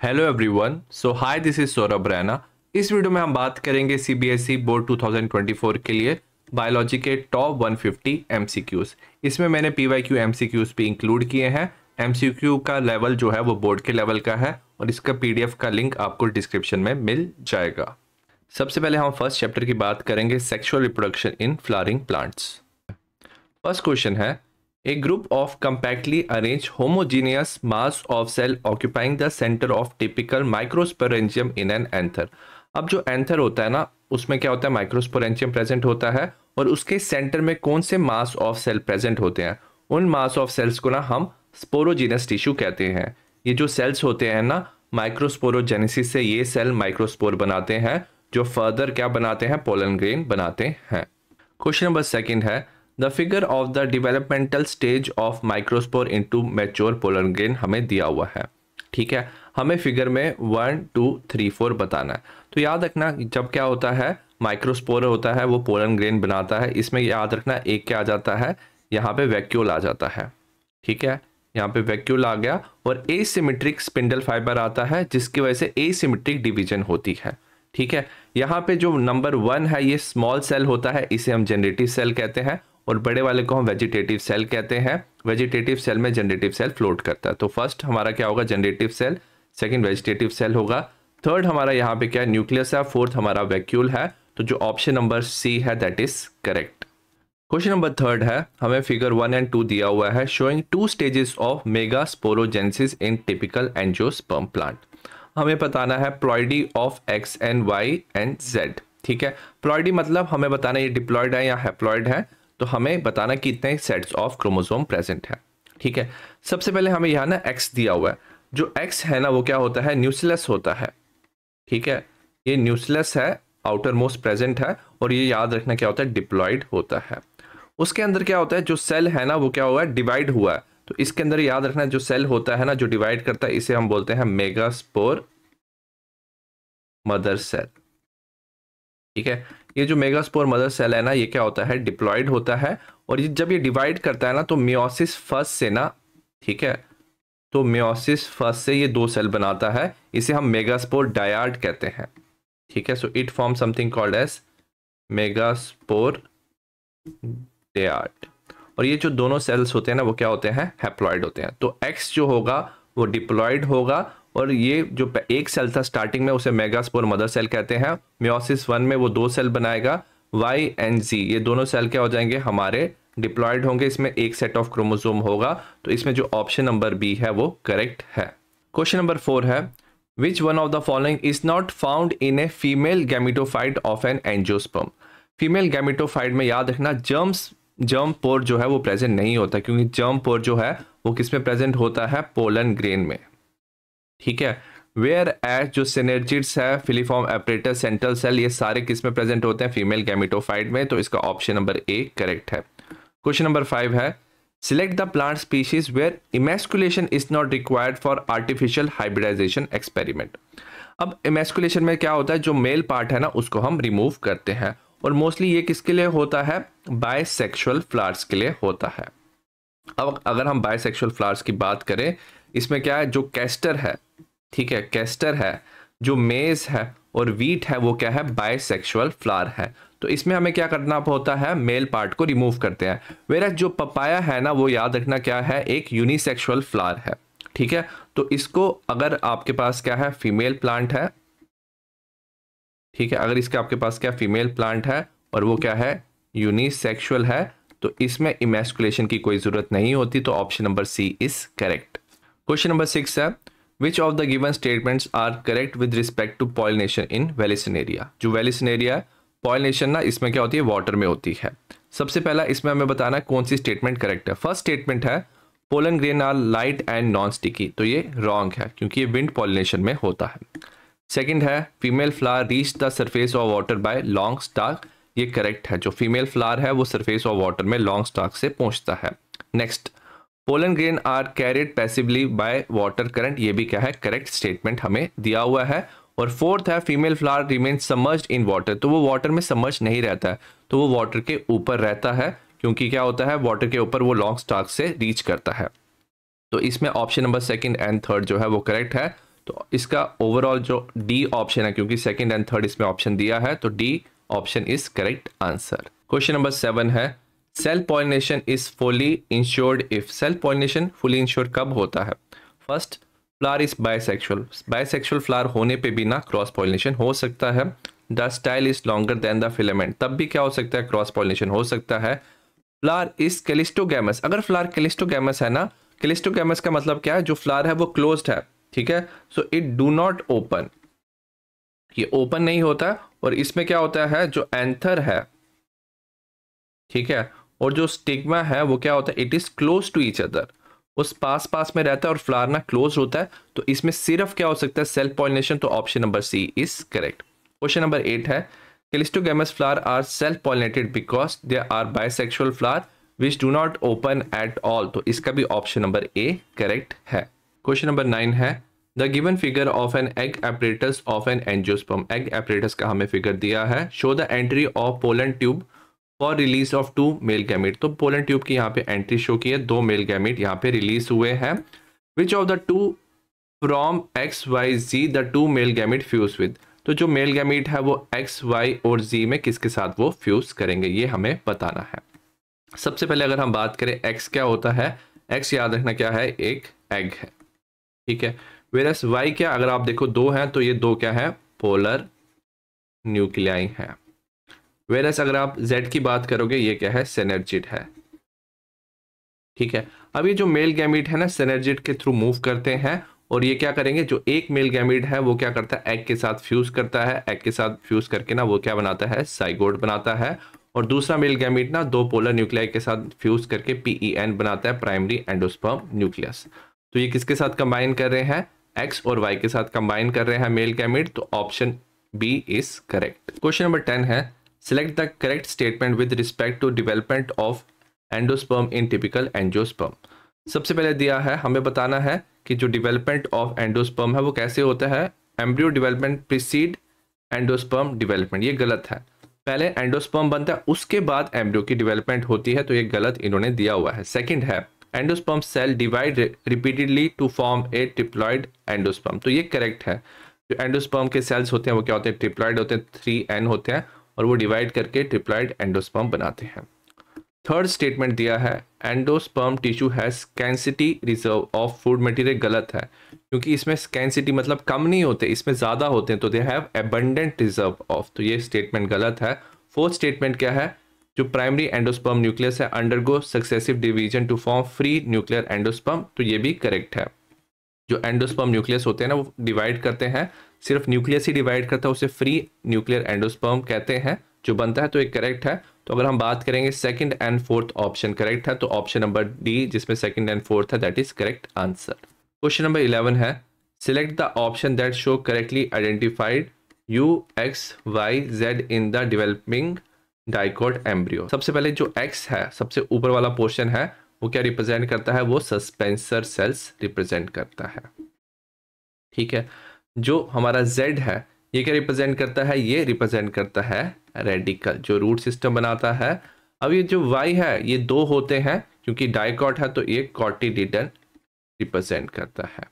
Hello everyone so hi this is Saurabh Raina इस video में हम बात करेंगे सीबीएसई बोर्ड 2024 के लिए बायोलॉजी के टॉप 150 एमसीक्यूज इसमें मैंने पीवाईक्यू एमसीक्यूज भी इंक्लूड किए हैं. एमसीक्यू का लेवल जो है वो बोर्ड के लेवल का है और इसका पीडीएफ का लिंक आपको डिस्क्रिप्शन में मिल जाएगा. सबसे पहले हम फ़र्स्ट चैप्टर की बात करेंगे sexual reproduction in flowering plants first question है A group of compactly arranged homogeneous mass of cell occupying the center of typical microsporangium in an anther. अब जो एंथर होता है ना, उसमें क्या होता है? माइक्रोस्पोरेंशियम प्रेजेंट होता है और उसके सेंटर में कौन से मास ऑफ़ सेल प्रेजेंट होते हैं? उन मास ऑफ़ सेल्स को ना हम स्पोरोजीनस टिश्यू कहते हैं। ये जो सेल्स होते हैं ना माइक्रोस्पोरोजेनेसिस से ये सेल माइक्रोस्पोर बनाते हैं, जो फर्दर क्या बनाते हैं? पोलन ग्रेन बनाते हैं। क्वेश्चन नंबर सेकंड है the figure of the developmental stage of microspore into mature pollen grain हमें दिया हुआ है। ठीक है? हमें फिगर में वन टू थ्री फोर बताना है। तो याद रखना, जब क्या होता है? माइक्रोस्पोर होता है, वो पोलन ग्रेन बनाता है। इसमें याद रखना, एक क्या आ जाता है? यहाँ पे वैक्यूल आ जाता है। ठीक है? यहाँ पे वैक्यूल आ गया और ए एसिमेट्रिक स्पिंडल फाइबर आता है, जिसकी वजह से ए एसिमेट्रिक डिवीज़न होती है। ठीक है? यहाँ पे जो नंबर वन है, ये स्मॉल सेल होता है, इसे हम जनरेटिव सेल कहते हैं। और बड़े वाले को हम वेजिटेटिव सेल कहते हैं। वेजिटेटिव सेल में जनरेटिव सेल फ्लोट करता है। तो फ़र्स्ट हमारा क्या होगा? Generative cell second vegetative cell होगा। थर्ड हमारा यहाँ पे क्या है? न्यूक्लियस है। फोर्थ हमारा वैक्यूल है। तो जो ऑप्शन नंबर सी है that is correct question number third है। हमें फिगर वन एंड टू दिया हुआ है showing two stages of megasporogenesis in typical angiosperm plant हमें बताना है ploidy of X and Y and Z ठीक है? प्लॉइडी मतलब हमें बताना ये डिप्लॉयड है या हैप्लॉयड है। तो हमें बताना कितने सेट्स ऑफ़ क्रोमोसोम प्रेजेंट है। ठीक है? सबसे पहले हमें यहाँ ना एक्स दिया हुआ है। जो एक्स है ना, वो क्या होता है? न्यूसलेस होता है। ठीक है? ये न्यूसलेस है आउटर मोस्ट प्रेजेंट है, और ये याद रखना क्या होता है? डिप्लॉयड होता है। उसके अंदर क्या होता है? जो सेल है ना, वो क्या हुआ है? डिवाइड हुआ है। तो इसके अंदर याद रखना जो सेल होता है ना, जो डिवाइड करता है, इसे हम बोलते हैं मेगास्पोर मदर सेल ठीक है? ये जो मेगास्पोर मदर सेल है ना, ये क्या होता है? डिप्लॉयड होता है और ये जब ये डिवाइड करता है ना तो मियोसिस फ़र्स्ट से ना, ठीक है? तो मियोसिस फ़र्स्ट से ये दो सेल बनाता है। इसे हम मेगास्पोर डायाड कहते हैं, ठीक है? So it form something called as megaspore dyad और ये जो दोनों सेल्स होते हैं ना, वो क्या होते हैं? हैप्लॉइड होते हैं। तो एक्स जो होगा, वो डिप्लॉयड होगा और ये जो एक सेल था स्टार्टिंग में, उसे मेगास्पोर मदर सेल कहते हैं। म्योसिस वन में वो दो सेल बनाएगा वाई एंड जी ये दोनों सेल क्या हो जाएँगे? हमारे डिप्लॉयड होंगे। इसमें एक सेट ऑफ़ क्रोमोसोम होगा। तो इसमें जो ऑप्शन नंबर बी है, वो करेक्ट है। क्वेश्चन नंबर फोर है which one of the following is not found in a female gametophyte of an angiosperm female gametophyte में याद रखना जर्म्स जर्म पोर जो है, वो प्रेजेंट नहीं होता, क्योंकि जर्म पोर जो है, वो किसमें प्रेजेंट होता है? पोलन ग्रेन में। ठीक है? वेयर एज जो सिनेर्जिट्स है फिलीफॉर्म एपरेटर सेंट्रल सेल ये सारे किसमें प्रेजेंट होते हैं? फीमेल गैमिटोफाइड में तो इसका ऑप्शन नंबर ए करेक्ट है। क्वेश्चन नंबर फाइव है select the plant species where emasculation is not required for artificial hybridization experiment अब इमेस्कुलेशन में क्या होता है? जो मेल पार्ट है ना, उसको हम रिमूव करते हैं। और मोस्टली ये किसके लिए होता है? बायसेक्सुअल फ्लावर्स के लिए होता है। अब अगर हम बायसेक्सुअल फ्लावर्स की बात करें इसमें क्या है? जो कैस्टर है, ठीक है, कैस्टर है, जो मेज है और वीट है, वो क्या है? बायसेक्सुअल फ्लावर है। तो इसमें हमें क्या करना होता है? मेल पार्ट को रिमूव करते हैं। वेरा जो पपाया है ना, वो याद रखना क्या है? एक यूनिसेक्सुअल फ्लावर है, ठीक है? तो इसको अगर आपके पास क्या है? फीमेल प्लांट है, ठीक है? अगर इसके आपके पास क्या फीमेल प्लांट है और वो क्या है? यूनिसेक्सुअल है तो इसमें इमेस्कुलेशन की कोई ज़रूरत नहीं होती तो option number C is correct question number six है which of the given statements are correct with respect to pollination in Vallisneria जो वेलिसन एरिया है पॉलिनेशन ना इसमें क्या होती है? वाटर में होती है। सबसे पहला इसमें हमें बताना है कौन सी स्टेटमेंट करेक्ट है। फ़र्स्ट स्टेटमेंट है pollen grain are light and non sticky तो ये रॉन्ग है, क्योंकि ये विंड पॉलिनेशन में होता है। सेकेंड है female flower reach the surface of water by long stalk ये करेक्ट है। जो फीमेल फ्लावर है, वो सरफेस ऑफ़ वाटर में लॉन्ग स्टाक से पहुँचता है। Next pollen grain are carried passively by water current ये भी क्या है? करेक्ट स्टेटमेंट हमें दिया हुआ है। और फोर्थ है female flower remain submerged in water तो वो वाटर में समर्ज नहीं रहता है। तो वो वाटर के ऊपर रहता है, क्योंकि क्या होता है? वाटर के ऊपर वो लॉन्ग स्टाक से रीच करता है। तो इसमें option number second and third जो है, वो करेक्ट है। तो इसका ओवरऑल जो डी ऑप्शन है, क्योंकि सेकंड एंड थर्ड इसमें ऑप्शन दिया है तो D option is correct answer question number seven है self pollination is fully ensured if self pollination fully ensured कब होता है? First flower is bisexual bisexual flower होने पे भी ना क्रॉस पॉलिनेशन हो सकता है। The style is longer than the filament. तब भी क्या हो सकता है? क्रॉस पॉलिनेशन हो सकता है। Flower is cleistogamous. अगर फ्लार कैलिस्टोगैमस है ना, कैलिस्टोगैमस का मतलब क्या है? जो फ्लार है वो क्लोज है, ठीक है? So it do not open ये ओपन नहीं होता, और इसमें क्या होता है? जो एंथर है, ठीक है? और जो स्टिग्मा है, वो क्या होता है? It is close to each other उस पास पास में रहता है और फ्लावर ना क्लोज होता है तो इसमें सिर्फ़ क्या हो सकता है? सेल्फ पॉलिनेशन तो option number C is correct question number eight है cleistogamous flower are self pollinated because they are bisexual flower which do not open at all तो इसका भी ऑप्शन नंबर ए करेक्ट है. क्वेश्चन नंबर नाइन है the given figure of an egg apparatus of an angiosperm egg apparatus का हमें figure दिया है. Show the entry of pollen tube for release of two male gamete तो pollen tube की यहाँ पे एंट्री शो की है, दो मेल गैमिट यहाँ पे रिलीज़ हुए हैं। Which of the two from X Y Z the two male gamete fuse with तो जो मेल गैमिट है वो एक्स वाई और जी में किसके साथ वो फ्यूज करेंगे, ये हमें बताना है। सबसे पहले अगर हम बात करें एक्स क्या होता है एक्स याद रखना क्या है, एक एग है। ठीक है? वेरस वाई क्या, अगर आप देखो दो हैं तो ये दो क्या है पोलर न्यूक्लियाई है। वेरस अगर आप जेड की बात करोगे, ये क्या है? सेनर्जिट है। ठीक है? अब ये जो मेल गैमिट है ना सेनर्जिट के थ्रू मूव करते हैं और ये क्या करेंगे? जो एक मेल गैमिट है, वो क्या करता है? एग के साथ फ्यूज करता है। एग के साथ फ्यूज करके ना, वो क्या बनाता है? साइगोड बनाता है। और दूसरा मेल गैमिट ना, दो पोलर न्यूक्लियाई के साथ फ्यूज करके पीईएन e बनाता है प्राइमरी एंडोस्पर्म न्यूक्लियस तो ये किसके साथ कंबाइन कर रहे हैं? एक्स और वाई के साथ कंबाइन कर रहे हैं मेल गैमिट तो option B is correct question number ten है। Select the correct statement with respect to development of endosperm in typical angiosperm. सबसे पहले दिया है, हमें बताना है कि जो डेवलपमेंट ऑफ़ एंडोस्पर्म है, वो कैसे होता है? Embryo development precede endosperm development ये गलत है। पहले एंडोस्पर्म बनता है, उसके बाद एम्ब्रियो की डेवलपमेंट होती है तो ये गलत इन्होंने दिया हुआ है। सेकंड है endosperm cell divide repeatedly to form a triploid endosperm तो ये करेक्ट है। जो एंडोस्पर्म के सेल्स होते हैं, वो क्या होते हैं? ट्रिप्लॉइड होते हैं थ्री एन होते हैं। और वो डिवाइड करके ट्रिप्लाइड एंडोस्पर्म बनाते हैं। थर्ड स्टेटमेंट दिया है एंडोस्पर्म टिश्यू है scanty reserve of food material गलत है, क्योंकि इसमें स्कैंसिटी मतलब कम नहीं होते, इसमें ज़्यादा होते हैं तो they have abundant reserve of तो ये स्टेटमेंट गलत है। फोर्थ स्टेटमेंट क्या है? जो प्राइमरी एंडोस्पर्म न्यूक्लियस है undergo successive division to form free nuclear endosperm तो ये भी करेक्ट है। जो एंडोस्पर्म न्यूक्लियस होते हैं ना, वो डिवाइड करते हैं सिर्फ़ न्यूक्लियस ही डिवाइड करता है, उसे फ्री न्यूक्लियर एंडोस्पर्म कहते हैं। जो बनता है तो एक करेक्ट है। तो अगर हम बात करेंगे second and fourth option correct है? तो ऑप्शन नंबर डी जिसमें सेकंड एंड फोर्थ है that is correct answer question number eleven है। Select the option that show correctly identified U X Y Z in the developing dicot embryo सबसे पहले जो x है, सबसे ऊपर वाला पोर्शन है, वो क्या रिप्रेजेंट करता है? वो सस्पेंसर सेल्स रिप्रेजेंट करता है। ठीक है? जो हमारा जेड है, ये क्या रिप्रेजेंट करता है? ये रिप्रेजेंट करता है रेडिकल जो रूट सिस्टम बनाता है। अब ये जो वाई है, ये दो होते हैं, क्योंकि डाइकॉट है तो ये कॉटिडिडन रिप्रेजेंट करता है।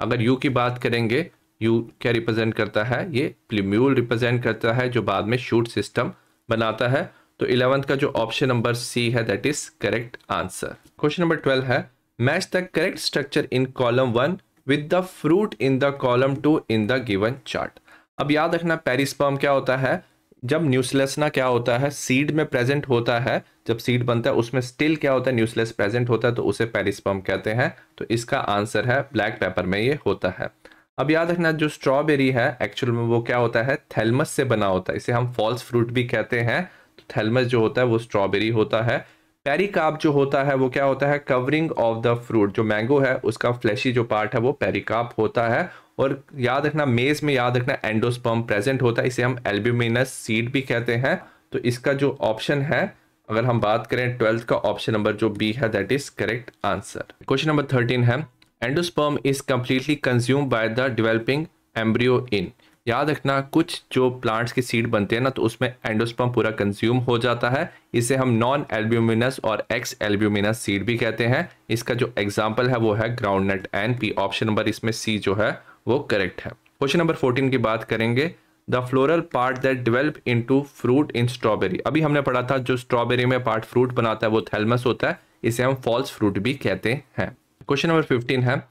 अगर यू की बात करेंगे यू क्या रिप्रेजेंट करता है? ये प्लीम्यूल रिप्रेजेंट करता है, जो बाद में शूट सिस्टम बनाता है। तो इलेवंथ का जो ऑप्शन नंबर सी है that is correct answer question number twelve है match the correct structure in column one with the fruit in the column two in the given chart अब याद रखना पेरिस्पर्म क्या होता है? जब न्यूसलेसना क्या होता है? सीड में प्रेजेंट होता है। जब सीड बनता है, उसमें स्टिल क्या होता है? न्यूसलेस प्रेजेंट होता है तो उसे पेरिस्पर्म कहते हैं। तो इसका आंसर है ब्लैक पेपर में ये होता है। अब याद रखना, जो स्ट्रॉबेरी है एक्चुअल में वो क्या होता है? थैलमस से बना होता है। इसे हम फॉल्स फ्रूट भी कहते हैं। तो थैलमस जो होता है, वो स्ट्रॉबेरी होता है। पेरिकाप जो होता है, वो क्या होता है? कवरिंग ऑफ़ द फ्रूट जो मैंगो है, उसका फ्लैशी जो पार्ट है, वो पेरिकाप होता है। और याद रखना मेज में याद रखना एंडोस्पर्म प्रेजेंट होता है। इसे हम एल्ब्यूमिनस सीड भी कहते हैं। तो इसका जो ऑप्शन है, अगर हम बात करें ट्वेल्थ का ऑप्शन नंबर जो बी है that is correct answer question number thirteen है endosperm is completely consume by the developing embryo in याद रखना, कुछ जो प्लांट्स की सीड बनते हैं ना तो उसमें एंडोस्पर्म पूरा कंज्यूम हो जाता है। इसे हम नॉन एल्ब्यूमिनस और एक्स एल्ब्यूमिनस सीड भी कहते हैं। इसका जो एग्ज़ाम्पल है, वो है groundnut and pea option number इसमें सी जो है, वो करेक्ट है। क्वेश्चन नंबर फोर्टीन की बात करेंगे। The floral part that develop into fruit in strawberry अभी हमने पढ़ा था, जो स्ट्रॉबेरी में पार्ट फ्रूट बनाता है, वो थैलमस होता है। इसे हम फॉल्स फ्रूट भी कहते हैं। क्वेश्चन नंबर फिफ्टीन है।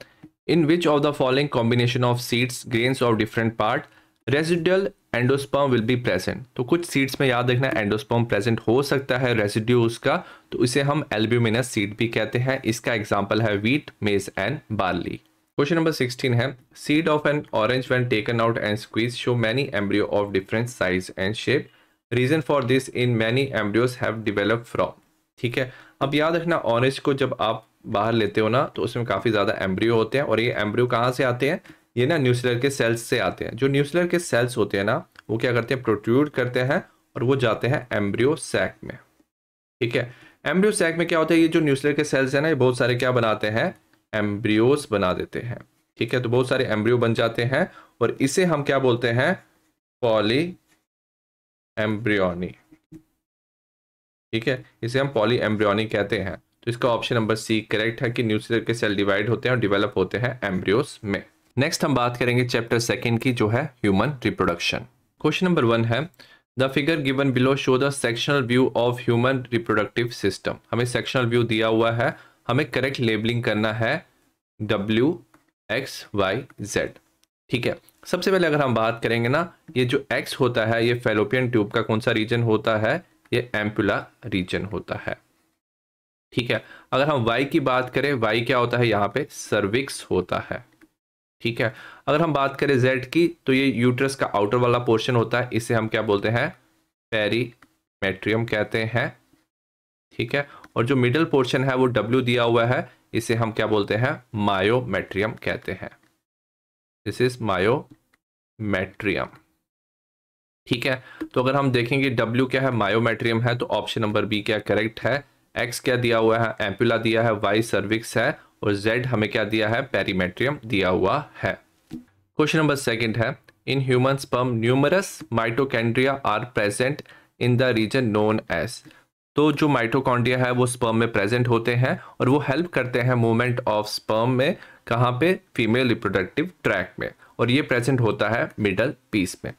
In which of the following combination of seeds grains of different part residual endosperm will be present तो कुछ सीड्स में याद रखना एंडोस्पर्म प्रेजेंट हो सकता है रेजिड्यू उसका तो इसे हम एल्ब्यूमिनस सीड भी कहते हैं। इसका एग्ज़ाम्पल है वीट मेज एंड बार्ली क्वेश्चन नंबर 16 है। Seed of an orange when taken out and squeeze show many embryo of different size and shape reason for this in many embryos have develop from ठीक है? अब याद रखना orange को जब आप बाहर लेते हो ना तो उसमें काफ़ी ज़्यादा एम्ब्रियो होते हैं। और ये एम्ब्रियो कहाँ से आते हैं? ये ना न्यूक्लियर के सेल्स से आते हैं। जो न्यूक्लियर के सेल्स होते हैं ना, वो क्या करते हैं प्रोट्यूड करते हैं और वो जाते हैं एम्ब्रियो सैक में। ठीक है? एम्ब्रियो सैक में क्या होता है, ये जो न्यूक्लियर के सेल्स है ना, ये बहुत सारे क्या बनाते हैं, एम्ब्रियोस बना देते हैं। ठीक है? तो बहुत सारे एम्ब्रियो बन जाते हैं और इसे हम क्या बोलते हैं पॉली एम्ब्रियोनी ठीक है? इसे हम पॉली एम्ब्रियोनी कहते हैं। तो इसका ऑप्शन नंबर सी करेक्ट है कि न्यूक्लियर के सेल डिवाइड होते हैं और डेवलप होते हैं एम्ब्रियोस में। नेक्स्ट हम बात करेंगे चैप्टर सेकेंड की, जो है human reproduction question number one है the figure given below show the sectional view of human reproductive system हमें सेक्शनल व्यू दिया हुआ है, हमें करेक्ट लेबलिंग करना है डब्ल्यू एक्स वाई जेड ठीक है? सबसे पहले अगर हम बात करेंगे ना, ये जो एक्स होता है, ये फेलोपियन ट्यूब का कौन सा रीजन होता है? ये एम्पुला रीजन होता है। ठीक है? अगर हम वाई की बात करें वाई क्या होता है? यहाँ पे सर्विक्स होता है। ठीक है? अगर हम बात करें जेड की तो ये यूट्रस का आउटर वाला पोर्शन होता है, इसे हम क्या बोलते हैं? पेरीमेट्रियम कहते हैं। ठीक है? और जो मिडल पोर्शन है, वो डब्ल्यू दिया हुआ है, इसे हम क्या बोलते हैं? मायोमेट्रियम कहते हैं। दिस इज़ मायोमेट्रियम ठीक है? तो अगर हम देखेंगे डब्ल्यू क्या है? मायोमेट्रियम है तो ऑप्शन नंबर बी क्या करेक्ट है? एक्स क्या दिया हुआ है? एम्पुला दिया है वाई सर्विक्स है और जेड हमें क्या दिया है? पेरीमेट्रियम दिया हुआ है। क्वेश्चन नंबर सेकंड है। In human sperm numerous mitochondria are present in the region known as तो जो माइटोकॉन्ड्रिया है, वो स्पर्म में प्रेजेंट होते हैं और वो हेल्प करते हैं मूवमेंट ऑफ़ स्पर्म में कहाँ पे? फीमेल रिप्रोडक्टिव ट्रैक में। और ये प्रेजेंट होता है मिडल पीस में।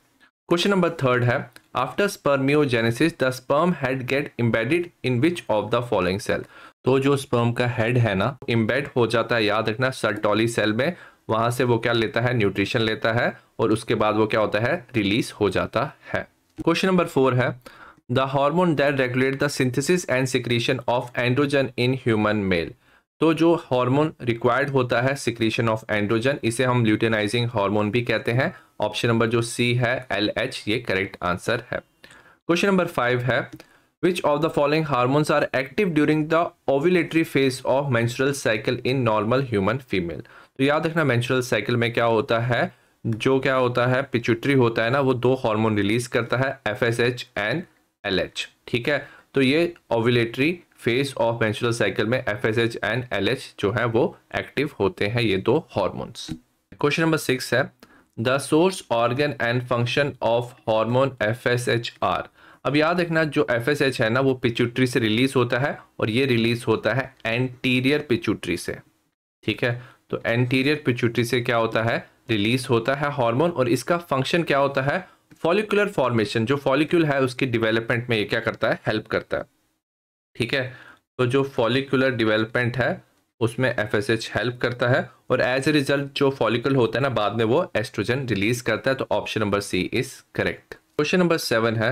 क्वेश्चन नंबर थर्ड है। After spermiogenesis the sperm head get embedded in which of the following cell तो जो स्पर्म का हेड है ना इम्बेड हो जाता है, याद रखना सर्टोली सेल में, वहाँ से वो क्या लेता है न्यूट्रिशन लेता है, और उसके बाद वो क्या होता है रिलीज़ हो जाता है। क्वेश्चन नंबर फोर है the hormone that regulate the synthesis and secretion of androgen in human male तो जो हार्मोन रिक्वायर्ड होता है सिक्रीशन ऑफ़ एंड्रोजन इसे हम ल्यूटेनाइजिंग हार्मोन भी कहते हैं। ऑप्शन नंबर जो सी है एल एच ये करेक्ट आंसर है। क्वेश्चन नंबर फाइव है which of the following hormones are active during the ovulatory phase of menstrual cycle in normal human female तो याद रखना मेंस्ट्रुअल साइकिल में क्या होता है? जो क्या होता है? पिचुट्री होता है ना, वो दो हार्मोन रिलीज़ करता है F S H and L H ठीक है? तो ये ovulatory phase of menstrual cycle में F S H and L H जो है, वो एक्टिव होते हैं, ये दो हॉर्मोन्स क्वेश्चन नंबर सिक्स है the source organ and function of hormone F S H are अब याद रखना, जो एफ़ एस एच है ना, वो पिचुट्री से रिलीज़ होता है और ये रिलीज़ होता है एंटीरियर पिचुट्री से, ठीक है? तो एंटीरियर पिचुट्री से क्या होता है? रिलीज़ होता है हार्मोन और इसका फ़ंक्शन क्या होता है? फॉलिकुलर फॉर्मेशन जो फॉलिक्यूल है, उसकी डिवेलपमेंट में ये क्या करता है? हेल्प करता है, ठीक है? तो जो फॉलिकुलर डिवेलपमेंट है, उसमें एफएसएच हेल्प करता है और एज ए रिज़ल्ट जो फॉलिकल होता है ना, बाद में वो एस्ट्रोजन रिलीज़ करता है तो option number C is correct question number seven है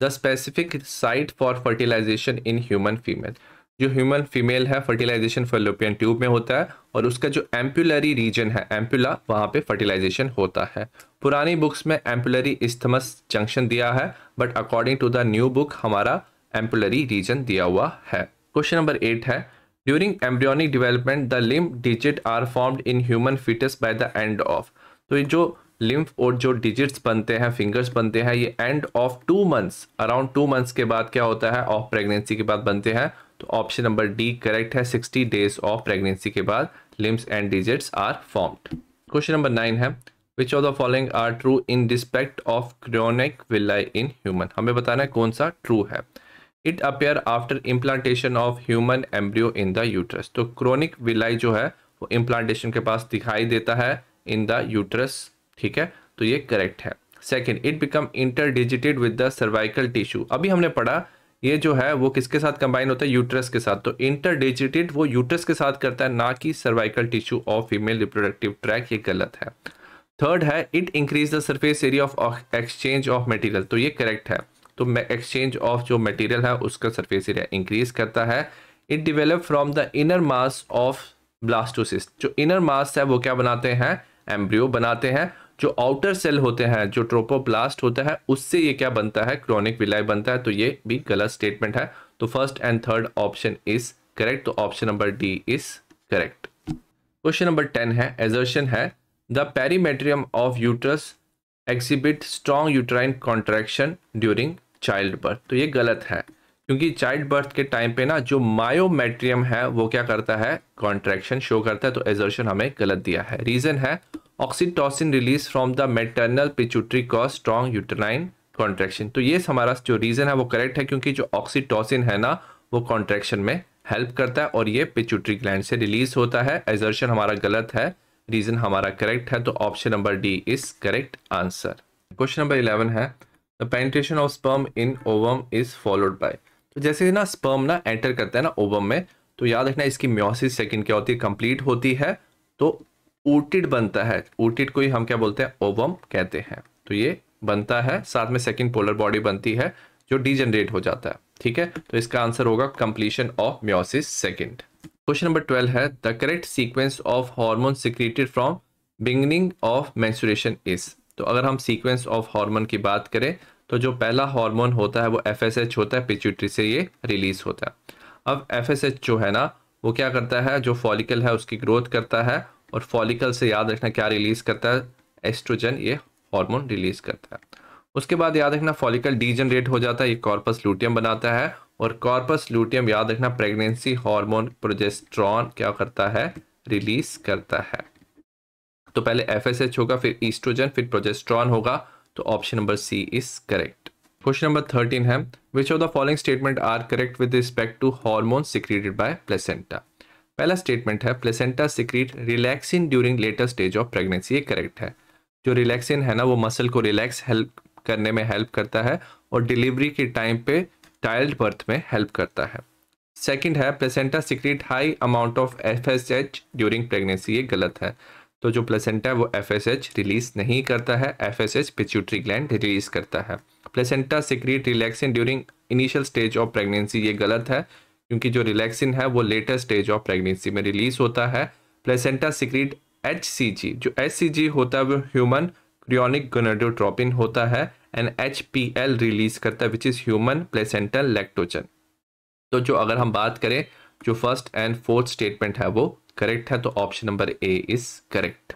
the specific site for fertilisation in human female जो ह्यूमन फीमेल है फर्टिलाइजेशन फेलोपियन ट्यूब में होता है और उसका जो एम्पुलरी रीजन है एम्पुला वहाँ पे फर्टिलाइजेशन होता है। पुरानी बुक्स में एम्पुलरी इस्थमस जंक्शन दिया है but according to the new book हमारा एम्पुलरी रीजन दिया हुआ है। क्वेश्चन नंबर एट है during embryonic development the limb digit are formed in human foetus by the end of तो जो लिम्फ और जो डिजिट्स बनते हैं फिंगर्स बनते हैं, ये end of two months around two months के बाद क्या होता है? ऑफ़ प्रेगनेंसी के बाद बनते हैं। तो ऑप्शन नंबर डी करेक्ट है सिक्सटी डेज़ ऑफ़ प्रेगनेंसी के बाद limbs and digits are formed question number nine है which of the following are true in respect of chorionic villi in human हमें बताना है कौन सा ट्रू है। It appear after implantation of human embryo in the uterus तो chorionic villi जो है, वो इम्प्लांटेशन के पास दिखाई देता है इन द यूट्रस ठीक है? तो ये करेक्ट है। Second it become interdigitated with the cervical tissue अभी हमने पढ़ा, ये जो है, वो किसके साथ कंबाइन होता है? यूट्रस के साथ। तो इंटरडिजिटेड वो यूट्रस के साथ करता है, ना कि cervical tissue of female reproductive tract ये गलत है। थर्ड है it increase the surface area of exchange of material तो ये करेक्ट है। तो एक्सचेंज ऑफ़ जो मटेरियल है, उसका सरफेस एरिया इंक्रीज करता है। It develop from the inner mass of blastocyst जो इनर मास है, वो क्या बनाते हैं? एम्ब्रियो बनाते हैं। जो आउटर सेल होते हैं, जो ट्रोपोप्लास्ट होता है, उससे ये क्या बनता है? क्रॉनिक विलाई बनता है तो ये भी गलत स्टेटमेंट है। तो first and third option is correct तो option number D is correct question number ten है एजर्शन है the perimetrium of uterus exhibit strong uterine contraction during child birth तो ये गलत है, क्योंकि चाइल्ड बर्थ के टाइम पे ना, जो मायोमेट्रियम है, वो क्या करता है? कॉन्ट्रैक्शन शो करता है तो एजर्शन हमें गलत दिया है। रीजन है oxytocin release from the maternal pituitary cause strong uterine contraction तो ये हमारा जो रीजन है, वो करेक्ट है, क्योंकि जो ऑक्सीटोसिन है ना, वो कॉन्ट्रैक्शन में हेल्प करता है और ये पिचुट्री ग्लैंड से रिलीज़ होता है। एजर्शन हमारा गलत है रीजन हमारा करेक्ट है तो option number D is correct answer question number eleven है the penetration of sperm in ovum is followed by तो जैसे ना स्पर्म ना एंटर करता है ना ओवम में तो याद रखना इसकी म्योसिस सेकंड क्या होती है? कंप्लीट होती है। तो ऊटिड बनता है। ऊटिड को ही हम क्या बोलते हैं? ओवम कहते हैं। तो ये बनता है, साथ में सेकेंड पोलर बॉडी बनती है, जो डीजनरेट हो जाता है। ठीक है? तो इसका आंसर होगा completion of meiosis second question number twelve है the correct sequence of hormone secreted from beginning of menstruation is तो अगर हम सीक्वेंस ऑफ़ हार्मोन की बात करें तो जो पहला हार्मोन होता है, वो एफएसएच होता है पिच्यूटरी से ये रिलीज़ होता है। अब एफएसएच जो है ना, वो क्या करता है? जो फॉलिकल है, उसकी ग्रोथ करता है और फॉलिकल से याद रखना क्या रिलीज़ करता है? एस्ट्रोजन ये हार्मोन रिलीज़ करता है। उसके बाद याद रखना फॉलिकल डीजनरेट हो जाता है, ये कॉर्पस लूटियम बनाता है। और कॉर्पस लूटियम याद रखना प्रेगनेंसी हार्मोन प्रोजेस्ट्रॉन क्या करता है? रिलीज़ करता है। तो पहले एफएसएच होगा, फिर ईस्ट्रोजन फिर प्रोजेस्ट्रॉन होगा। तो option number C is correct question number thirteen है। Which of the following statement are correct with respect to hormone secreted by placenta पहला स्टेटमेंट है placenta secrete relaxin during later stage of pregnancy ये correct है। जो relaxin है ना, वो muscle को रिलैक्स हेल्प करने में हेल्प करता है और डिलीवरी के टाइम पे चाइल्ड बर्थ में हेल्प करता है। सेकंड है placenta secrete high amount of F S H during pregnancy ये गलत है। तो जो प्लेसेंटा वो एफ़ एस एच रिलीज़ नहीं करता है F S H gland release करता है। Placenta secrete relaxin during initial stage of pregnancy ये गलत है। क्योंकि जो रिलैक्सिन है, वो लेटर स्टेज ऑफ़ प्रेगनेंसी में रिलीज़ होता है। प्लेसेंटा सिक्रीट एच जो एच होता है, वो ह्यूमन क्रियोनिक गोनेडोट्रोपिन होता है एंड एचपीएल रिलीज़ करता है which is human placental lactogen तो जो अगर हम बात करें, जो फ़र्स्ट एंड फोर्थ स्टेटमेंट है, वो करेक्ट है तो option number A is correct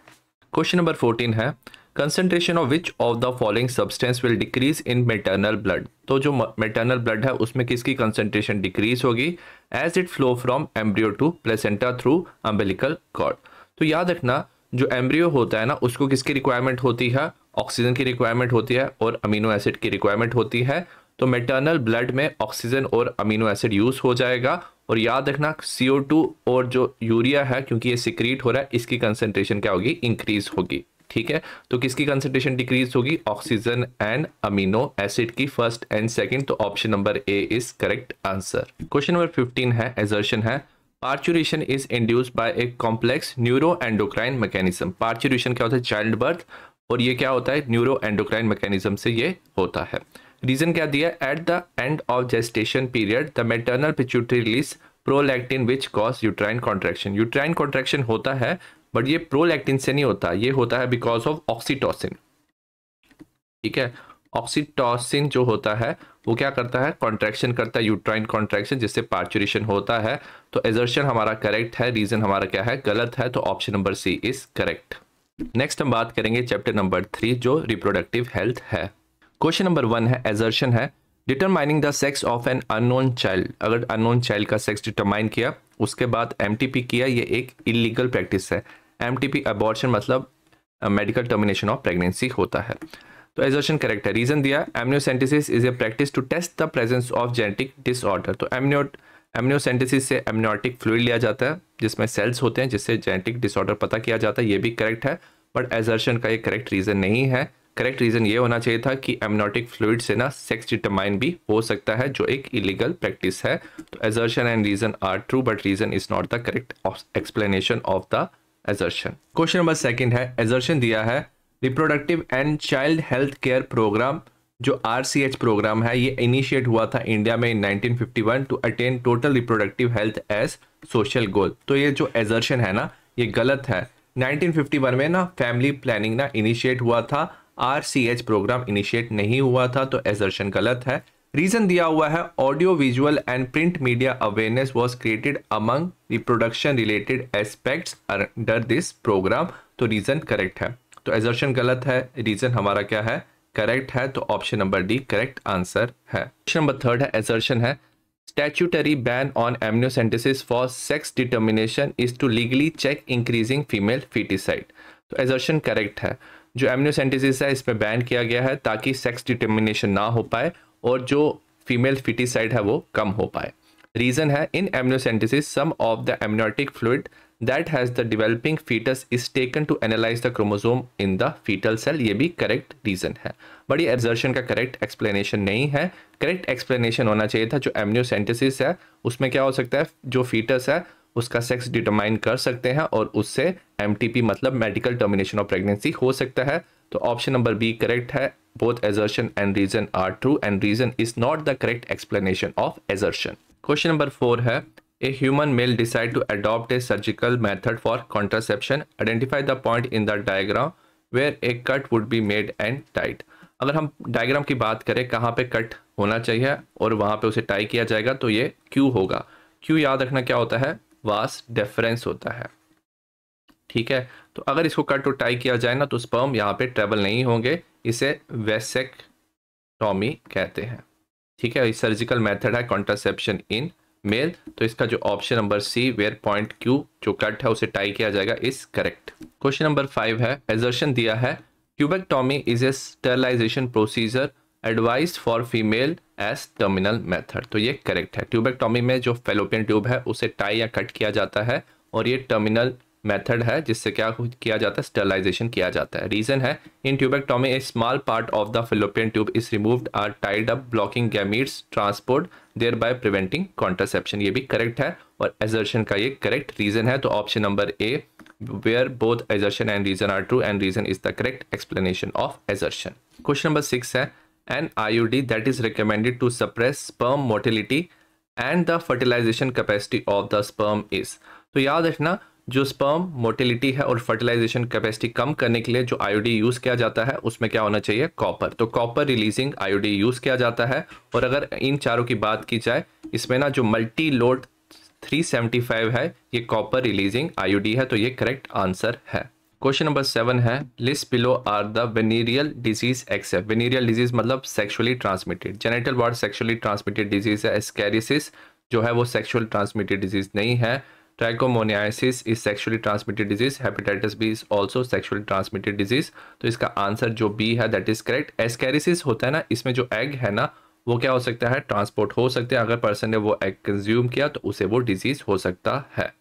question number fourteen है concentration of which of the following substance will decrease in maternal blood तो जो मेटर्नल ब्लड है, उसमें किसकी कंसेंट्रेशन डिक्रीज होगी? As it flow from embryo to placenta through umbilical cord तो याद रखना, जो एम्ब्रियो होता है ना, उसको किसकी रिक्वायरमेंट होती है? ऑक्सीजन की रिक्वायरमेंट होती है और अमीनो एसिड की रिक्वायरमेंट होती है। तो मेटर्नल ब्लड में ऑक्सीजन और अमीनो एसिड यूज़ हो जाएगा। और याद रखना CO2 और जो यूरिया है, क्योंकि ये सिक्रीट हो रहा है, इसकी कंसेंट्रेशन क्या होगी? इंक्रीज होगी। ठीक है? तो किसकी कंसेंट्रेशन डिक्रीज होगी? ऑक्सीजन एंड अमीनो एसिड की फ़र्स्ट एंड सेकंड तो option number A is correct answer question number fifteen है एजर्शन है. Parturition is induce by a complex neuro endocrine mechanism parturition क्या होता है? चाइल्ड बर्थ और ये क्या होता है? न्यूरो एंडोक्राइन मैकेनिज्म से ये होता है। रीजन क्या दिया? At the end of gestation period the maternal pituitary release prolactin which cause uterine contraction uterine contraction होता है बट ये प्रोलैक्टिन से नहीं होता, ये होता है बिकॉज़ ऑफ़ ऑक्सीटोसिन ठीक है? ऑक्सीटोसिन जो होता है, वो क्या करता है? कॉन्ट्रैक्शन करता है यूट्राइन कॉन्ट्रैक्शन जिससे पार्चुरेशन होता है। तो एजर्शन हमारा करेक्ट है रीजन हमारा क्या है? गलत है तो option number C is correct next हम बात करेंगे चैप्टर नंबर थ्री जो रिप्रोडक्टिव हेल्थ है। क्वेश्चन नंबर वन है एजर्शन है। Determining the sex of an unknown child अगर अननोन चाइल्ड का सेक्स डिटरमाइन किया, उसके बाद एमटीपी किया, ये एक इलीगल प्रैक्टिस है। एम टी पी अबॉर्शन मतलब मेडिकल टर्मिनेशन ऑफ़ प्रेगनेंसी होता है। तो एजर्शन करेक्ट है। रीजन दिया amniocentesis is a practice to test the presence of genetic disorder तो एमनियोट एमनियोसेंटिसिस से एमनियोटिक फ्लूड लिया जाता है, जिसमें सेल्स होते हैं, जिससे जेनेटिक डिसऑर्डर पता किया जाता है। ये भी करेक्ट है बट एजर्शन का ये करेक्ट रीज़न नहीं है। करेक्ट रीज़न ये होना चाहिए था कि एमनोटिक फ्लूड से ना सेक्स डिटरमाइन भी हो सकता है, जो एक इलीगल प्रैक्टिस है। तो assertion and reason are true but reason is not the correct explanation of the assertion question number second है. एजर्शन दिया है. Reproductive and child health care programme जो आर प्रोग्राम है, ये इनिशिएट हुआ था इंडिया में in 1951 to attain total reproductive health as social goal तो ये जो एजर्शन है ना, ये गलत है. 1951 में ना फैमिली प्लानिंग ना इनिशिएट हुआ था. आर प्रोग्राम इनिशिएट नहीं हुआ था तो एजर्शन गलत है. रीजन दिया हुआ है audio visual and print media awareness was created among reproduction related aspects under this programme तो रीजन करेक्ट है। तो एजर्शन गलत है। रीजन हमारा क्या है? करेक्ट है। तो option number D correct answer है। क्वेश्चन नंबर थर्ड है एजर्शन है। Statutory ban on amniocentesis for sex determination is to legally check increasing female foeticide तो एजर्शन करेक्ट है। जो एमनियोसेंटेसिस है, इसमें बैन किया गया है ताकि सेक्स डिटर्मिनेशन ना हो पाए। और जो फीमेल फिटिसाइड है वो कम हो पाए। रीजन है in amniocentesis some of the amniotic fluid that has the developing fetus is taken to analyze the chromosome in the fetal cell. ये भी करेक्ट रीजन है। बड़ी ये एग्जर्शन का करेक्ट एक्सप्लेनेशन नहीं है। करेक्ट एक्सप्लेनेशन होना चाहिए था जो एमनियोसेंटेसिस है, उसमें क्या हो सकता है? जो फीटस है, उसका सेक्स डिटरमाइन कर सकते हैं और उससे एम मतलब मेडिकल टर्मिनेशन ऑफ़ प्रेगनेंसी हो सकता है। तो ऑप्शन नंबर बी करेक्ट है. Both assertion and reason are true and reason is not the correct explanation of assertion question number four है. A human male decide to adopt a surgical method for contraception, identify the point in the diagram where a cut would be made and tied. अगर हम diagram की बात करें कहाँ पे cut होना चाहिए और वहाँ पे उसे टाई किया जाएगा तो ये क्यू होगा। क्यू याद रखना क्या होता है? वास डेफरेंस होता है। ठीक है? तो अगर इसको कट और टाई किया जाए ना तो स्पर्म यहाँ पे ट्रेवल नहीं होंगे। इसे वेसेक्टॉमी कहते हैं। ठीक है, ये सर्जिकल मेथड है कॉन्ट्रासेप्शन इन मेल तो इसका जो option number C where point Q जो कट है, उसे टाई किया जाएगा is correct question number five है एजर्शन दिया है tubectomy is a sterilisation procedure advise for female as terminal method तो ये करेक्ट है। ट्यूबेक्टोमी में जो फेलोपियन ट्यूब है, उसे टाई या कट किया जाता है, और ये टर्मिनल मेथड है, जिससे क्या किया जाता है स्टरलाइजेशन किया जाता है। रीजन है, in tubectomy a small part of the fallopian tube is removed or tied up blocking gametes transport thereby preventing contraception ये भी करेक्ट है और एजर्शन का ये करेक्ट रीजन है। तो option number A where both assertion and reason are true and reason is the correct explanation of assertion question number six है an IUD that is recommended to suppress sperm motility and the fertilisation capacity of the sperm is तो याद रखना जो sperm motility है और fertilisation capacity कम करने के लिए जो आयोडी यूज़ किया जाता है, उसमें क्या होना चाहिए? कॉपर तो कॉपर रिलीजिंग आयोडी यूज़ किया जाता है और अगर इन चारों की बात की जाए, इसमें ना जो मल्टी लोड 375 है, ये कॉपर रिलीजिंग आयोडी है तो ये करेक्ट आंसर है. क्वेश्चन नंबर सेवन है list below are the venereal disease except venereal disease मतलब sexually transmitted genital wart sexually transmitted disease है. एस्कैरिसिस जो है वो सेक्सुअल ट्रांसमिटेड डिज़ीज़ नहीं है. Trichomoniasis is sexually transmitted disease hepatitis B is also sexually transmitted disease तो इसका answer जो बी है दैट इज़ करेक्ट एस्कैरिसिस होता है ना, इसमें जो एग है ना, वो क्या हो सकता है? ट्रांसपोर्ट हो सकता है। अगर पर्सन ने वो एग कंज्यूम किया तो उसे वो डिज़ीज़ हो सकता है।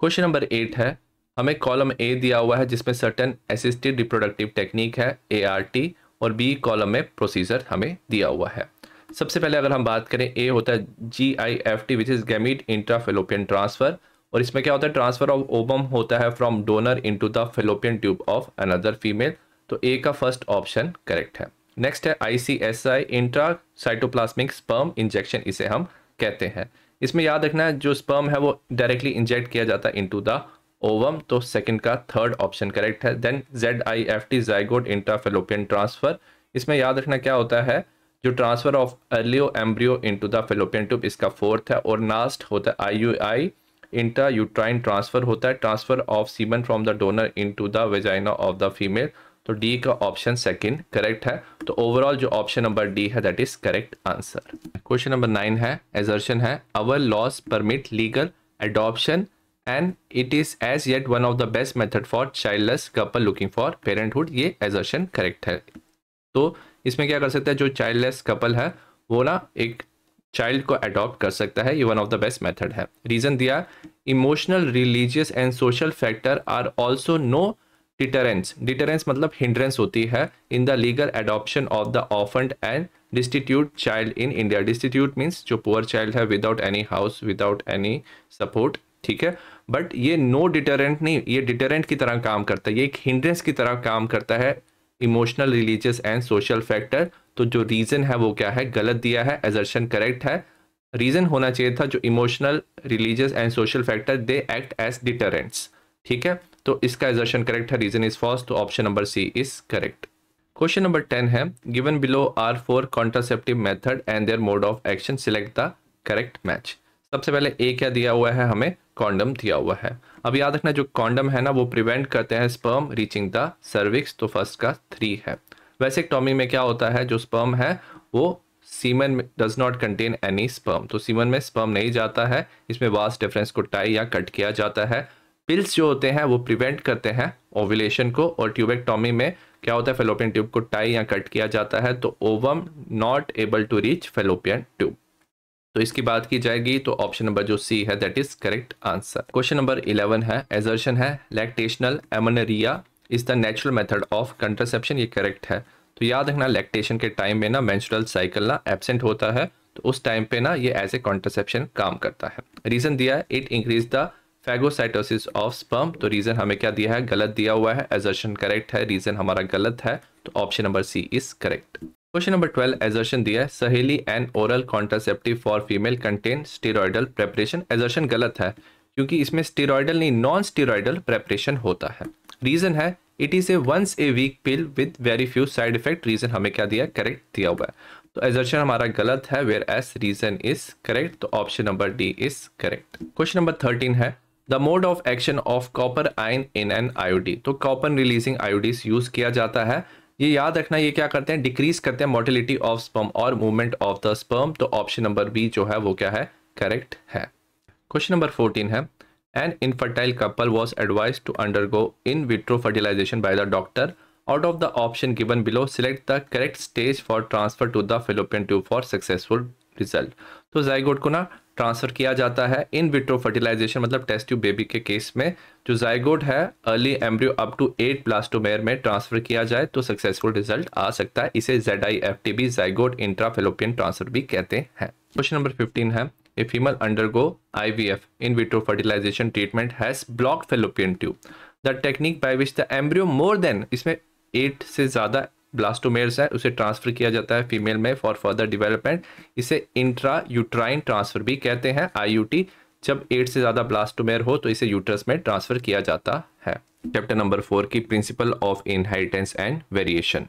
क्वेश्चन नंबर एट है। हमें कॉलम ए दिया हुआ है, जिसमें सर्टन असिस्टेड रिप्रोडक्टिव टेक्निक है एआरटी और बी कॉलम में प्रोसीजर हमें दिया हुआ है। सबसे पहले अगर हम बात करें ए होता है G I F T which is gamete intrafallopian transfer और इसमें क्या होता है? ट्रांसफ़र ऑफ़ ओबम होता है from donor into the fallopian tube of another female तो ए का फ़र्स्ट ऑप्शन करेक्ट है। नेक्स्ट है I C S I intracytoplasmic sperm injection इसे हम कहते हैं। इसमें याद रखना है, जो स्पर्म है वो डायरेक्टली इंजेक्ट किया जाता है इनटू द ओवम तो सेकंड का थर्ड ऑप्शन करेक्ट है। Then Z I F T zygote intrafallopian transfer इसमें याद रखना क्या होता है? जो transfer of early embryo into the fallopian tube इसका फोर्थ है और नास्ट होता है आई यू यूट्राइन ट्रांसफ़र होता है transfer of semen from the donor into the vagina of the female तो डी का ऑप्शन सेकंड करेक्ट है। तो ओवरऑल जो ऑप्शन नंबर डी है that is correct answer question number nine है एजर्शन है our laws permit legal adoption and it is as yet one of the best method for childless couple looking for parenthood ये assertion correct है। तो इसमें क्या कर सकते हैं, जो चाइल्डलेस कपल है, वो ना एक चाइल्ड को अडॉप्ट कर सकता है, ये one of the best method है। रीज़न दिया emotional religious and social factor are also no deterrence deterrence मतलब हिंड्रेंस होती है in the legal adoption of the orphaned and destitute child in India destitute means जो poor child है without any house without any support ठीक है? But ये no no deterrent नहीं, ये डिटरेंट की तरह काम करता है, ये एक हिंड्रेंस की तरह काम करता है emotional religious and social factor तो जो रीज़न है वो क्या है? गलत दिया है एजर्शन करेक्ट है। रीज़न होना चाहिए था जो emotional religious and social factor they act as deterrents ठीक है? तो इसका एजर्शन करेक्ट है रीजन इज़ फॉल्स तो option number C is correct question number ten है। Given below are four contraceptive method and their mode of action select the correct match सबसे पहले ए क्या दिया हुआ है? हमें कॉन्डम दिया हुआ है। अब याद रखना जो कॉन्डम है ना, वो प्रिवेंट करते हैं स्पर्म, रीचिंग द सर्विक्स तो फ़र्स्ट का थ्री है। वैसे टॉमी में क्या होता है, जो स्पर्म है, वो semen does not contain any sperm तो सीमन में स्पर्म नहीं जाता है, इसमें वास्ट डिफरेंस को टाई या कट किया जाता है। पिल्स जो होते हैं, वो प्रिवेंट करते हैं ओविलेशन को, और ट्यूबेक्टोमी में क्या होता है फेलोपियन ट्यूब को टाई या कट किया जाता है तो ovum not able to reach fallopian tube तो इसकी बात की जाएगी तो ऑप्शन नंबर जो सी है that is correct answer question number eleven है एजर्शन है lactational amenorrhoea is the natural method of contraception ये करेक्ट है. तो याद रखना लैक्टेशन के टाइम में ना मेंस्ट्रुअल साइकिल ना एबसेंट होता है तो उस टाइम पे ना ये एज ए कॉन्ट्रासेप्शन काम करता है. रीजन दिया है it increase the phagocytosis of sperm तो रीजन हमें क्या दिया है? गलत दिया हुआ है एजर्शन करेक्ट है रीजन हमारा गलत है तो option number C is correct question number twelve assertion दिया है, Saheli and oral contraceptive for female contain steroidal preparation assertion गलत है, क्योंकि इसमें स्टेरॉयडल नहीं नॉन स्टेरॉयडल प्रेपरेशन होता है। रीजन है it is a once a week pill with very few side effect reason हमें क्या दिया करेक्ट दिया हुआ है। तो एजर्शन हमारा गलत है whereas reason is correct तो option number D is correct question number thirteen है the mode of action of copper ion in an आयोडी तो कॉपर रिलीजिंग आयोडीज यूज़ किया जाता है ये याद रखना, ये क्या करते हैं? डिक्रीज करते हैं मोटिलिटी ऑफ़ स्पर्म और मूवमेंट ऑफ़ द स्पर्म तो ऑप्शन नंबर बी जो है, वो क्या है? करेक्ट है। क्वेश्चन नंबर फोर्टीन है। An infertile couple was advise to undergo in vitro fertilisation by the doctor out of the option given below select the correct stage for transfer to the fallopian tube for successful result तो zygote को ना transfer किया जाता है in vitro fertilisation मतलब test tube baby के case में, जो जाइगोड है, early embryo up to eight blastomere में ट्रांसफ़र किया जाए तो सक्सेसफुल रिज़ल्ट आ सकता है। इसे जेड आई एफ़ टी बी जाइगोड इंट्राफेलोपियन ट्रांसफ़र भी कहते हैं। क्वेश्चन नंबर फिफ्टीन है, a female undergo I V F in vitro fertilisation treatment has blocked fallopian tube. The technique by which the embryo more than, इसमें eight से ज़्यादा ब्लास्टोमेर्स है, उसे ट्रांसफ़र किया जाता है फीमेल में फॉर फर्दर डेवलपमेंट इसे इंट्रा यूट्राइन ट्रांसफ़र भी कहते हैं आई जब एट से ज़्यादा ब्लास्टोमेर हो तो इसे यूट्रस में ट्रांसफ़र किया जाता है। चैप्टर नंबर फोर की principle of inheritance and variation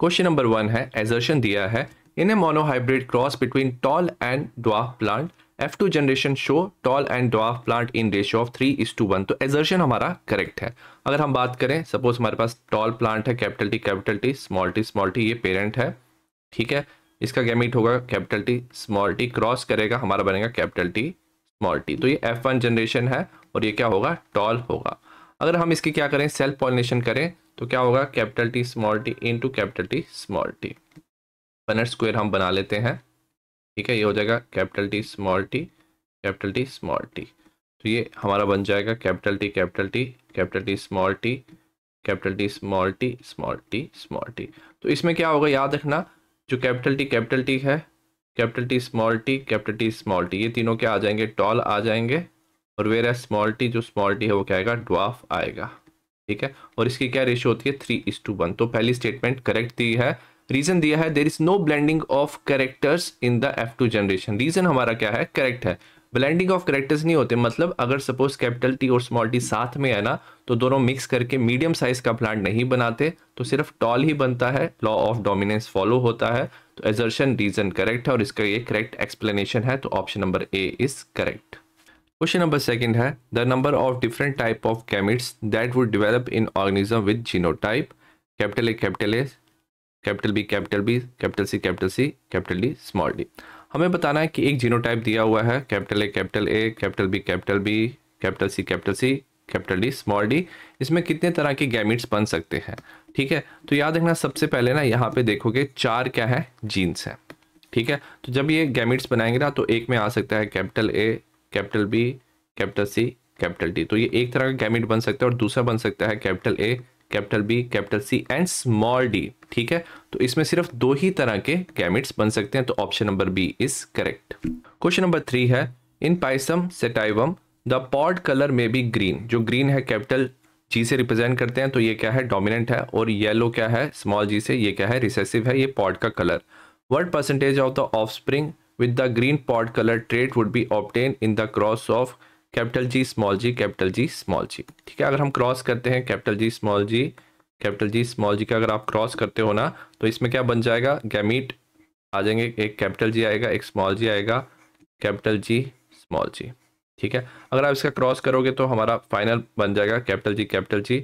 question number one है एजर्शन दिया है। In a monohybrid cross between tall and dwarf plant F two generation show tall and dwarf plant in ratio of three is to one तो assertion हमारा correct है। अगर हम बात करें सपोज़ हमारे पास टॉल प्लांट है capital T capital T small T small T ये पेरेंट है, ठीक है? इसका गैमिट होगा capital T small T cross करेगा, हमारा बनेगा कैपिटल टी स्मॉल टी तो ये एफ़ वन जनरेशन है और ये क्या होगा? टॉल होगा। अगर हम इसकी क्या करें सेल्फ पॉलिनेशन करें तो क्या होगा? Capital T small T into capital T small T Punnett square हम बना लेते हैं। ठीक है, ये हो जाएगा capital T small T, capital T small T. तो ये हमारा बन जाएगा capital T capital T capital T small T, capital T small T small T small T. तो इसमें क्या होगा याद रखना, जो कैपिटल टी कैपिटल टी है, capital T small T, capital T small T, ये तीनों क्या आ जाएँगे, टॉल आ जाएँगे, और वेर है स्मॉल टी, जो स्मॉल टी है, वो क्या आएगा ड्वाफ आएगा। ठीक है, और इसकी क्या रेशियो होती है थ्री इज़ टू वन तो पहली स्टेटमेंट करेक्ट दी है रीजन दिया है there is no blending of characters in the F two generation reason हमारा क्या है? करेक्ट है. ब्लेंडिंग ऑफ़ करेक्टर्स नहीं होते मतलब अगर सपोज़ कैपिटल टी और स्मॉल टी साथ में है ना तो दोनों मिक्स करके मीडियम साइज़ का प्लांट नहीं बनाते तो सिर्फ़ टॉल ही बनता है लॉ ऑफ़ डोमिनेंस फॉलो होता है तो एजर्शन रीजन करेक्ट है और इसका ये करेक्ट एक्सप्लेनेशन है तो option number A is correct question number second है the number of different type of gametes that would develop in organism with genotype capital A capital A capital B capital B capital C capital C capital D small D हमें बताना है कि एक genotype दिया हुआ है, capital A capital A capital B capital B capital C capital C capital D small D इसमें कितने तरह के गैमिट्स बन सकते हैं? ठीक है? तो याद रखना सबसे पहले ना, यहाँ पे देखोगे चार क्या है? जीन्स हैं। ठीक है? तो जब ये गैमिट्स बनाएँगे ना तो एक में आ सकता है capital A capital B capital C capital D तो ये एक तरह का गैमिट बन सकता है और दूसरा बन सकता है capital A capital B capital C and small D ठीक है? तो इसमें सिर्फ़ दो ही तरह के गैमिट्स बन सकते हैं तो option number B is correct question number three है in Pisum sativum the pod colour में बी ग्रीन जो ग्रीन है कैपिटल जी से रिप्रेजेंट करते हैं तो ये क्या है? डोमिनेंट है। और येलो क्या है? स्मॉल जी से, ये क्या है? रिसेसिव है, ये पॉड का colour what percentage of the offspring with the green pod colour trait would be obtained in the cross of capital G small G capital G small G ठीक है, अगर हम क्रॉस करते हैं capital G small G capital G small G का अगर आप cross करते हो ना तो इसमें क्या बन जाएगा? गैमीट आ जाएँगे, एक कैपिटल जी आएगा, एक स्मॉल जी आएगा कैपिटल जी स्मॉल जी ठीक है, अगर आप इसका क्रॉस करोगे तो हमारा फाइनल बन जाएगा capital G capital G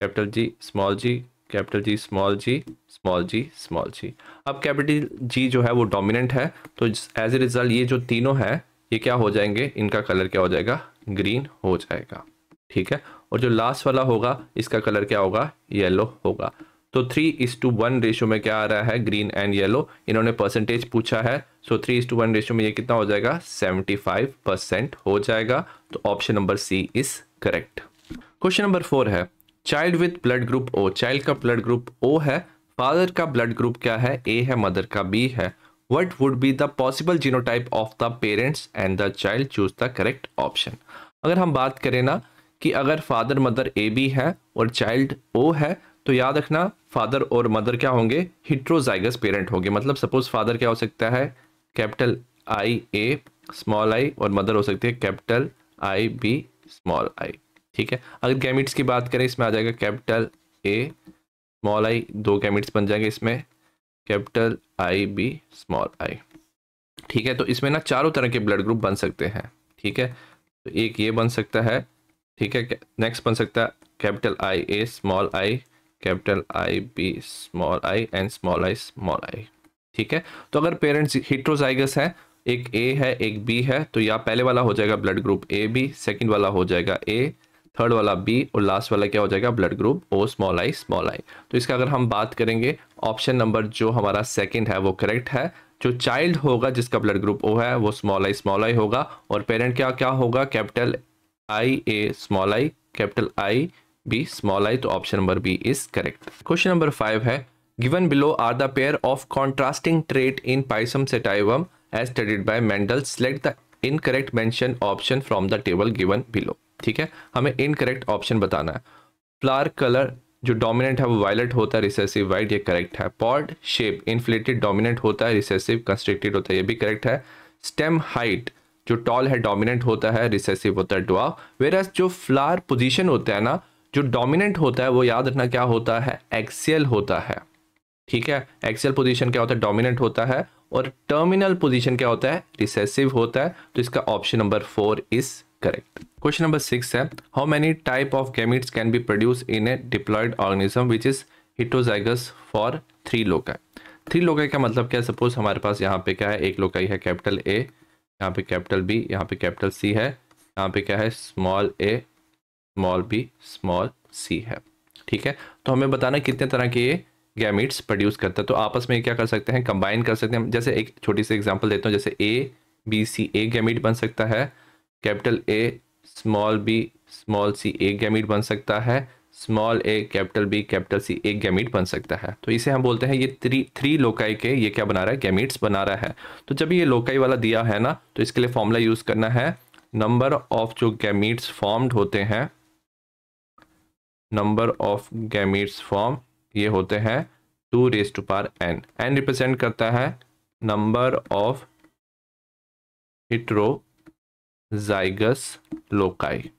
capital G small G capital G small G small G small G अब कैपिटल जी जो है वो डोमिनेंट है तो एज ए रिज़ल्ट ये जो तीनों है, ये क्या हो जाएँगे? इनका कलर क्या हो जाएगा? ग्रीन हो जाएगा, ठीक है? और जो लास्ट वाला होगा, इसका कलर क्या होगा? येलो होगा। तो three is to one ratio में क्या आ रहा है? ग्रीन एंड येलो इन्होंने परसेंटेज पूछा है। So three is to one ratio में ये कितना हो जाएगा? सेवेंटी फाइव परसेंट हो जाएगा। तो option number C is correct question number four है। Child with blood group O child का ब्लड ग्रुप ओ है। फादर का ब्लड ग्रुप क्या है? ए है मदर का बी है। What would be the possible genotype of the parents and the child choose the correct option अगर हम बात करें ना कि अगर फादर मदर ए बी है और चाइल्ड ओ है तो याद रखना फादर और मदर क्या होंगे? हिट्रोजाइगस पेरेंट होंगे। मतलब सपोज़ फादर क्या हो सकता है? कैपिटल आई ए स्मॉल आई और मदर हो सकती है capital I B small I ठीक है? अगर गैमिट्स की बात करें, इसमें आ जाएगा कैपिटल ए स्मॉल आई दो गैमिट्स बन जाएँगे इसमें। Capital I B small I ठीक है तो इसमें ना चारों तरह के ब्लड ग्रुप बन सकते हैं। ठीक है तो एक ये बन सकता है, ठीक है नेक्स्ट बन सकता है capital I A small I capital I B small I and small I small I ठीक है तो अगर पेरेंट्स हिट्रोजाइगस है, एक ए है, एक बी है तो या पहले वाला हो जाएगा blood group A B second वाला हो जाएगा ए थर्ड वाला बी और लास्ट वाला क्या हो जाएगा? Blood group O small I small I तो इसका अगर हम बात करेंगे ऑप्शन नंबर जो हमारा सेकंड है, वो करेक्ट है। जो चाइल्ड होगा, जिसका ब्लड ग्रुप ओ है, वो स्मॉल आई स्मॉल आई होगा। और पेरेंट क्या क्या होगा? Capital I A small I capital I B small I तो option number B is correct question number five है given below are the pair of contrasting trait in Pisum sativum as studied by Mendel select the incorrect mention option from the table given below ठीक है? हमें incorrect option बताना है। Flower colour जो dominant है, वो violet होता है रिसेसिव वाइट ये करेक्ट है। पॉड शेप इन्फ्लेटेड डोमिनेंट होता है रिसेसिव कंस्ट्रिक्टेड होता है, ये भी करेक्ट है। स्टेम हाइट जो टॉल है डोमिनेंट होता है रिसेसिव होता है डुआ वेर जो फ्लावर पोजिशन होता है ना, जो डोमिनेंट होता है, वो याद रखना क्या होता है? एक्सियल होता है। ठीक है? एक्सियल पोजीशन क्या होता है? डोमिनेंट होता है। और टर्मिनल पोजीशन क्या होता है? रिसेसिव होता है। तो इसका option number four is correct question number six है how many type of gametes can be produce in a diploid organism which is heterozygous for three loci three loci का मतलब क्या है? सपोज़ हमारे पास यहाँ पे क्या है? एक लोकाई है कैपिटल ए यहाँ पे कैपिटल बी यहाँ पे कैपिटल सी है, यहाँ पे क्या है? Small A small B small C है। ठीक है? तो हमें बताना कितने तरह के ये गैमिट्स प्रोड्यूस करता है। तो आपस में क्या कर सकते हैं? कंबाइन कर सकते हैं। जैसे एक छोटी सी एग्जांपल देता हूँ। जैसे A B C A gamete बन सकता है। Capital A small B small C एक गैमिट बन सकता है। Small A capital B capital C एक गैमिट बन सकता है। तो इसे हम बोलते हैं, ये थ्री थ्री लोकाई के ये क्या बना रहा है? गैमिट्स बना रहा है। तो जब ये लोकाई वाला दिया है ना तो इसके लिए फॉर्मूला यूज़ करना है। नंबर ऑफ़ जो गैमिट्स फॉर्म्ड होते हैं नंबर ऑफ़ गैमिट्स फॉर्म ये होते हैं two raise to power n n represent करता है number of heterozygous loci.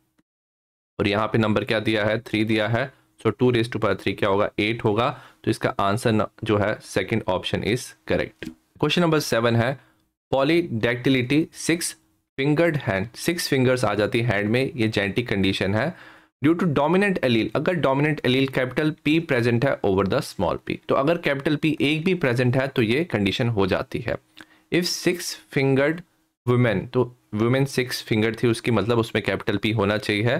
और यहाँ पे नंबर क्या दिया है? थ्री दिया है। So two raise to power three क्या होगा? एट होगा। तो इसका आंसर जो है second option is correct question number seven है। Polydactyly six fingered hand six fingers आ जाती हैंड में। ये जेनेटिक कंडीशन है। ड्यू टू डोमिनेंट एलील अगर dominant allele capital P present है ओवर द स्मॉल पी तो अगर कैपिटल पी एक भी प्रेजेंट है तो ये कंडीशन हो जाती है। इफ़ सिक्स फिंगर्ड वुमेन तो वुमेन सिक्स फिंगर थी उसकी मतलब उसमें कैपिटल पी होना चाहिए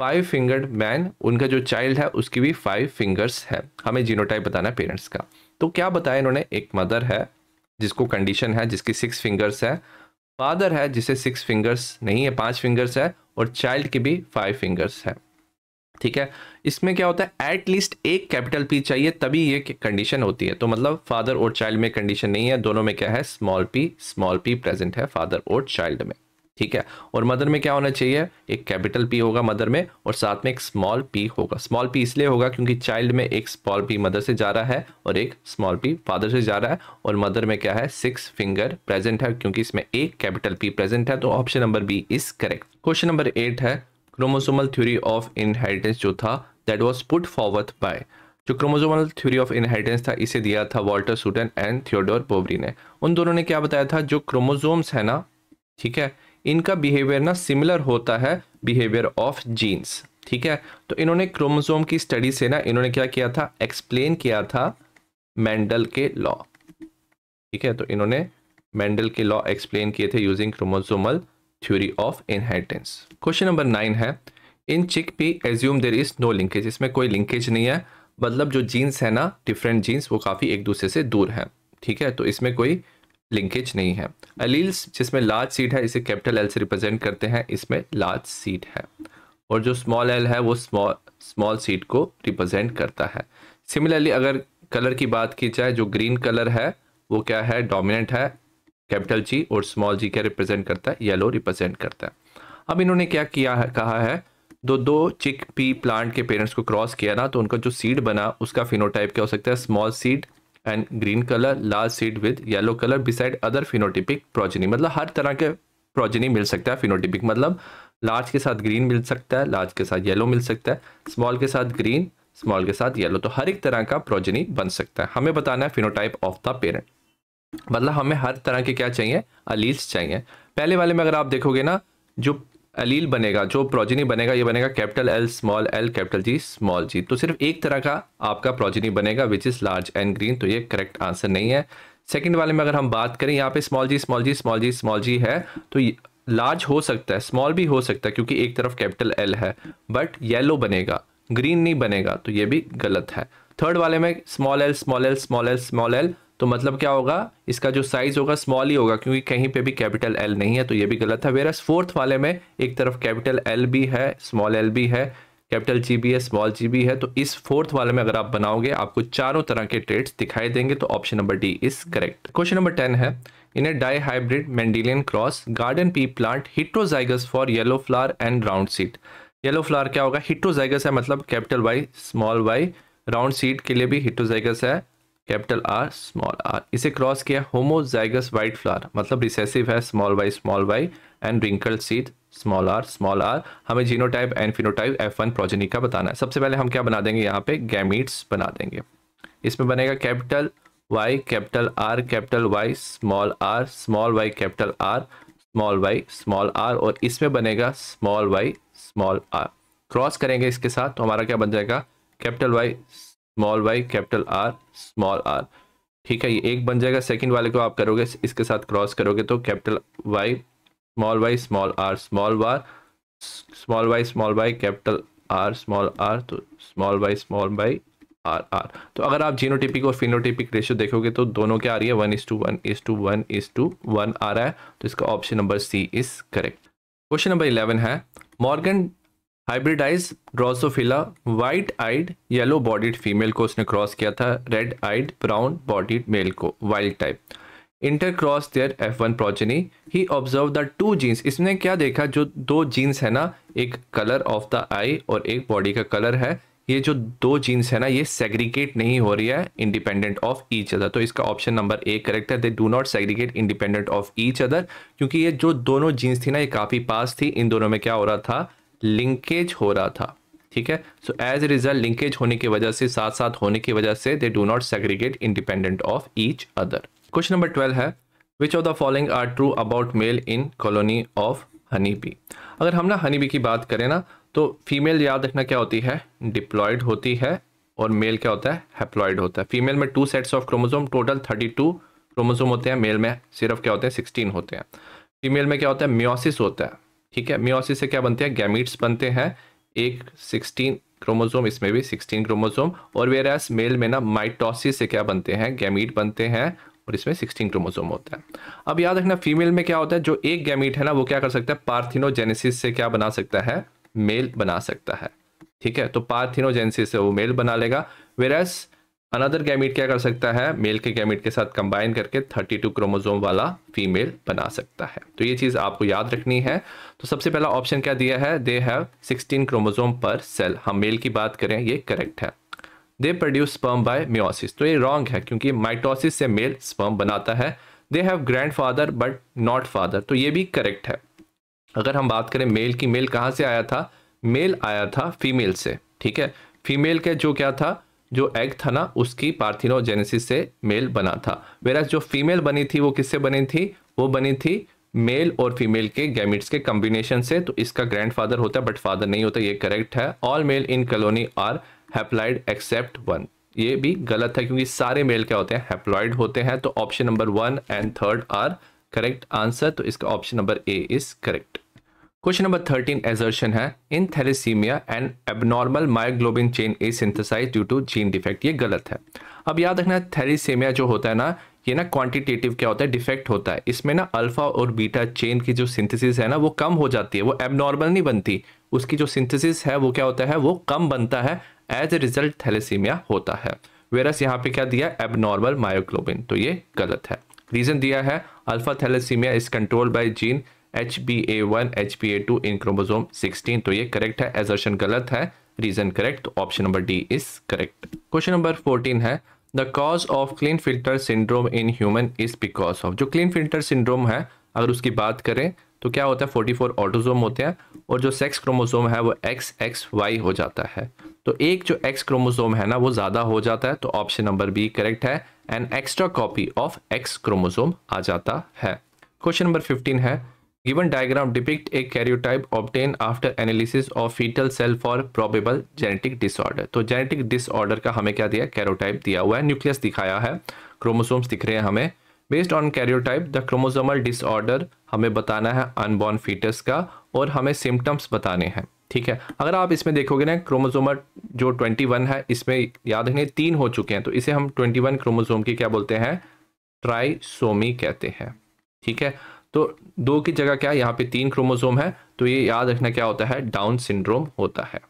फाइव फिंगर्ड मैन उनका जो चाइल्ड है, उसकी भी फाइव फिंगर्स है। हमें जीनोटाइप बताना है पेरेंट्स का। तो क्या बताया इन्होंने? एक मदर है, जिसको कंडीशन है, जिसकी सिक्स फिंगर्स है। फादर है, जिसे सिक्स फिंगर्स नहीं है, पाँच फिंगर्स है, और चाइल्ड की भी फाइव फिंगर्स है। ठीक है? इसमें क्या होता है? एट लीस्ट एक कैपिटल पी चाहिए, तभी ये कंडीशन होती है। तो मतलब फादर और चाइल्ड में कंडीशन नहीं है। दोनों में क्या है? Small P small P present है फादर और चाइल्ड में। ठीक है? और मदर में क्या होना चाहिए? एक कैपिटल पी होगा मदर में और साथ में एक स्मॉल पी होगा। स्मॉल पी इसलिए होगा क्योंकि चाइल्ड में एक स्मॉल पी मदर से जा रहा है और एक स्मॉल पी फादर से जा रहा है और मदर में क्या है? सिक्स फिंगर प्रेजेंट है क्योंकि इसमें एक कैपिटल पी प्रेजेंट है तो option number B is correct question number eight है क्रोमोसोमल थ्योरी ऑफ़ इनहेरिटेंस जो था that was put forward by जो क्रोमोसोमल थ्योरी ऑफ़ इनहेरिटेंस था, इसे दिया था Walter Sutton and Theodore Boveri ने। उन दोनों ने क्या बताया था? जो क्रोमोजोम्स है ना, ठीक है, इनका बिहेवियर ना सिमिलर होता है बिहेवियर ऑफ़ जीन्स ठीक है? तो इन्होंने क्रोमोसोम की स्टडी से ना, इन्होंने क्या किया था? एक्सप्लेन किया था मेंडल के लॉ ठीक है? तो इन्होंने मेंडल के लॉ एक्सप्लेन किए थे using chromosomal theory of inheritance question number nine है in chick pea assume there is no linkage इसमें कोई लिंकेज नहीं है मतलब जो जीन्स है ना डिफरेंट जीन्स वो काफ़ी एक दूसरे से दूर है, ठीक है? तो इसमें कोई लिंकेज नहीं है। अलील्स जिसमें लार्ज सीट है, इसे कैपिटल एल से रिप्रेजेंट करते हैं, इसमें लार्ज सीट है। और जो स्मॉल एल है, वो स्मॉल स्मॉल सीट को रिप्रेजेंट करता है। सिमिलरली अगर कलर की बात की जाए, जो ग्रीन कलर है, वो क्या है? डोमिनेंट है। कैपिटल जी और स्मॉल जी क्या रिप्रेजेंट करता है? येलो रिप्रेजेंट करता है। अब इन्होंने क्या किया है, कहा है, दो दो चिक पी प्लांट के पेरेंट्स को क्रॉस किया ना तो उनका जो सीड बना, उसका फिनोटाइप क्या हो सकता है? Small seed and green colour large seed with yellow colour beside other phenotypic progeny मतलब हर तरह के प्रोजनी मिल सकता है फिनोटिपिक मतलब लार्ज के साथ ग्रीन मिल सकता है लार्ज के साथ येलो मिल सकता है स्मॉल के साथ ग्रीन स्मॉल के साथ येलो तो हर एक तरह का प्रोजनी बन सकता है। हमें बताना है फिनोटाइप ऑफ़ द पेरेंट मतलब हमें हर तरह के क्या चाहिए? अलील्स चाहिए। पहले वाले में अगर आप देखोगे ना, जो अलील बनेगा, जो प्रोजिनी बनेगा, ये बनेगा capital L small L capital G small G तो सिर्फ़ एक तरह का आपका प्रोजिनी बनेगा which is large and green तो ये करेक्ट आंसर नहीं है। सेकंड वाले में अगर हम बात करें, यहाँ पे small G small G small G small G है तो लार्ज हो सकता है स्मॉल भी हो सकता है, क्योंकि एक तरफ़ कैपिटल एल है। बट येलो बनेगा ग्रीन नहीं बनेगा तो ये भी गलत है। थर्ड वाले में small L small L small L small L तो मतलब क्या होगा? इसका जो साइज़ होगा स्मॉल ही होगा, क्योंकि कहीं पे भी कैपिटल एल नहीं है तो ये भी गलत है। वेरस फोर्थ वाले में एक तरफ़ कैपिटल एल भी है स्मॉल एल भी है कैपिटल जी भी है स्मॉल जी भी है तो इस फोर्थ वाले में अगर आप बनाओगे, आपको चारों तरह के ट्रेड्स दिखाई देंगे तो option number D is correct question number ten है। In a dihybrid Mendelian cross garden pea plant heterozygous for yellow flower and round seed yellow flower क्या होगा? हिट्रोजाइगस है मतलब capital Y small Y round seed के लिए भी heterozygous है। Capital R small R इसे क्रॉस किया होमोजाइगस वाइट फ्लावर मतलब रिसेसिव है small Y small Y and wrinkle seed small R small R हमें genotype and phenotype F one progeny का बताना है। सबसे पहले हम क्या बना देंगे यहाँ पे? गैमीट्स बना देंगे। इसमें बनेगा capital Y capital R capital Y small R small Y capital R small Y small R और इसमें बनेगा small Y small R cross करेंगे इसके साथ तो हमारा क्या बन जाएगा? Capital Y small Y, capital R, small R. ठीक है, ये एक बन जाएगा, सेकंड वाले को आप करोगे, इसके साथ क्रॉस करोगे तो capital Y, small Y, small R, small R, small Y small Y, capital R, small R तो small Y small Y, R R. तो अगर आप जीनोटिपिक और फिनोटिपिक रेशियो देखोगे तो दोनों क्या आ रही है, one is to, one is to, one is to, one आ रहा है तो इसका option number C is correct. Question number eleven है, Morgan hybridize Drosophila white eyed yellow bodied female को उसने क्रॉस किया था red eyed brown bodied male को wild type intercross their F one progeny he observe the two genes इसने क्या देखा? जो दो जीन्स है ना, एक कलर ऑफ़ द आई और एक बॉडी का कलर है, ये जो दो जीन्स है ना, ये सेग्रीगेट नहीं हो रही है इंडिपेंडेंट ऑफ़ ईच अदर तो इसका ऑप्शन नंबर ए करेक्ट है. They do not segregate independent of each other क्योंकि ये जो दोनों जीन्स थी ना, ये काफ़ी पास थी. इन दोनों में क्या हो रहा था? लिंकेज हो रहा था, ठीक है? So as a result linkage होने की वजह से साथ साथ होने की वजह से they do not segregate independent of each other question number twelve है which of the following are true about male in colony of honey bee अगर हम ना हनी बी की बात करें ना तो फीमेल याद रखना क्या होती है? डिप्लॉयड होती है और मेल क्या होता है? हैप्लॉयड होता है। फीमेल में two sets of chromosome total thirty two chromosome होते हैं मेल में सिर्फ़ क्या होते हैं? सिक्सटीन होते हैं। फीमेल में क्या होता है? म्योसिस होता है। ठीक है मियोसिस से क्या बनते हैं? गैमीट्स बनते हैं। एक सिक्सटीन क्रोमोसोम इसमें भी सिक्सटीन क्रोमोसोम और वेर एस मेल में ना माइटोसिस से क्या बनते हैं? गैमीट बनते हैं और इसमें 16 क्रोमोसोम होता है। अब याद रखना फीमेल में क्या होता है? जो एक गैमीट है ना, वो क्या कर सकता है? पार्थिनोजेनेसिस से क्या बना सकता है? मेल बना सकता है। ठीक है तो पार्थिनोजेनेसिस से वो मेल बना लेगा। वेरस अनदर गैमिट क्या कर सकता है? मेल के गैमिट के साथ कंबाइन करके 32 क्रोमोसोम वाला फीमेल बना सकता है। तो ये चीज़ आपको याद रखनी है। तो सबसे पहला ऑप्शन क्या दिया है? They have 16 chromosome per cell हम मेल की बात करें, ये करेक्ट है। They produce sperm by meiosis तो ये रॉन्ग है, क्योंकि माइटोसिस से मेल स्पर्म बनाता है। They have grandfather but not father तो ये भी करेक्ट है। अगर हम बात करें मेल की मेल कहाँ से आया था? मेल आया था फीमेल से, ठीक है? फीमेल के जो क्या था? जो एग था ना, उसकी पार्थिनोजेनेसिस से मेल बना था। वेरा जो फीमेल बनी थी, वो किससे बनी थी? वो बनी थी मेल और फीमेल के गैमिट्स के कॉम्बिनेशन से। तो इसका ग्रैंडफादर होता है बट फादर नहीं होता, ये करेक्ट है। All male in colony are haploid except one ये भी गलत है, क्योंकि सारे मेल क्या होते हैं? हैप्लॉइड होते हैं। तो option number one and third are correct answer तो इसका option number A is correct question number thirteen assertion है in thalassaemia and abnormal myoglobin chain is synthesise due to gene defect ये गलत है। अब याद रखना थैलेसीमिया जो होता है ना, ये ना क्वांटिटेटिव क्या होता है? डिफेक्ट होता है। इसमें ना अल्फ़ा और बीटा चेन की जो सिंथेसिस है ना, वो कम हो जाती है, वो एबनॉर्मल नहीं बनती। उसकी जो सिंथेसिस है, वो क्या होता है? वो कम बनता है एज ए रिज़ल्ट थैलेसीमिया होता है। वेरस यहाँ पे क्या दिया? एबनॉर्मल मायोग्लोबिन तो ये गलत है। रीजन दिया है alpha thalassaemia is control by gene H B A one H B A two in chromosome sixteen तो ये करेक्ट है एजर्शन गलत है reason correct option number D is correct question number fourteen है the cause of Klinefelter syndrome in human is because of जो Klinefelter syndrome है, अगर उसकी बात करें तो क्या होता है फोर्टी फोर ऑटोजोम होते हैं, और जो सेक्स क्रोमोजोम है, वो एक्स एक्स वाई हो जाता है। तो एक जो एक्स क्रोमोजोम है ना, वो ज़्यादा हो जाता है तो ऑप्शन नंबर बी करेक्ट है and extra copy of X chromosome आ जाता है। क्वेश्चन नंबर फिफ्टीन है Given diagram depict a karyotype obtained after analysis of fetal cell for probable genetic disorder. तो genetic disorder का हमें क्या दिया? कैरोटाइप दिया हुआ है। न्यूक्लियस दिखाया है। क्रोमोसोम्स दिख रहे हैं हमें। Based on karyotype the chromosomal disorder हमें बताना है अनबॉर्न फीटस का और हमें सिम्टम्स बताने हैं। ठीक है? अगर आप इसमें देखोगे ना क्रोमोसोमल जो 21 है, इसमें याद रखने तीन हो चुके हैं। तो इसे हम 21 क्रोमोसोम की क्या बोलते हैं? ट्राइसोमी कहते हैं। ठीक है? तो दो की जगह क्या है? यहाँ पे तीन क्रोमोसोम है तो ये याद रखना क्या होता है? डाउन सिंड्रोम होता है।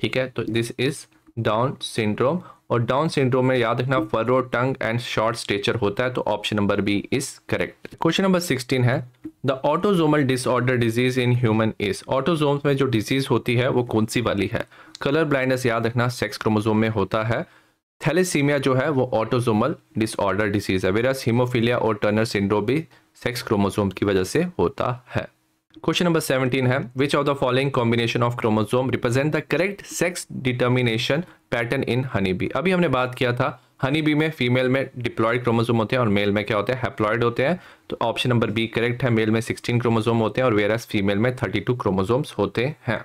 ठीक है तो दिस इज़ डाउन सिंड्रोम और डाउन सिंड्रोम में याद रखना furrow tongue and short stature होता है तो option number B is correct question number sixteen है the autosomal disorder disease in human is autosomes में जो डिज़ीज़ होती है, वो कौन सी वाली है? कलर ब्लाइंडनेस याद रखना सेक्स क्रोमोजोम में होता है। थैलेसीमिया जो है, वो ऑटोजोमल डिसऑर्डर डिज़ीज़ है। वेरस हीमोफीलिया और टर्नर सिंड्रोम भी सेक्स क्रोमोसोम की वजह से होता है। क्वेश्चन नंबर सेवनटीन है which of the following combination of chromosome represent the correct sex determination pattern in honey bee अभी हमने बात किया था हनी बी में फीमेल में डिप्लॉयड क्रोमोसोम होते हैं और मेल में क्या होते हैं? हैप्लॉयड होते हैं। तो ऑप्शन नंबर बी करेक्ट है मेल में 16 क्रोमोसोम होते हैं और वेरस फीमेल में 32 क्रोमोसोम्स होते हैं।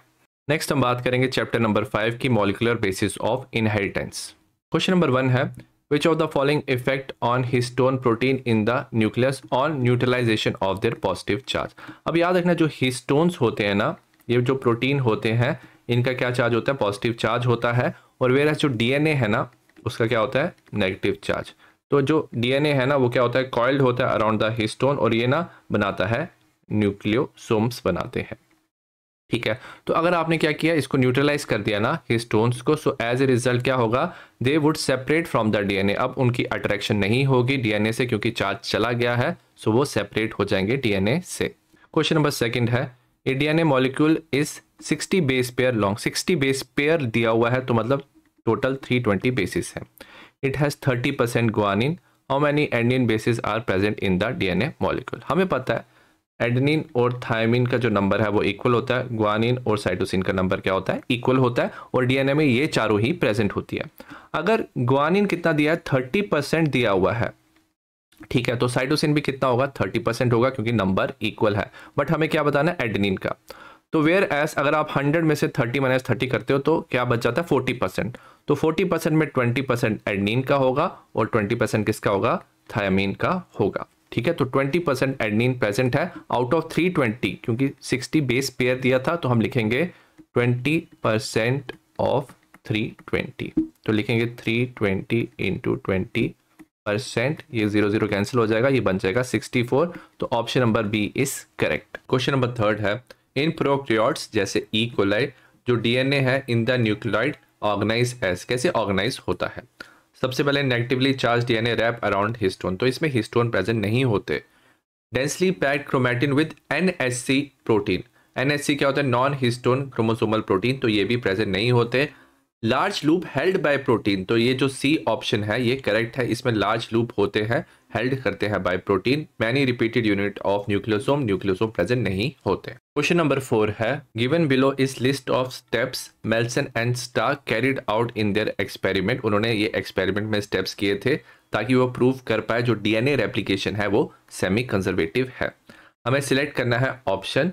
नेक्स्ट हम बात करेंगे चैप्टर नंबर फाइव की molecular basis of inheritance question number one है which of the following effect on histone protein in the nucleus on neutralization of their positive charge? अब याद रखना जो हिस्टोन्स होते हैं ना, ये जो प्रोटीन होते हैं, इनका क्या चार्ज होता है? पॉजिटिव चार्ज होता है। और वेरा जो डीएनए है ना, उसका क्या होता है? नेगेटिव चार्ज तो जो डीएनए है ना, वो क्या होता है? कॉइल्ड होता है अराउंड द हिस्टोन और ये ना, बनाता है न्यूक्लियोसोम्स बनाते हैं। ठीक है? तो अगर आपने क्या किया, इसको न्यूट्रलाइज कर दिया ना हिस्टोन्स को सो एज ए रिज़ल्ट क्या होगा? They would separate from the DNA अब उनकी अट्रैक्शन नहीं होगी डीएनए से, क्योंकि चार्ज चला गया है सो वो सेपरेट हो जाएँगे डीएनए से। क्वेश्चन नंबर सेकंड है a DNA molecule is 60 base pair long 60 base pair दिया हुआ है तो मतलब टोटल 320 बेसिस है। It has 30 percent guanine how many adenine bases are present in the DNA molecule हमें पता है एडनिन और थायमिन का जो नंबर है वो इक्वल होता है। ग्वानिन और साइटोसिन का नंबर क्या होता है? इक्वल होता है और डीएनए में ये चारों ही प्रेजेंट होती है। अगर ग्वानिन कितना दिया है? थर्टी परसेंट दिया हुआ है। ठीक है तो साइटोसिन भी कितना होगा? थर्टी परसेंट होगा क्योंकि नंबर इक्वल है। बट हमें क्या बताना है? एडनिन का। तो वेयर एस अगर आप हंड्रेड में से थर्टी माइनस थर्टी करते हो तो क्या बच जाता है? Forty percent. तो फोर्टी परसेंट में ट्वेंटी परसेंट एडनिन का होगा और ट्वेंटी परसेंट किसका होगा? थायमिन का होगा। ठीक है? तो 20 परसेंट एडनिन प्रेजेंट है आउट ऑफ़ 320 क्योंकि 60 बेस पेयर दिया था तो हम लिखेंगे 20 परसेंट ऑफ़ 320 तो लिखेंगे 320 ट्वेंटी इंटू ट्वेंटी परसेंट ये ज़ीरो ज़ीरो कैंसिल हो जाएगा, ये बन जाएगा सिक्सटी फोर तो option number B is correct question number third है इन प्रोक्रियोट्स जैसे ई e. कोलाई जो डीएनए है in the nucleoid organises कैसे ऑर्गेनाइज होता है? सबसे पहले negatively charged DNA wrap around histone तो इसमें हिस्टोन प्रेजेंट नहीं होते. Densely packed chromatin with NSC protein NSC क्या होता है? नॉन हिस्टोन क्रोमोसोमल प्रोटीन तो ये भी प्रेजेंट नहीं होते. Large loop held by protein तो ये जो सी ऑप्शन है, ये करेक्ट है, इसमें लार्ज लूप होते हैं हेल्ड करते हैं by protein many repeated unit of nucleosome nucleosome present नहीं होते। क्वेश्चन नंबर फोर है given below is list of steps Meselson and Stahl carried out in their experiment उन्होंने ये एक्सपेरिमेंट में स्टेप्स किए थे, ताकि वो प्रूव कर पाए जो डीएनए रेप्लीकेशन है, वो सेमी कंजर्वेटिव है। हमें सिलेक्ट करना है ऑप्शन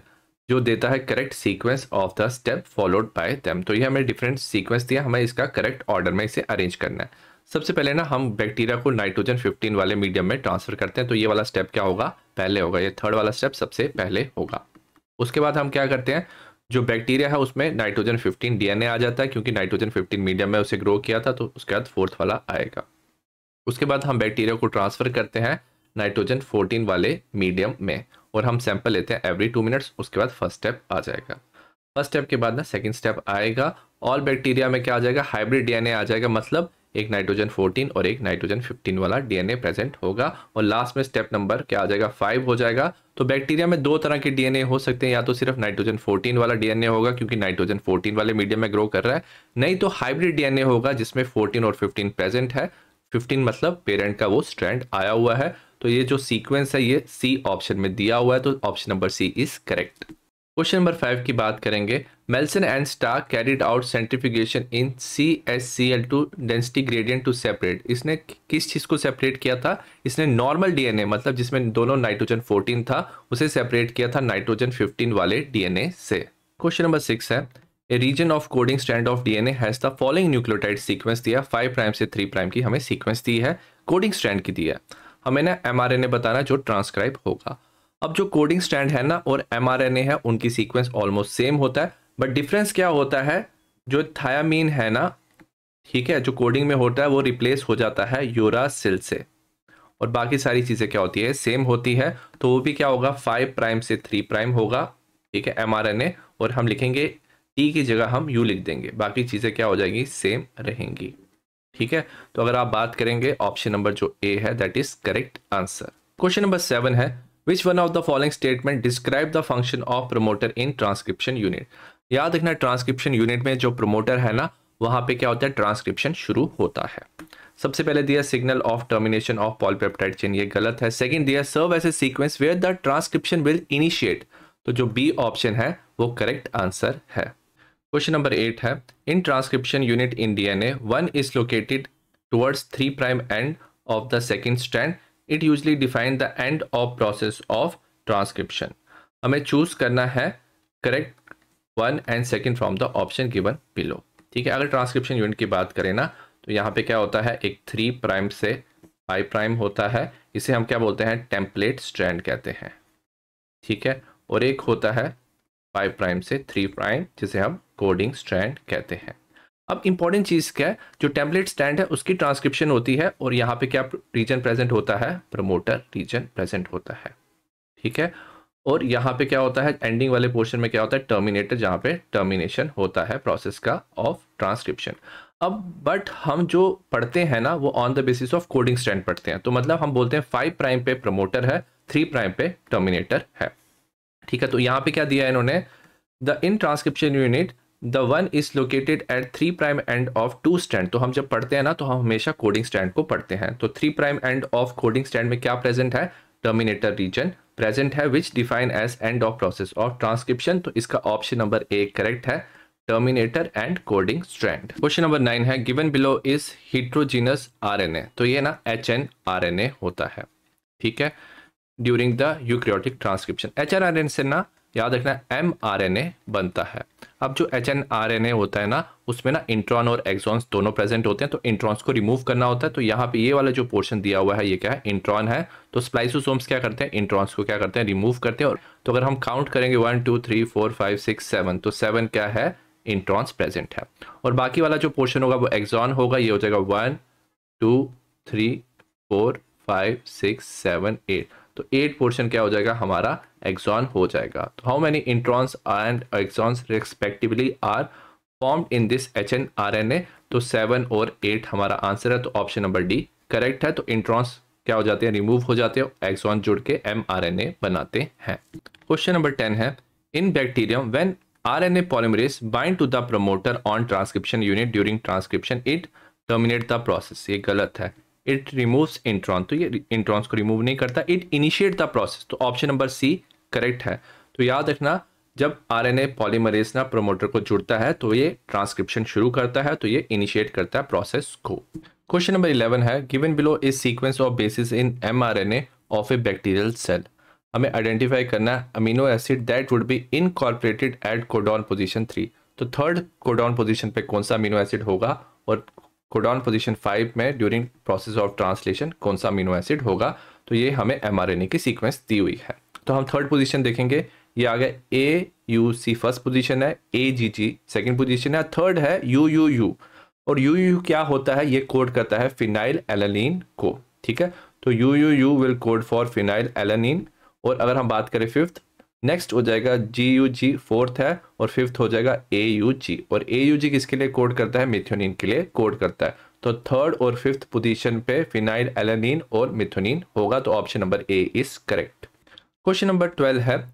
जो देता है correct sequence of the step followed by them तो ये हमें डिफरेंट सीक्वेंस दिया, हमें इसका करेक्ट ऑर्डर में इसे अरेंज करना है। सबसे पहले ना हम बैक्टीरिया को नाइट्रोजन 15 वाले मीडियम में ट्रांसफ़र करते हैं तो ये वाला स्टेप क्या होगा? पहले होगा, ये थर्ड वाला स्टेप सबसे पहले होगा। उसके बाद हम क्या करते हैं? जो बैक्टीरिया है उसमें नाइट्रोजन 15 डीएनए आ जाता है, क्योंकि नाइट्रोजन 15 मीडियम में उसे ग्रो किया था तो उसके बाद फोर्थ वाला आएगा। उसके बाद हम बैक्टीरिया को ट्रांसफ़र करते हैं नाइट्रोजन 14 वाले मीडियम में। और हम सैंपल लेते हैं एवरी टू मिनट्स उसके बाद फ़र्स्ट स्टेप आ जाएगा। फ़र्स्ट स्टेप के बाद ना सेकंड स्टेप आएगा। ऑल बैक्टीरिया में क्या आ जाएगा? हाइब्रिड डीएनए आ जाएगा मतलब एक नाइट्रोजन 14 और एक नाइट्रोजन 15 वाला डीएनए प्रेजेंट होगा। और लास्ट में स्टेप नंबर क्या आ जाएगा? फाइव हो जाएगा। तो बैक्टीरिया में दो तरह के डीएनए हो सकते हैं। या तो सिर्फ़ नाइट्रोजन 14 वाला डीएनए होगा, क्योंकि नाइट्रोजन 14 वाले मीडियम में ग्रो कर रहा है। नहीं तो हाइब्रिड डीएनए होगा, जिसमें 14 और 15 प्रेजेंट है। 15 मतलब पेरेंट का वो स्ट्रैंड आया हुआ है। तो ये जो सीक्वेंस है, ये सी ऑप्शन में दिया हुआ है तो option number C is correct question number five की बात करेंगे। Meselson and Stahl carried out centrifugation in C S C L to density gradient to separate इसने किस चीज़ को सेपरेट किया था? इसने नॉर्मल डीएनए मतलब जिसमें दोनों नाइट्रोजन 14 था, उसे सेपरेट किया था नाइट्रोजन 15 वाले डीएनए से। क्वेश्चन नंबर सिक्स है। A region of coding strand of DNA has the following nucleotide sequence दिया फाइव प्राइम से थ्री प्राइम की हमें सीक्वेंस दी है। कोडिंग स्टैंड की दी है। हमें ना एम बताना जो ट्रांसक्राइब होगा। अब जो कोडिंग स्टैंड है ना, और एम है, उनकी सीक्वेंस ऑलमोस्ट सेम होता है। बट डिफरेंस क्या होता है? जो थायामीन है ना, ठीक है, जो कोडिंग में होता है, वो रिप्लेस हो जाता है यूरासिल से। और बाकी सारी चीज़ें क्या होती है? सेम होती है। तो वो भी क्या होगा? फाइव प्राइम से थ्री प्राइम होगा, ठीक है एमआरएनए और हम लिखेंगे टी की जगह हम यू लिख देंगे। बाकी चीज़ें क्या हो जाएँगी? सेम रहेंगी। ठीक है? तो अगर आप बात करेंगे ऑप्शन नंबर जो ए है that is correct answer question number seven है which one of the following statement describe the function of promoter in transcription unit याद रखना ट्रांसक्रिप्शन यूनिट में जो प्रमोटर है ना, वहाँ पे क्या होता है? ट्रांसक्रिप्शन शुरू होता है। सबसे पहले दिया signal of termination of polypeptide chain ये गलत है। सेकंड दिया serve as a sequence where the transcription will initiate तो जो बी ऑप्शन है, वो करेक्ट आंसर है। क्वेश्चन नंबर एट है in transcription unit in DNA one is located towards three prime end of the second strand it usually define the end of process of transcription हमें choose करना है correct one and second from the option given below ठीक है, अगर transcription unit की बात करें ना तो यहाँ पे क्या होता है, एक थ्री प्राइम से फाइव प्राइम होता है। इसे हम क्या बोलते हैं टेम्पलेट स्ट्रैंड कहते हैं। ठीक है, और एक होता है फाइव प्राइम से थ्री प्राइम जिसे हम कोडिंग स्ट्रैंड कहते हैं। अब इंपॉर्टेंट चीज़ क्या है? जो टेम्पलेट स्टैंड है, उसकी ट्रांसक्रिप्शन होती है और यहाँ पे क्या रीजन प्रेजेंट होता है? प्रमोटर रीजन प्रेजेंट होता है। ठीक है? और यहाँ पे क्या होता है? एंडिंग वाले पोर्शन में क्या होता है? टर्मिनेटर जहाँ पे टर्मिनेशन होता है प्रोसेस का ऑफ़ ट्रांसक्रिप्शन अब बट हम जो पढ़ते हैं ना, वो on the basis of coding strand पढ़ते हैं। तो मतलब हम बोलते हैं फाइव प्राइम पे प्रमोटर है थ्री प्राइम पे टर्मिनेटर है। ठीक है तो यहाँ पे क्या दिया है इन्होंने? The in transcription unit the one is located at three prime end of two strand तो हम जब पढ़ते हैं ना तो हम हमेशा कोडिंग स्टैंड को पढ़ते हैं। तो three prime end of coding strand में क्या प्रेजेंट है? टर्मिनेटर रीजन प्रेजेंट है which define as end of process of transcription तो इसका ऑप्शन नंबर ए करेक्ट है terminator and coding strand question number nine है given below is heterogeneous RNA तो ये ना H N R N A होता है। ठीक है? During the eukaryotic transcription H N R N से ना याद रखना एम आर एन ए बनता है। अब जो H N R N A होता है ना, उसमें ना इंट्रॉन और एक्सॉन्स दोनों प्रेजेंट होते हैं तो इंट्रॉन्स को रिमूव करना होता है। तो यहाँ पे ये वाला जो पोर्शन दिया हुआ है, ये क्या है? इंट्रॉन है। तो स्प्लाइसोसोम्स क्या करते हैं? इंट्रॉन्स को क्या करते हैं? रिमूव करते हैं। और तो अगर हम काउंट करेंगे one two three four five six seven तो सेवन क्या है? इंट्रॉन्स प्रेजेंट है। और बाकी वाला जो पोर्शन होगा, वो एक्सॉन होगा, ये हो जाएगा one two three four five six seven eight तो एट पोर्शन क्या हो जाएगा? हमारा एक्सॉन हो जाएगा। तो how many introns and exons respectively are formed in this H N R N A तो सेवन और एट हमारा आंसर है तो ऑप्शन नंबर डी करेक्ट है। तो इंट्रॉन्स क्या हो जाते हैं? रिमूव हो जाते हैं एक्सॉन जुड़ के एम आर एन ए बनाते हैं। क्वेश्चन नंबर टेन है in bacterium when R N A polymerase bind to the promoter on transcription unit during transcription it terminate the process ये गलत है। इट रिमूव्स इंट्रॉन तो ये इंट्रॉन्स को रिमूव नहीं करता इट इनिशिएट द प्रोसेस तो ऑप्शन नंबर सी करेक्ट है। तो याद रखना, जब आरएनए पॉलीमरेज ना प्रोमोटर को जुड़ता है तो ये ट्रांसक्रिप्शन शुरू करता है तो ये इनिशिएट करता है प्रोसेस को। क्वेश्चन नंबर इलेवन है given below is sequence of basis in M R N A of a bacterial cell हमें आइडेंटिफाई करना है amino acid that would be incorporated at codon position three तो third codon position पे कौन सा amino acid होगा, और codon position five में ड्यूरिंग प्रोसेस ऑफ़ ट्रांसलेशन कौन सा अमीनो एसिड होगा? तो ये हमें एमआरएनए की सीक्वेंस दी हुई है। तो हम थर्ड पोजीशन देखेंगे। ये आ गया A U C first position है A G G second position है थर्ड है यू यू यू और यू यू क्या होता है? ये कोड करता है फिनाइल एलानीन को, ठीक है? तो U U U will code for phenylalanine और अगर हम बात करें फिफ्थ नेक्स्ट हो जाएगा जी यू जी फोर्थ है और फिफ्थ हो जाएगा ए यू जी और ए यू जी किसके लिए कोड करता है? मिथ्योनिन के लिए कोड करता है। तो थर्ड और फिफ्थ पोजीशन पे फिनाइल एलानीन और मिथोनिन होगा तो option number A is correct question number twelve है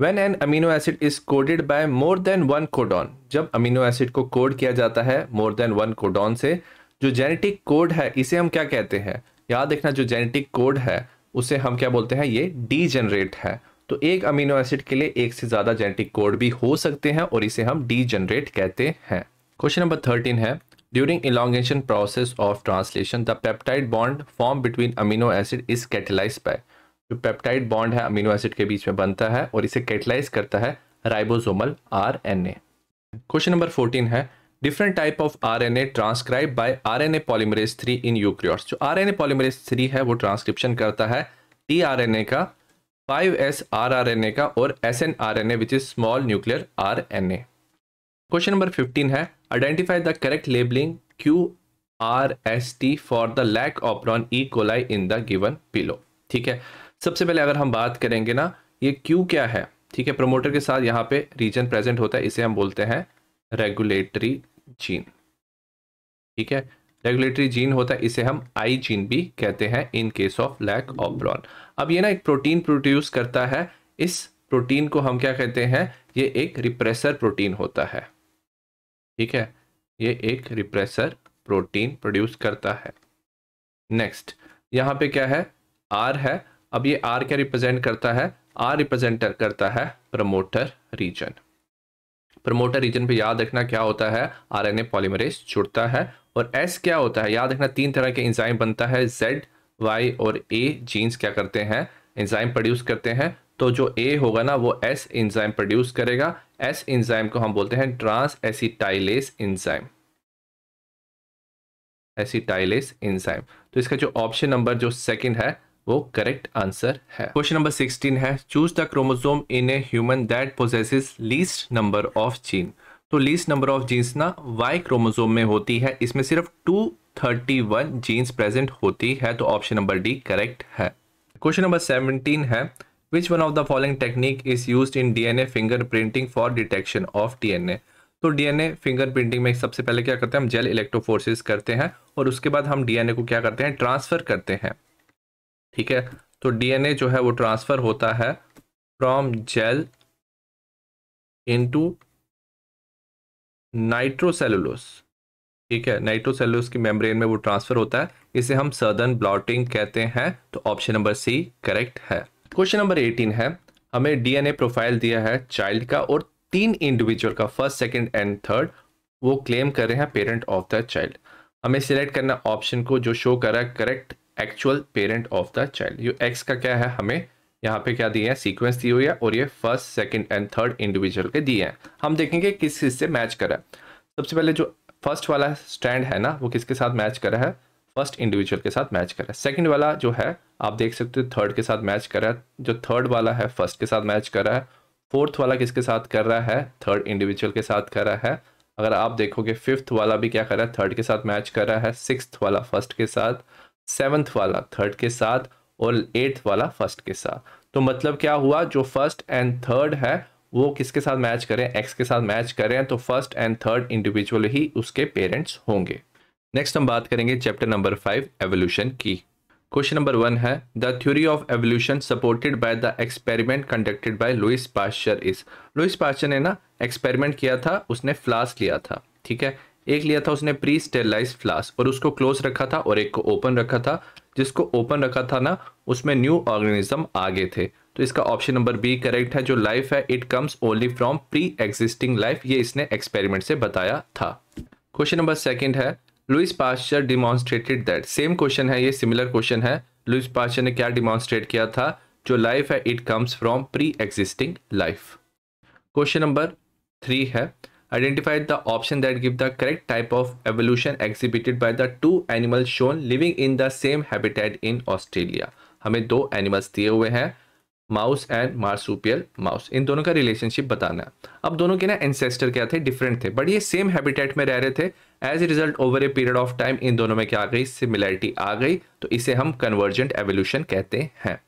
when an amino acid is coded by more than one codon जब अमीनो एसिड को कोड किया जाता है मोर देन वन कोडॉन से, जो जेनेटिक कोड है, इसे हम क्या कहते हैं? याद रखना, जो जेनेटिक कोड है, उसे हम क्या बोलते हैं? ये डी है। तो एक अमीनो एसिड के लिए एक से ज़्यादा जेनेटिक कोड भी हो सकते हैं और इसे हम डी जनरेट कहते हैं। क्वेश्चन नंबर थर्टीन है। During elongation process of translation the peptide bond form between amino acid is catalyse by जो पेप्टाइड बॉन्ड है अमीनो एसिड के बीच में बनता है और इसे कैटेलाइज करता है ribosomal R N A question number fourteen है। Different type of R N A transcribe by R N A polymerase three in eukaryotes जो R N A polymerase three है, वो ट्रांसक्रिप्शन करता है टी आर एन ए का। Five S R R N A का और S N R N A which is small nuclear R N A question number fifteen है identify the correct labelling Q R S T for the lac operon E coli in the given below ठीक है? सबसे पहले अगर हम बात करेंगे ना, ये क्यू क्या है? ठीक है प्रोमोटर के साथ यहाँ पे रीजन प्रेजेंट होता है, इसे हम बोलते हैं रेगुलेटरी जीन ठीक है? रेगुलेटरी जीन होता है, इसे हम आई जीन भी कहते हैं in case of lac operon अब ये ना एक प्रोटीन प्रोड्यूस करता है, इस प्रोटीन को हम क्या कहते हैं, ये एक रिप्रेसर प्रोटीन होता है। ठीक है? ये एक रिप्रेसर प्रोटीन प्रोड्यूस करता है। नेक्स्ट यहाँ पे क्या है? आर है। अब ये आर क्या रिप्रेजेंट करता है? आर रिप्रेजेंट करता है प्रमोटर रीजन प्रमोटर रीजन पे याद रखना क्या होता है? आरएनए पॉलीमरेज जुड़ता है और एस क्या होता है? याद रखना, तीन तरह के इंजाइम बनता है जेड वाई और ए जीन्स क्या करते हैं? इंजाइम प्रोड्यूस करते हैं। तो जो ए होगा ना, वो एस इंजाइम प्रोड्यूस करेगा। एस इंजाइम को हम बोलते हैं transacetylase enzyme acetylase enzyme तो इसका जो ऑप्शन नंबर जो सेकंड है, वो करेक्ट आंसर है। क्वेश्चन नंबर सिक्सटीन है choose the chromosome in a human that possesses least number of gene तो लीस्ट नंबर ऑफ़ जीन्स ना वाई क्रोमोसोम में होती है। इसमें सिर्फ़ two thirty one genes present होती है तो ऑप्शन नंबर डी करेक्ट है। क्वेश्चन नंबर सेवनटीन है which one of the following technique is use in DNA finger printing for detection of DNA तो डीएनए फिंगर प्रिंटिंग में सबसे पहले क्या करते हैं, हम जेल इलेक्ट्रोफोर्सिस करते हैं, और उसके बाद हम डीएनए को क्या करते हैं ट्रांसफ़र करते हैं। ठीक है? तो डीएनए जो है वो ट्रांसफ़र होता है फ्रॉम जेल इनटू नाइट्रोसेलुलोस ठीक है नाइट्रोसेलुलोस की मेम्ब्रेन में वो ट्रांसफ़र होता है, इसे हम सर्दन ब्लॉटिंग कहते हैं तो ऑप्शन नंबर सी करेक्ट है। क्वेश्चन नंबर 18 है, हमें डीएनए प्रोफ़ाइल दिया है चाइल्ड का और तीन इंडिविजुअल का, फ़र्स्ट, सेकंड एंड थर्ड, वो क्लेम कर रहे हैं पेरेंट ऑफ़ द चाइल्ड। हमें सिलेक्ट करना ऑप्शन को जो शो कर रहा है, correct, actual parent of the child. ये एक्स का क्या है हमें? यहाँ पे क्या दिए हैं? सीक्वेंस दी हुई है और ये first second and third individual के दिए हैं। हम देखेंगे किस चीज़ से मैच करा है। सबसे पहले जो फ़र्स्ट वाला स्टैंड है ना, वो किसके साथ मैच करा है? फ़र्स्ट इंडिविजुअल के साथ मैच करा है। सेकंड वाला जो है, आप देख सकते हो थर्ड के साथ मैच कर है। जो थर्ड वाला है फ़र्स्ट के साथ मैच कर है। फोर्थ वाला किसके साथ कर रहा है? थर्ड इंडिविजुअल के साथ कर रहा है। अगर आप देखोगे फिफ्थ वाला भी क्या कर रहा है? थर्ड के साथ मैच कर रहा है। सिक्स वाला फ़र्स्ट के साथ। सेवन्थ वाला थर्ड के साथ। और एट्थ वाला फ़र्स्ट के साथ। तो मतलब क्या हुआ? जो फ़र्स्ट एंड थर्ड है, वो किसके साथ मैच करें? एक्स के साथ मैच करें तो फ़र्स्ट एंड थर्ड इंडिविजुअल ही उसके पेरेंट्स होंगे। नेक्स्ट हम बात करेंगे चैप्टर नंबर फाइव एवोल्यूशन की। क्वेश्चन नंबर वन है the theory of evolution supported by the experiment conducted by Louis Pasteur is Louis Pasteur ने ना एक्सपेरिमेंट किया था, उसने फ्लास्क लिया था, ठीक है? एक लिया था, उसने प्री स्टेरलाइज फ्लास्क और उसको क्लोज रखा था और एक को ओपन रखा था। जिसको ओपन रखा था ना, उसमें न्यू ऑर्गेनिज्म आगे थे। तो इसका ऑप्शन नंबर बी करेक्ट है, जो लाइफ है it comes only from pre existing life ये इसने एक्सपेरिमेंट से बताया था। क्वेश्चन नंबर सेकंड है Louis Pasteur demonstrated that same question है, ये सिमिलर क्वेश्चन है। लुइस पास्चर ने क्या डिमॉन्स्ट्रेट किया था? जो लाइफ है it comes from pre existing life question number three है identify the option that give the correct type of evolution exhibited by the two animals shown living in the same habitat in Australia. हमें दो animals दिए हुए हैं mouse and marsupial mouse इन दोनों का relationship बताना है। अब दोनों के ना एंसेस्टर क्या थे? डिफरेंट थे। बट ये सेम हैबिटेट में रह रहे थे। As a result over a period of time इन दोनों में क्या आ गई? सिमिलैरिटी आ गई। तो इसे हम कन्वर्जेंट एवोल्यूशन कहते हैं।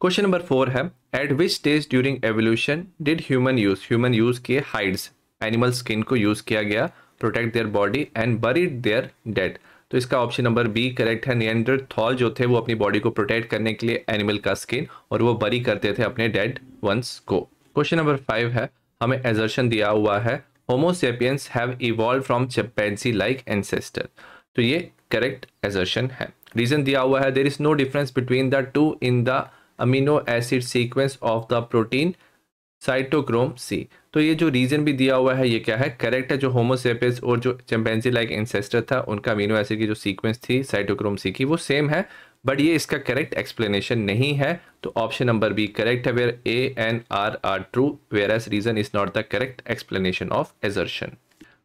क्वेश्चन नंबर फोर है। At which stage during evolution did human use human use के हाइड्स एनिमल स्किन को यूज़ किया गया protect their body and buried their dead तो इसका ऑप्शन नंबर बी करेक्ट है। नियंडर थॉल जो थे, वो अपनी बॉडी को प्रोटेक्ट करने के लिए एनिमल का स्किन और वो बरी करते थे अपने डेड वंस को। क्वेश्चन नंबर फाइव है। हमें एजर्शन दिया हुआ है। Homo sapiens have evolve from chimpanzee like ancestor तो ये करेक्ट एजर्शन है। रीजन दिया हुआ है। There is no difference between the two in the amino acid sequence of the protein cytochrome C तो ये जो रीजन भी दिया हुआ है, ये क्या है? करेक्ट है, जो होमोसेपिस और जो चैम्पेंसी लाइक इंसेस्टर था, उनका अमीनो एसिड की जो सीक्वेंस थी साइटोक्रोम सी की, वो सेम है बट ये इसका करेक्ट एक्सप्लेनेशन नहीं है। तो ऑप्शन नंबर बी करेक्ट है where A and R are true whereas reason is not the correct explanation of assertion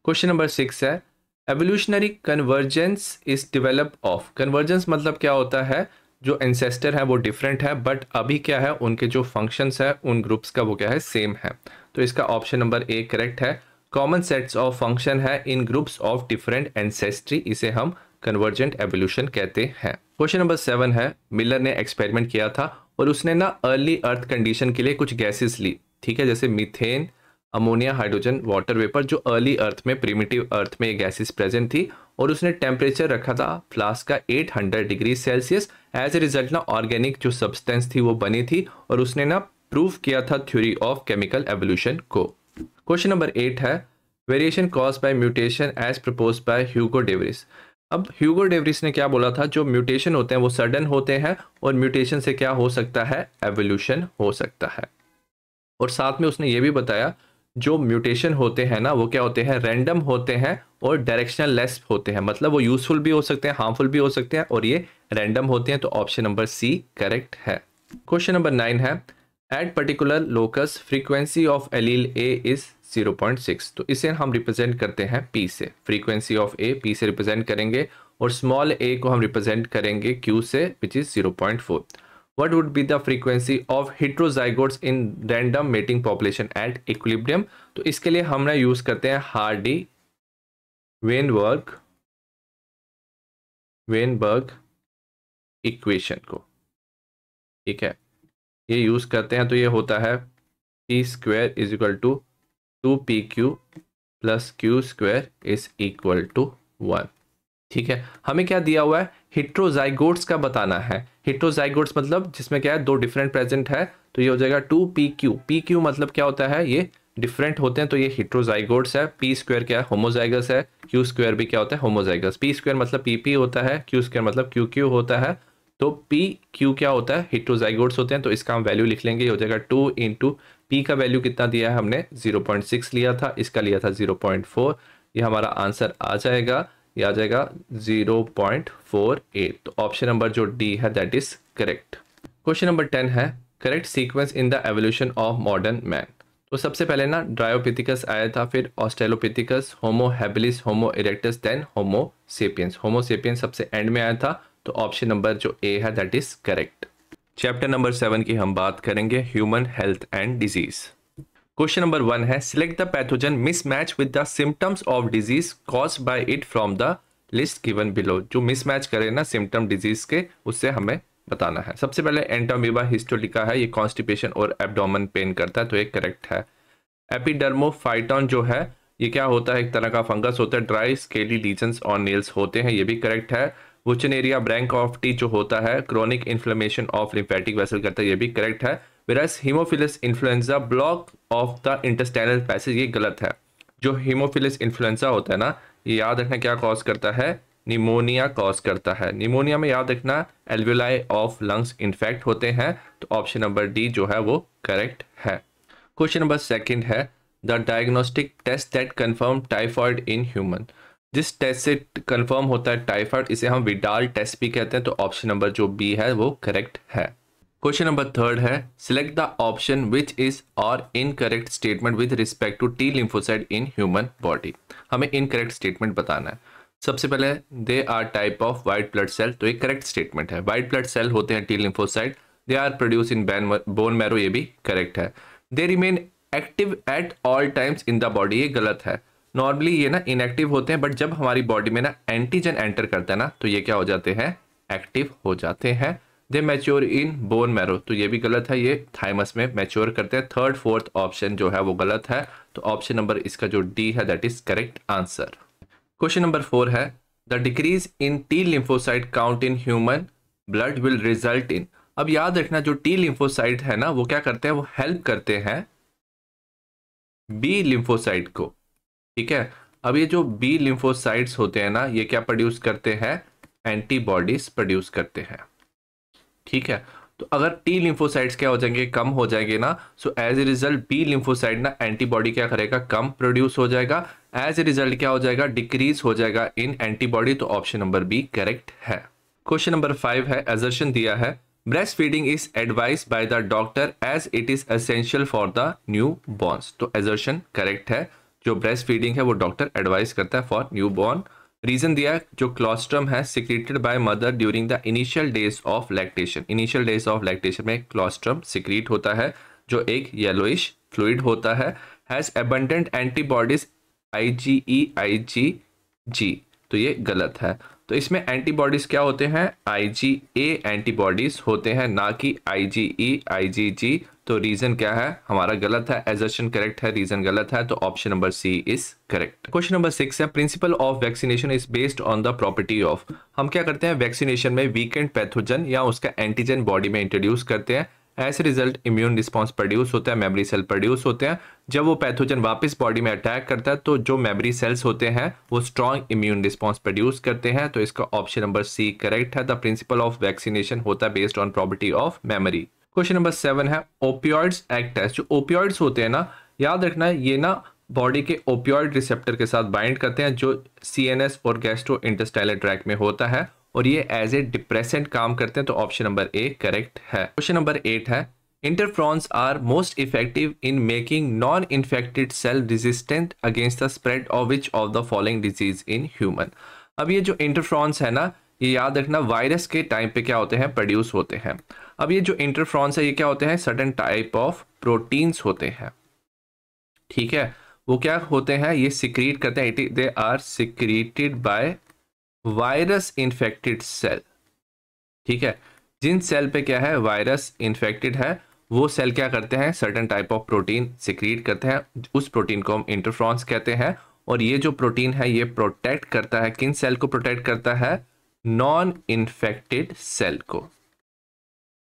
question number six है evolutionary convergence is develop of convergence मतलब क्या होता है? जो एंसेस्टर है, वो डिफरेंट है बट अभी क्या है, उनके जो फ़ंक्शंस है, उन ग्रुप्स का वो क्या है सेम है। तो इसका ऑप्शन नंबर ए करेक्ट है। कॉमन सेट्स ऑफ़ फ़ंक्शन है in groups of different ancestry इसे हम कन्वर्जेंट एवोल्यूशन कहते हैं। क्वेश्चन नंबर सेवन है मिलर ने एक्सपेरिमेंट किया था, और उसने ना अर्ली अर्थ कंडीशन के लिए कुछ गैसेस ली। ठीक है, जैसे methane ammonia hydrogen water vapour जो अर्ली अर्थ में प्रिमिटिव अर्थ में ये गैसेस प्रेजेंट थी और उसने टेम्परेचर रखा था फ्लास्क का 800 degree Celsius as a result ना ऑर्गेनिक जो सब्सटेंस थी वो बनी थी और उसने ना प्रूव किया था थ्योरी ऑफ़ केमिकल एवोल्यूशन को। क्वेश्चन नंबर एट है variation cause by mutation as propose by Hugo de Vries अब ह्यूगो डेवरिस ने क्या बोला था? जो म्यूटेशन होते हैं वो सडन होते हैं और म्यूटेशन से क्या हो सकता है? एवोल्यूशन हो सकता है। और साथ में उसने ये भी बताया जो म्यूटेशन होते हैं ना, वो क्या होते हैं? रैंडम होते हैं और डायरेक्शनल लेस होते हैं। मतलब वो यूजफुल भी हो सकते हैं, हार्मफुल भी हो सकते हैं और ये रैंडम होते हैं तो ऑप्शन नंबर सी करेक्ट है। क्वेश्चन नंबर नाइन है at particular locus frequency of allele A is 0.6 तो इसे हम रिप्रेजेंट करते हैं पी से। फ्रीक्वेंसी ऑफ़ ए पी से रिप्रेजेंट करेंगे और स्मॉल ए को हम रिप्रेजेंट करेंगे क्यू से which is 0.4 what would be the frequency of heterozygotes in random mating population at equilibrium? तो इसके लिए हम ना यूज़ करते हैं हार्डी वेनबर्ग वेनबर्ग इक्वेशन को। ठीक है? ये यूज़ करते हैं तो ये होता है P square is equal to two P Q plus Q square is equal to one ठीक है? हमें क्या दिया हुआ है? हिट्रोजाइगोट्स का बताना है। हिट्रोजाइगोट्स मतलब जिसमें क्या है? दो डिफरेंट प्रेजेंट है तो ये हो जाएगा two P Q P Q मतलब क्या होता है? ये डिफरेंट होते हैं तो ये हिट्रोजाइगोट्स है। पी स्क्वायर क्या है? होमोजाइगस है। क्यू स्क्वायर भी क्या होता है? होमोजाइगस पी स्क्वायर मतलब पी पी होता है क्यू स्क्वायर मतलब क्यू क्यू होता है। तो पी क्यू क्या होता है? हिट्रोजाइगोट्स होते हैं तो इसका हम वैल्यू लिख लेंगे। ये हो जाएगा टू इंटू पी का वैल्यू कितना दिया है हमने? ज़ीरो पॉइंट सिक्स लिया था, इसका लिया था ज़ीरो पॉइंट फोर ये हमारा आंसर आ जाएगा। ये आ जाएगा ज़ीरो पॉइंट फोर एट तो ऑप्शन नंबर जो डी है that is correct question number ten है correct sequence in the evolution of modern man तो सबसे पहले ना ड्रायोपिथिकस आया था, फिर Australopithecus Homo habilis Homo erectus then Homo sapiens Homo sapiens सबसे एंड में आया था तो ऑप्शन नंबर जो ए है that is correct chapter number seven की हम बात करेंगे human health and disease question number one है select the pathogen mismatch with the symptoms of disease cause by it from the list given below जो mismatch करे ना symptom disease के, उससे हमें बताना है। सबसे पहले एंटामीबा हिस्टोलिका है, ये कॉन्स्टिपेशन और एब्डोमन पेन करता है तो ये करेक्ट है। एपिडर्मोफाइटॉन जो है, ये क्या होता है? एक तरह का फंगस होता है ड्राई स्केली लीजन्स और नेल्स होते हैं, ये भी करेक्ट है। वुचनेरिया ब्रैंक ऑफ़ टी जो होता है chronic inflammation of lymphatic vessel करता है, ये भी करेक्ट है। Whereas Haemophilus influenzae block of the intestinal passage ये गलत है। जो हीमोफिलस इन्फ्लुएंजा होता है ना, ये याद रखना क्या कॉज करता है? निमोनिया कॉज करता है। निमोनिया में याद रखना एल्वुलाई ऑफ़ लंग्स इन्फेक्ट होते हैं। तो ऑप्शन नंबर डी जो है, वो करेक्ट है। क्वेश्चन नंबर सेकंड है the diagnostic test that confirm typhoid in human जिस टेस्ट से कंफर्म होता है टाइफॉइड इसे हम विडाल टेस्ट भी कहते हैं। तो ऑप्शन नंबर जो बी है, वो करेक्ट है। क्वेश्चन नंबर थर्ड है select the option which is or incorrect statement with respect to T lymphocyte in human body हमें इनकरेक्ट स्टेटमेंट बताना है। सबसे पहले they are type of white blood cell तो एक करेक्ट स्टेटमेंट है। वाइट ब्लड सेल होते हैं T lymphocyte they are produce in bone bone marrow ये भी करेक्ट है। They remain active at all times in the body ये गलत है। नॉर्मली ये ना इनएक्टिव होते हैं बट जब हमारी बॉडी में ना एंटीजन एंटर करता है ना तो ये क्या हो जाते हैं? एक्टिव हो जाते हैं। They mature in bone marrow तो ये भी गलत है, ये थाइमस में मैच्योर करते हैं। थर्ड फोर्थ ऑप्शन जो है वो गलत है। तो ऑप्शन नंबर इसका जो डी है that is correct answer question number four है। The decrease in T lymphocyte count in human blood will result in अब याद रखना, जो टी लिम्फोसाइड है ना, वो क्या करते हैं? वो हेल्प करते हैं बी लिम्फोसाइड को। ठीक है? अब ये जो बी लिम्फोसाइड्स होते हैं ना, ये क्या प्रोड्यूस करते हैं? एंटीबॉडीज प्रोड्यूस करते हैं। ठीक है? तो अगर टी लिम्फोसाइड्स क्या हो जाएँगे? कम हो जाएँगे ना so as a result B lymphocyte ना एंटीबॉडी क्या करेगा? कम प्रोड्यूस हो जाएगा। एज ए रिज़ल्ट क्या हो जाएगा? डिक्रीज हो जाएगा इन एंटीबॉडी तो ऑप्शन नंबर बी करेक्ट है। क्वेश्चन नंबर फाइव है एजर्शन दिया है। Breast feeding is advise by the doctor as it is essential for the new borns तो एजर्शन करेक्ट है। जो ब्रेस्ट फीडिंग है, वो डॉक्टर एडवाइस करता है फॉर न्यू बॉर्न रीजन दिया, जो क्लोस्ट्रम है secreted by mother during the initial days of lactation initial days of lactation में क्लोस्ट्रम सिक्रीट होता है, जो एक येलोइश फ्लूड होता है has abundant antibodies I G E I G G तो ये गलत है। तो इसमें एंटीबॉडीज क्या होते हैं? आई जी ए एंटीबॉडीज होते हैं, ना कि आई G E I G G तो रीजन क्या है? हमारा गलत है एजर्शन करेक्ट है रीजन गलत है तो option number C is correct question number six है principle of vaccination is based on the property of हम क्या करते हैं? वैक्सीनेशन में वीकेंड पैथोजन या उसका एंटीजन बॉडी में इंट्रोड्यूस करते हैं। As result immune response produce होता है मेमरी सेल प्रोड्यूस होते हैं। जब वो पैथोजन वापस बॉडी में अटैक करता है तो जो मेमरी सेल्स होते हैं, वो स्ट्रॉन्ग इम्यून रिस्पॉन्स प्रोड्यूस करते हैं। तो इसका ऑप्शन नंबर सी करेक्ट है। द प्रिंसिपल ऑफ़ वैक्सीनेशन होता है based on property of memory question number seven है ओपियोइड्स एक्ट टेस्ट जो ओपियोइड्स होते हैं ना, याद रखना है, ये ना बॉडी के ओपियोइड रिसेप्टर के साथ बाइंड करते हैं, जो सीएनएस और गैस्ट्रो इंटेस्टाइल ट्रैक में होता है, और ये एज ए डिप्रेसेंट काम करते हैं तो ऑप्शन नंबर ए करेक्ट है. क्वेश्चन नंबर एट है interferons are most effective in making non infected cell resistant against the spread of which of the following disease in human अब ये जो इंटरफ्रॉन्स है ना ये याद रखना वायरस के टाइम पे क्या होते हैं? प्रोड्यूस होते हैं। अब ये जो इंटरफ्रॉन्स है, ये क्या होते हैं? सडन टाइप ऑफ़ प्रोटीन्स होते हैं। ठीक है? वो क्या होते हैं? ये सिक्रीट करते हैं। They are secreted by virus infected cell ठीक है? जिन सेल पे क्या है? वायरस इन्फेक्टेड है। वो सेल क्या करते हैं? Certain type of protein secrete करते हैं। उस प्रोटीन को हम इंटरफ्रॉन्स कहते हैं। और ये जो प्रोटीन है, ये प्रोटेक्ट करता है। किन सेल को प्रोटेक्ट करता है? नॉन इन्फेक्टेड सेल को।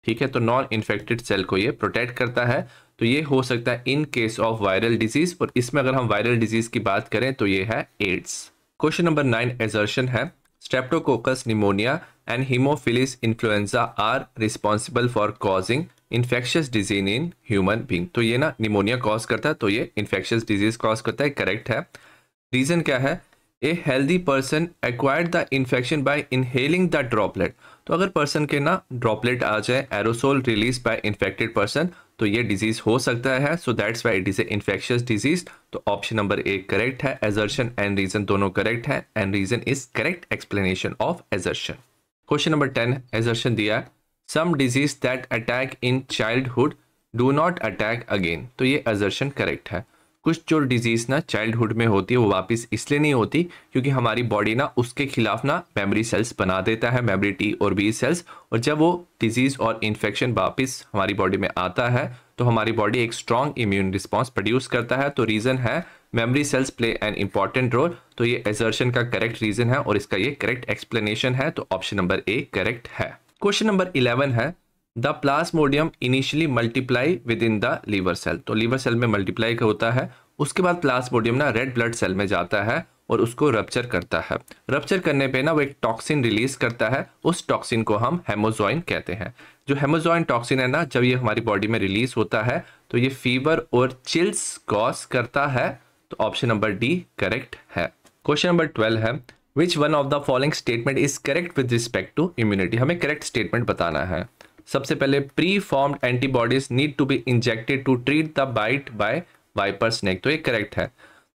ठीक है तो नॉन इन्फेक्टेड सेल को ये प्रोटेक्ट करता है। तो ये हो सकता है in case of viral disease और इसमें अगर हम वायरल डिज़ीज़ की बात करें तो ये है AIDS question number nine assertion है। Streptococcus pneumoniae and Haemophilus influenzae are responsible for causing infectious disease in human being तो ये ना निमोनिया कॉज करता है तो ये इन्फेक्शियस डिज़ीज़ कॉज करता है। करेक्ट है। रीजन क्या है? A healthy person acquired the infection by inhaling the droplet तो अगर पर्सन के ना ड्रॉपलेट आ जाए aerosol release by infected person तो ये डिज़ीज़ हो सकता है। So that's why it is a infectious disease तो ऑप्शन नंबर ए करेक्ट है। एजर्शन एंड रीजन दोनों करेक्ट है। And reason is correct explanation of assertion question number ten assertion दिया some disease that attack in childhood do not attack again तो ये assertion correct है। कुछ जो disease ना चाइल्डहुड में होती है, वो वापस इसलिए नहीं होती क्योंकि हमारी बॉडी ना उसके खिलाफ ना मेमोरी सेल्स बना देता है मेमोरी टी और बी सेल्स और जब वो डिज़ीज़ और इन्फेक्शन वापस हमारी बॉडी में आता है तो हमारी बॉडी एक स्ट्रॉन्ग इम्यून रिस्पॉन्स प्रोड्यूस करता है। तो रीज़न है memory cells play an important role तो ये एजर्शन का करेक्ट रीज़न है और इसका ये करेक्ट एक्सप्लेनेशन है। तो ऑप्शन नंबर ए करेक्ट है। क्वेश्चन नंबर इलेवन है the Plasmodium initially multiply within the liver cell. तो लीवर सेल में मल्टीप्लाई होता है, उसके बाद प्लाज्मोडियम ना रेड ब्लड सेल में जाता है और उसको रप्चर करता है। रप्चर करने पे ना वो एक टॉक्सिन रिलीज़ करता है, उस टॉक्सिन को हम हेमोजॉइन कहते हैं। जो हेमोजॉइन टॉक्सिन है ना, जब ये हमारी बॉडी में रिलीज़ होता है तो ये फीवर और चिल्स कॉज करता है तो ऑप्शन नंबर डी करेक्ट है। क्वेश्चन नंबर ट्वेल्व है which one of the following statement is correct with respect to immunity हमें करेक्ट स्टेटमेंट बताना है। सबसे पहले preformed antibodies need to be injected to treat the bite by viper snake तो ये correct है।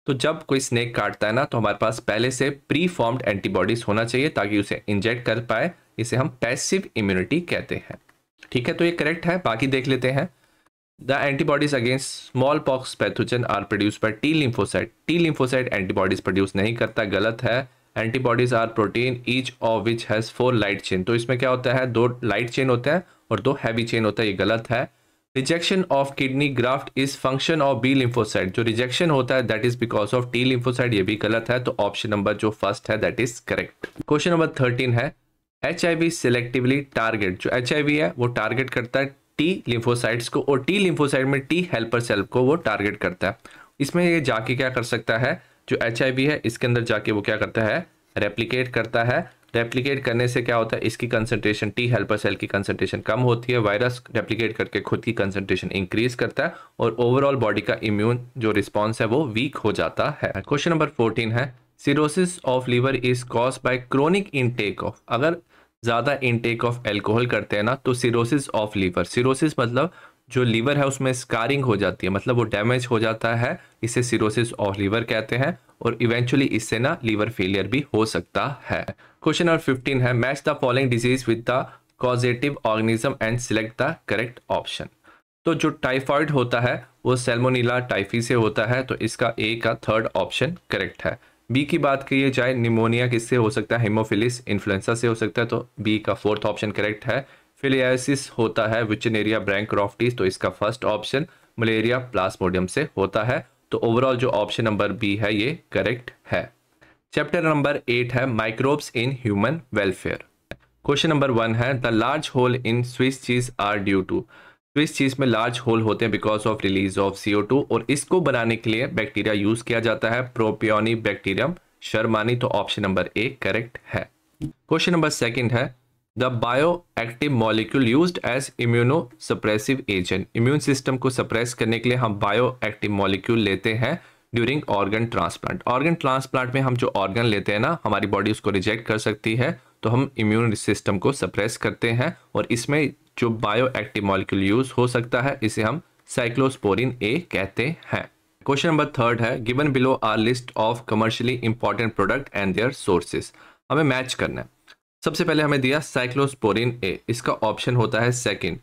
तो जब कोई स्नेक काटता है ना तो हमारे पास पहले से प्री फॉर्म्ड एंटीबॉडीज होना चाहिए ताकि उसे इंजेक्ट कर पाए। इसे हम पैसिव इम्यूनिटी कहते हैं। ठीक है तो ये करेक्ट है। बाकी देख लेते हैं। The antibodies against smallpox pathogen are produce by T lymphocyte T lymphocyte antibodies produce नहीं करता, गलत है। Antibodies are protein each of which has four light chain तो इसमें क्या होता है? दो लाइट चेन होते हैं। और दो हैवी चेन होता है, ये गलत है। Rejection of kidney graft is function of B lymphocyte जो रिजेक्शन होता है that is because of T lymphocyte ये भी गलत है तो ऑप्शन नंबर जो फ़र्स्ट है that is correct question number thirteen है H I V selectively target जो एच आई वी है, वो टारगेट करता है टी लिम्फोसाइड्स को, और टी लिम्फोसाइड में टी हेल्पर सेल को वो टारगेट करता है। इसमें ये जाके क्या कर सकता है, जो एच आई वी है, इसके अंदर जाके वो क्या करता है रेप्लीकेट करता है। रेप्लिकेट करने से क्या होता है? इसकी कंसंट्रेशन टी हेल्पर सेल की कंसंट्रेशन कम होती है वायरस रेप्लिकेट करके खुद की कंसंट्रेशन इंक्रीज करता है और ओवरऑल बॉडी का इम्यून जो रिस्पॉन्स है वो वीक हो जाता है। क्वेश्चन नंबर फोर्टीन है cirrhosis of liver is cause by chronic intake of अगर ज़्यादा इनटेक ऑफ़ एल्कोहल करते हैं ना तो सिरोसिस ऑफ़ लीवर सिरोसिस मतलब जो लीवर है उसमें स्कारिंग हो जाती है मतलब वो डैमेज हो जाता है, इसे सिरोसिस ऑफ़ लीवर कहते हैं और इवेंचुअली इससे ना लीवर फेलियर भी हो सकता है। क्वेश्चन नंबर फिफ्टीन है match the following disease with the causative organism and select the correct option तो जो टाइफॉइड होता है, वो सेल्मोनीला टाइफी से होता है तो इसका ए का थर्ड ऑप्शन करेक्ट है। बी की बात करिए जाए निमोनिया किससे हो सकता है? हिमोफिलिस इन्फ्लुएंसा से हो सकता है तो बी का फोर्थ ऑप्शन करेक्ट है। फिलियासिस होता है विचनेरिया ब्रैंक्रोफ्टिस तो इसका फ़र्स्ट ऑप्शन मलेरिया प्लास्मोडियम से होता है। तो ओवरऑल जो ऑप्शन नंबर बी है, ये करेक्ट है। चैप्टर नंबर एट है microbes in human welfare question number one है the large hole in Swiss cheese are due to Swiss cheese में लार्ज होल होते हैं because of release of CO two और इसको बनाने के लिए बैक्टीरिया यूज़ किया जाता है प्रोपियोनी बैक्टीरियम शर्मानी तो ऑप्शन नंबर ए करेक्ट है. क्वेश्चन नंबर सेकेंड है the bioactive molecule use as immunosuppressive agent immune system को सप्रेस करने के लिए हम बायो एक्टिव मॉलिक्यूल लेते हैं during organ transplant organ transplant में हम जो ऑर्गन लेते हैं ना, हमारी बॉडी उसको रिजेक्ट कर सकती है तो हम इम्यून सिस्टम को सप्रेस करते हैं और इसमें जो बायो एक्टिव मॉलिक्यूल यूज़ हो सकता है, इसे हम साइक्लोस्पोरिन ए कहते हैं। क्वेश्चन नंबर थर्ड है given below are list of commercially important product and their sources हमें मैच करना है। सबसे पहले हमें दिया साइक्लोस्पोरिन ए इसका ऑप्शन होता है सेकंड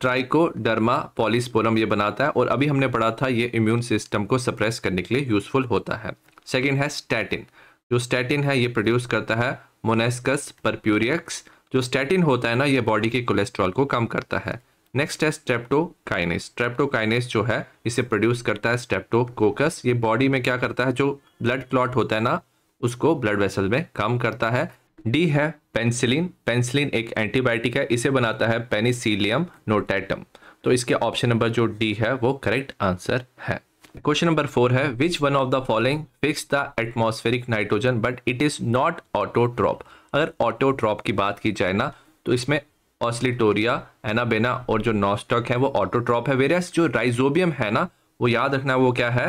ट्राइकोडर्मा पॉलीस्पोरम ये बनाता है और अभी हमने पढ़ा था ये इम्यून सिस्टम को सप्रेस करने के लिए यूजफुल होता है। सेकेंड है स्टैटिन जो स्टैटिन है, ये प्रोड्यूस करता है मोनेस्कस परप्यूरियक्स। जो स्टैटिन होता है ना, ये बॉडी के कोलेस्ट्रॉल को कम करता है। नेक्स्ट है स्ट्रेप्टोकाइनेस स्ट्रेप्टोकाइनेस जो है, इसे प्रोड्यूस करता है स्ट्रेप्टोकोकस ये बॉडी में क्या करता है, जो ब्लड क्लॉट होता है ना, उसको ब्लड वेसल में कम करता है। डी है पेंसिलिन पेंसिलिन एक एंटीबायोटिक है, इसे बनाता है पेनिसिलियम नोटेटम तो इसके ऑप्शन नंबर जो डी है, वो करेक्ट आंसर है। क्वेश्चन नंबर फोर है which one of the following fix the atmospheric nitrogen but it is not autotroph अगर ऑटोट्रॉप की बात की जाए ना तो इसमें ऑस्लिटोरिया एनाबेना और जो नॉस्टॉक है, वो ऑटोट्रॉप है। वेरियस जो राइजोबियम है ना, वो याद रखना वो क्या है?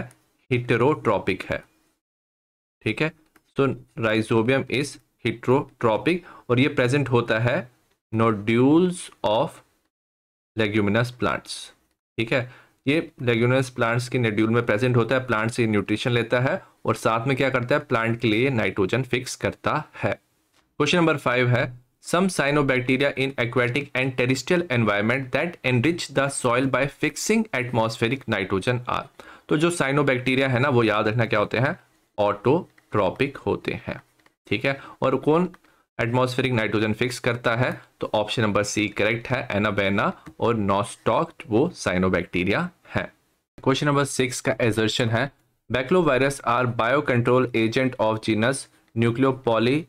हिटेरोट्रॉपिक है। ठीक है? तो राइजोबियम इज़ हिट्रोट्रॉपिक और ये प्रेजेंट होता है नोड्यूल्स ऑफ़ लेग्यूमिनस प्लांट्स। ठीक है? ये लेग्यूमिनस प्लांट्स के नेड्यूल में प्रेजेंट होता है प्लांट से न्यूट्रिशन लेता है और साथ में क्या करता है? प्लांट के लिए नाइट्रोजन फिक्स करता है। क्वेश्चन नंबर फाइव है, some cyanobacteria in aquatic and terrestrial environment that enrich the soil by fixing atmospheric nitrogen are तो जो साइनोबैक्टीरिया है ना, वो याद रखना क्या होते हैं? ऑटोट्रॉपिक होते हैं। ठीक है? और कौन एटमॉस्फेरिक नाइट्रोजन फिक्स करता है? तो ऑप्शन नंबर सी करेक्ट है एनाबेना और नॉस्टॉक वो साइनोबैक्टीरिया है। क्वेश्चन नंबर सिक्स का एजर्शन है baculovirus are biocontrol agent of genus nucleopoly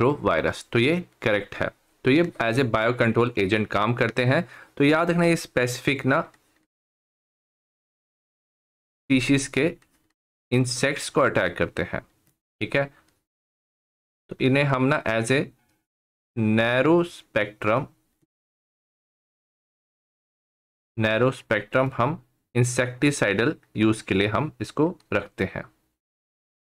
virus तो ये करेक्ट है। तो ये as a bio control agent काम करते हैं। तो याद रखना ये स्पेसिफिक ना स्पीशीज के इंसेक्ट्स को अटैक करते हैं। ठीक है? तो इन्हें हम ना as a narrow spectrum narrow spectrum हम इंसेक्टिसाइडल यूज़ के लिए हम इसको रखते हैं।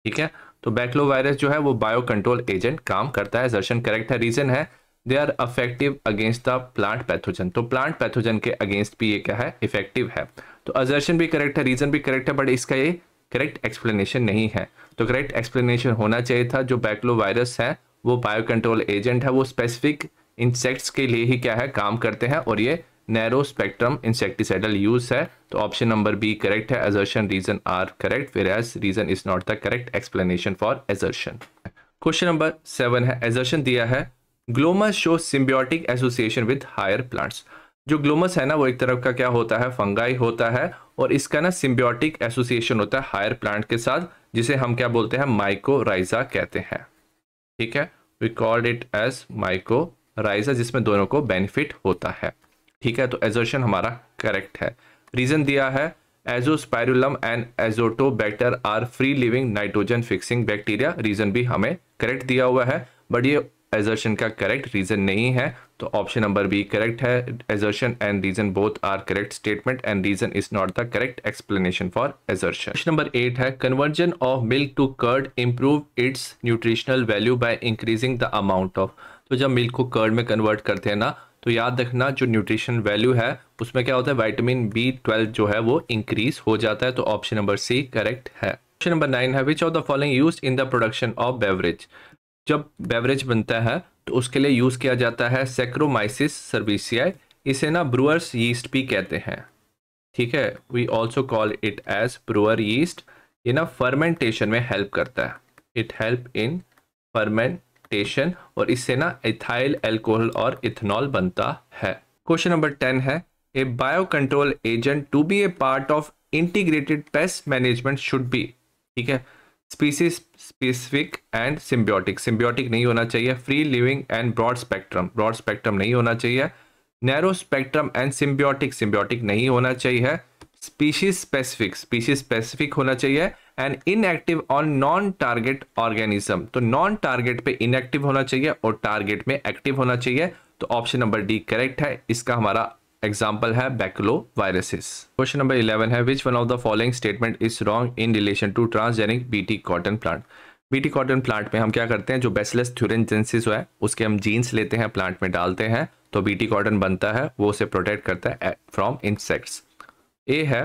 ठीक है? तो बैक्लो वायरस जो है वो बायो कंट्रोल एजेंट काम करता है। दर्शन करेक्ट है रीजन है। They are effective against the plant pathogen तो प्लांट पैथोजन के अगेंस्ट भी ये क्या है? इफ़ेक्टिव है। तो अजर्शन भी करेक्ट है रीजन भी करेक्ट है बट इसका ये करेक्ट एक्सप्लेनेशन नहीं है। तो करेक्ट एक्सप्लेनेशन होना चाहिए था, जो बैक्लो वायरस है, वो बायो कंट्रोल एजेंट है, वो स्पेसिफिक इंसेक्ट्स के लिए ही क्या है, काम करते हैं, और ये नैरो स्पेक्ट्रम इंसेक्टिसाइडल यूज़ है। तो ऑप्शन नंबर बी करेक्ट है assertion reason are correct whereas reason is not the correct explanation for assertion question number seven है एजर्शन दिया है Glomus show symbiotic association with higher plants जो Glomus है ना, वो एक तरफ़ का क्या होता है? फंगाई होता है और इसका ना सिम्बियोटिक एसोसिएशन होता है हायर प्लांट के साथ, जिसे हम क्या बोलते हैं? माइकोराइजा कहते हैं। ठीक है? We called it as mycorrhiza जिसमें दोनों को बेनिफिट होता है। ठीक है? तो एजोशन हमारा करेक्ट है। रीजन दिया है Azospirillum and Azotobacter are free living nitrogen fixing bacteria reason भी हमें करेक्ट दिया हुआ है बट ये एजर्शन का करेक्ट रीजन नहीं है तो ऑप्शन नंबर बी करेक्ट है. Assertion and reason both are correct statement and reason is not the correct explanation for assertion question number eight है conversion of milk to curd improve its nutritional value by increasing the amount of तो जब milk को curd में convert करते हैं ना तो याद रखना जो न्यूट्रिशन वैल्यू है, उसमें क्या होता है? वाइटामिन बी ट्वेल्व जो है, वो इंक्रीज हो जाता है तो ऑप्शन नंबर सी करेक्ट है. क्वेश्चन नंबर नाइन है which of the following use in the production of beverage जब बेवरेज बनता है तो उसके लिए यूज़ किया जाता है सेक्रोमाइसिस सर्विसिया इसे ना ब्रूअर्स यीस्ट भी कहते हैं। ठीक है? We also call it as brewer yeast ये ना फर्मेंटेशन में हेल्प करता है। इट हेल्प इन फर्मेंटेशन और इससे ना इथाइल एल्कोहल और इथेनॉल बनता है। क्वेश्चन नंबर टेन है। A bio control agent to be a part of integrated pest management should be ठीक है? Species specific and symbiotic symbiotic नहीं होना चाहिए। Free living and broad spectrum. Broad spectrum नहीं होना चाहिए। Narrow spectrum and symbiotic symbiotic नहीं होना चाहिए। Species specific. स्पीशीज स्पेसिफिक होना चाहिए। And inactive on non target organism. तो नॉन टारगेट पे इनएक्टिव होना चाहिए और टारगेट में एक्टिव होना चाहिए। तो ऑप्शन नंबर डी करेक्ट है। इसका हमारा एग्ज़ाम्पल है बैकलो वायरसेस क्वेश्चन नंबर इलेवन है which one of the following statement is wrong in relation to transgenic BT cotton plant BT cotton plant में हम क्या करते हैं? जो बेसलेस थ्यूरेंजेंसिस है, उसके हम जीन्स लेते हैं प्लांट में डालते हैं तो बीटी कॉटन बनता है, वो उसे प्रोटेक्ट करता है फ्रॉम इंसेक्ट्स ए है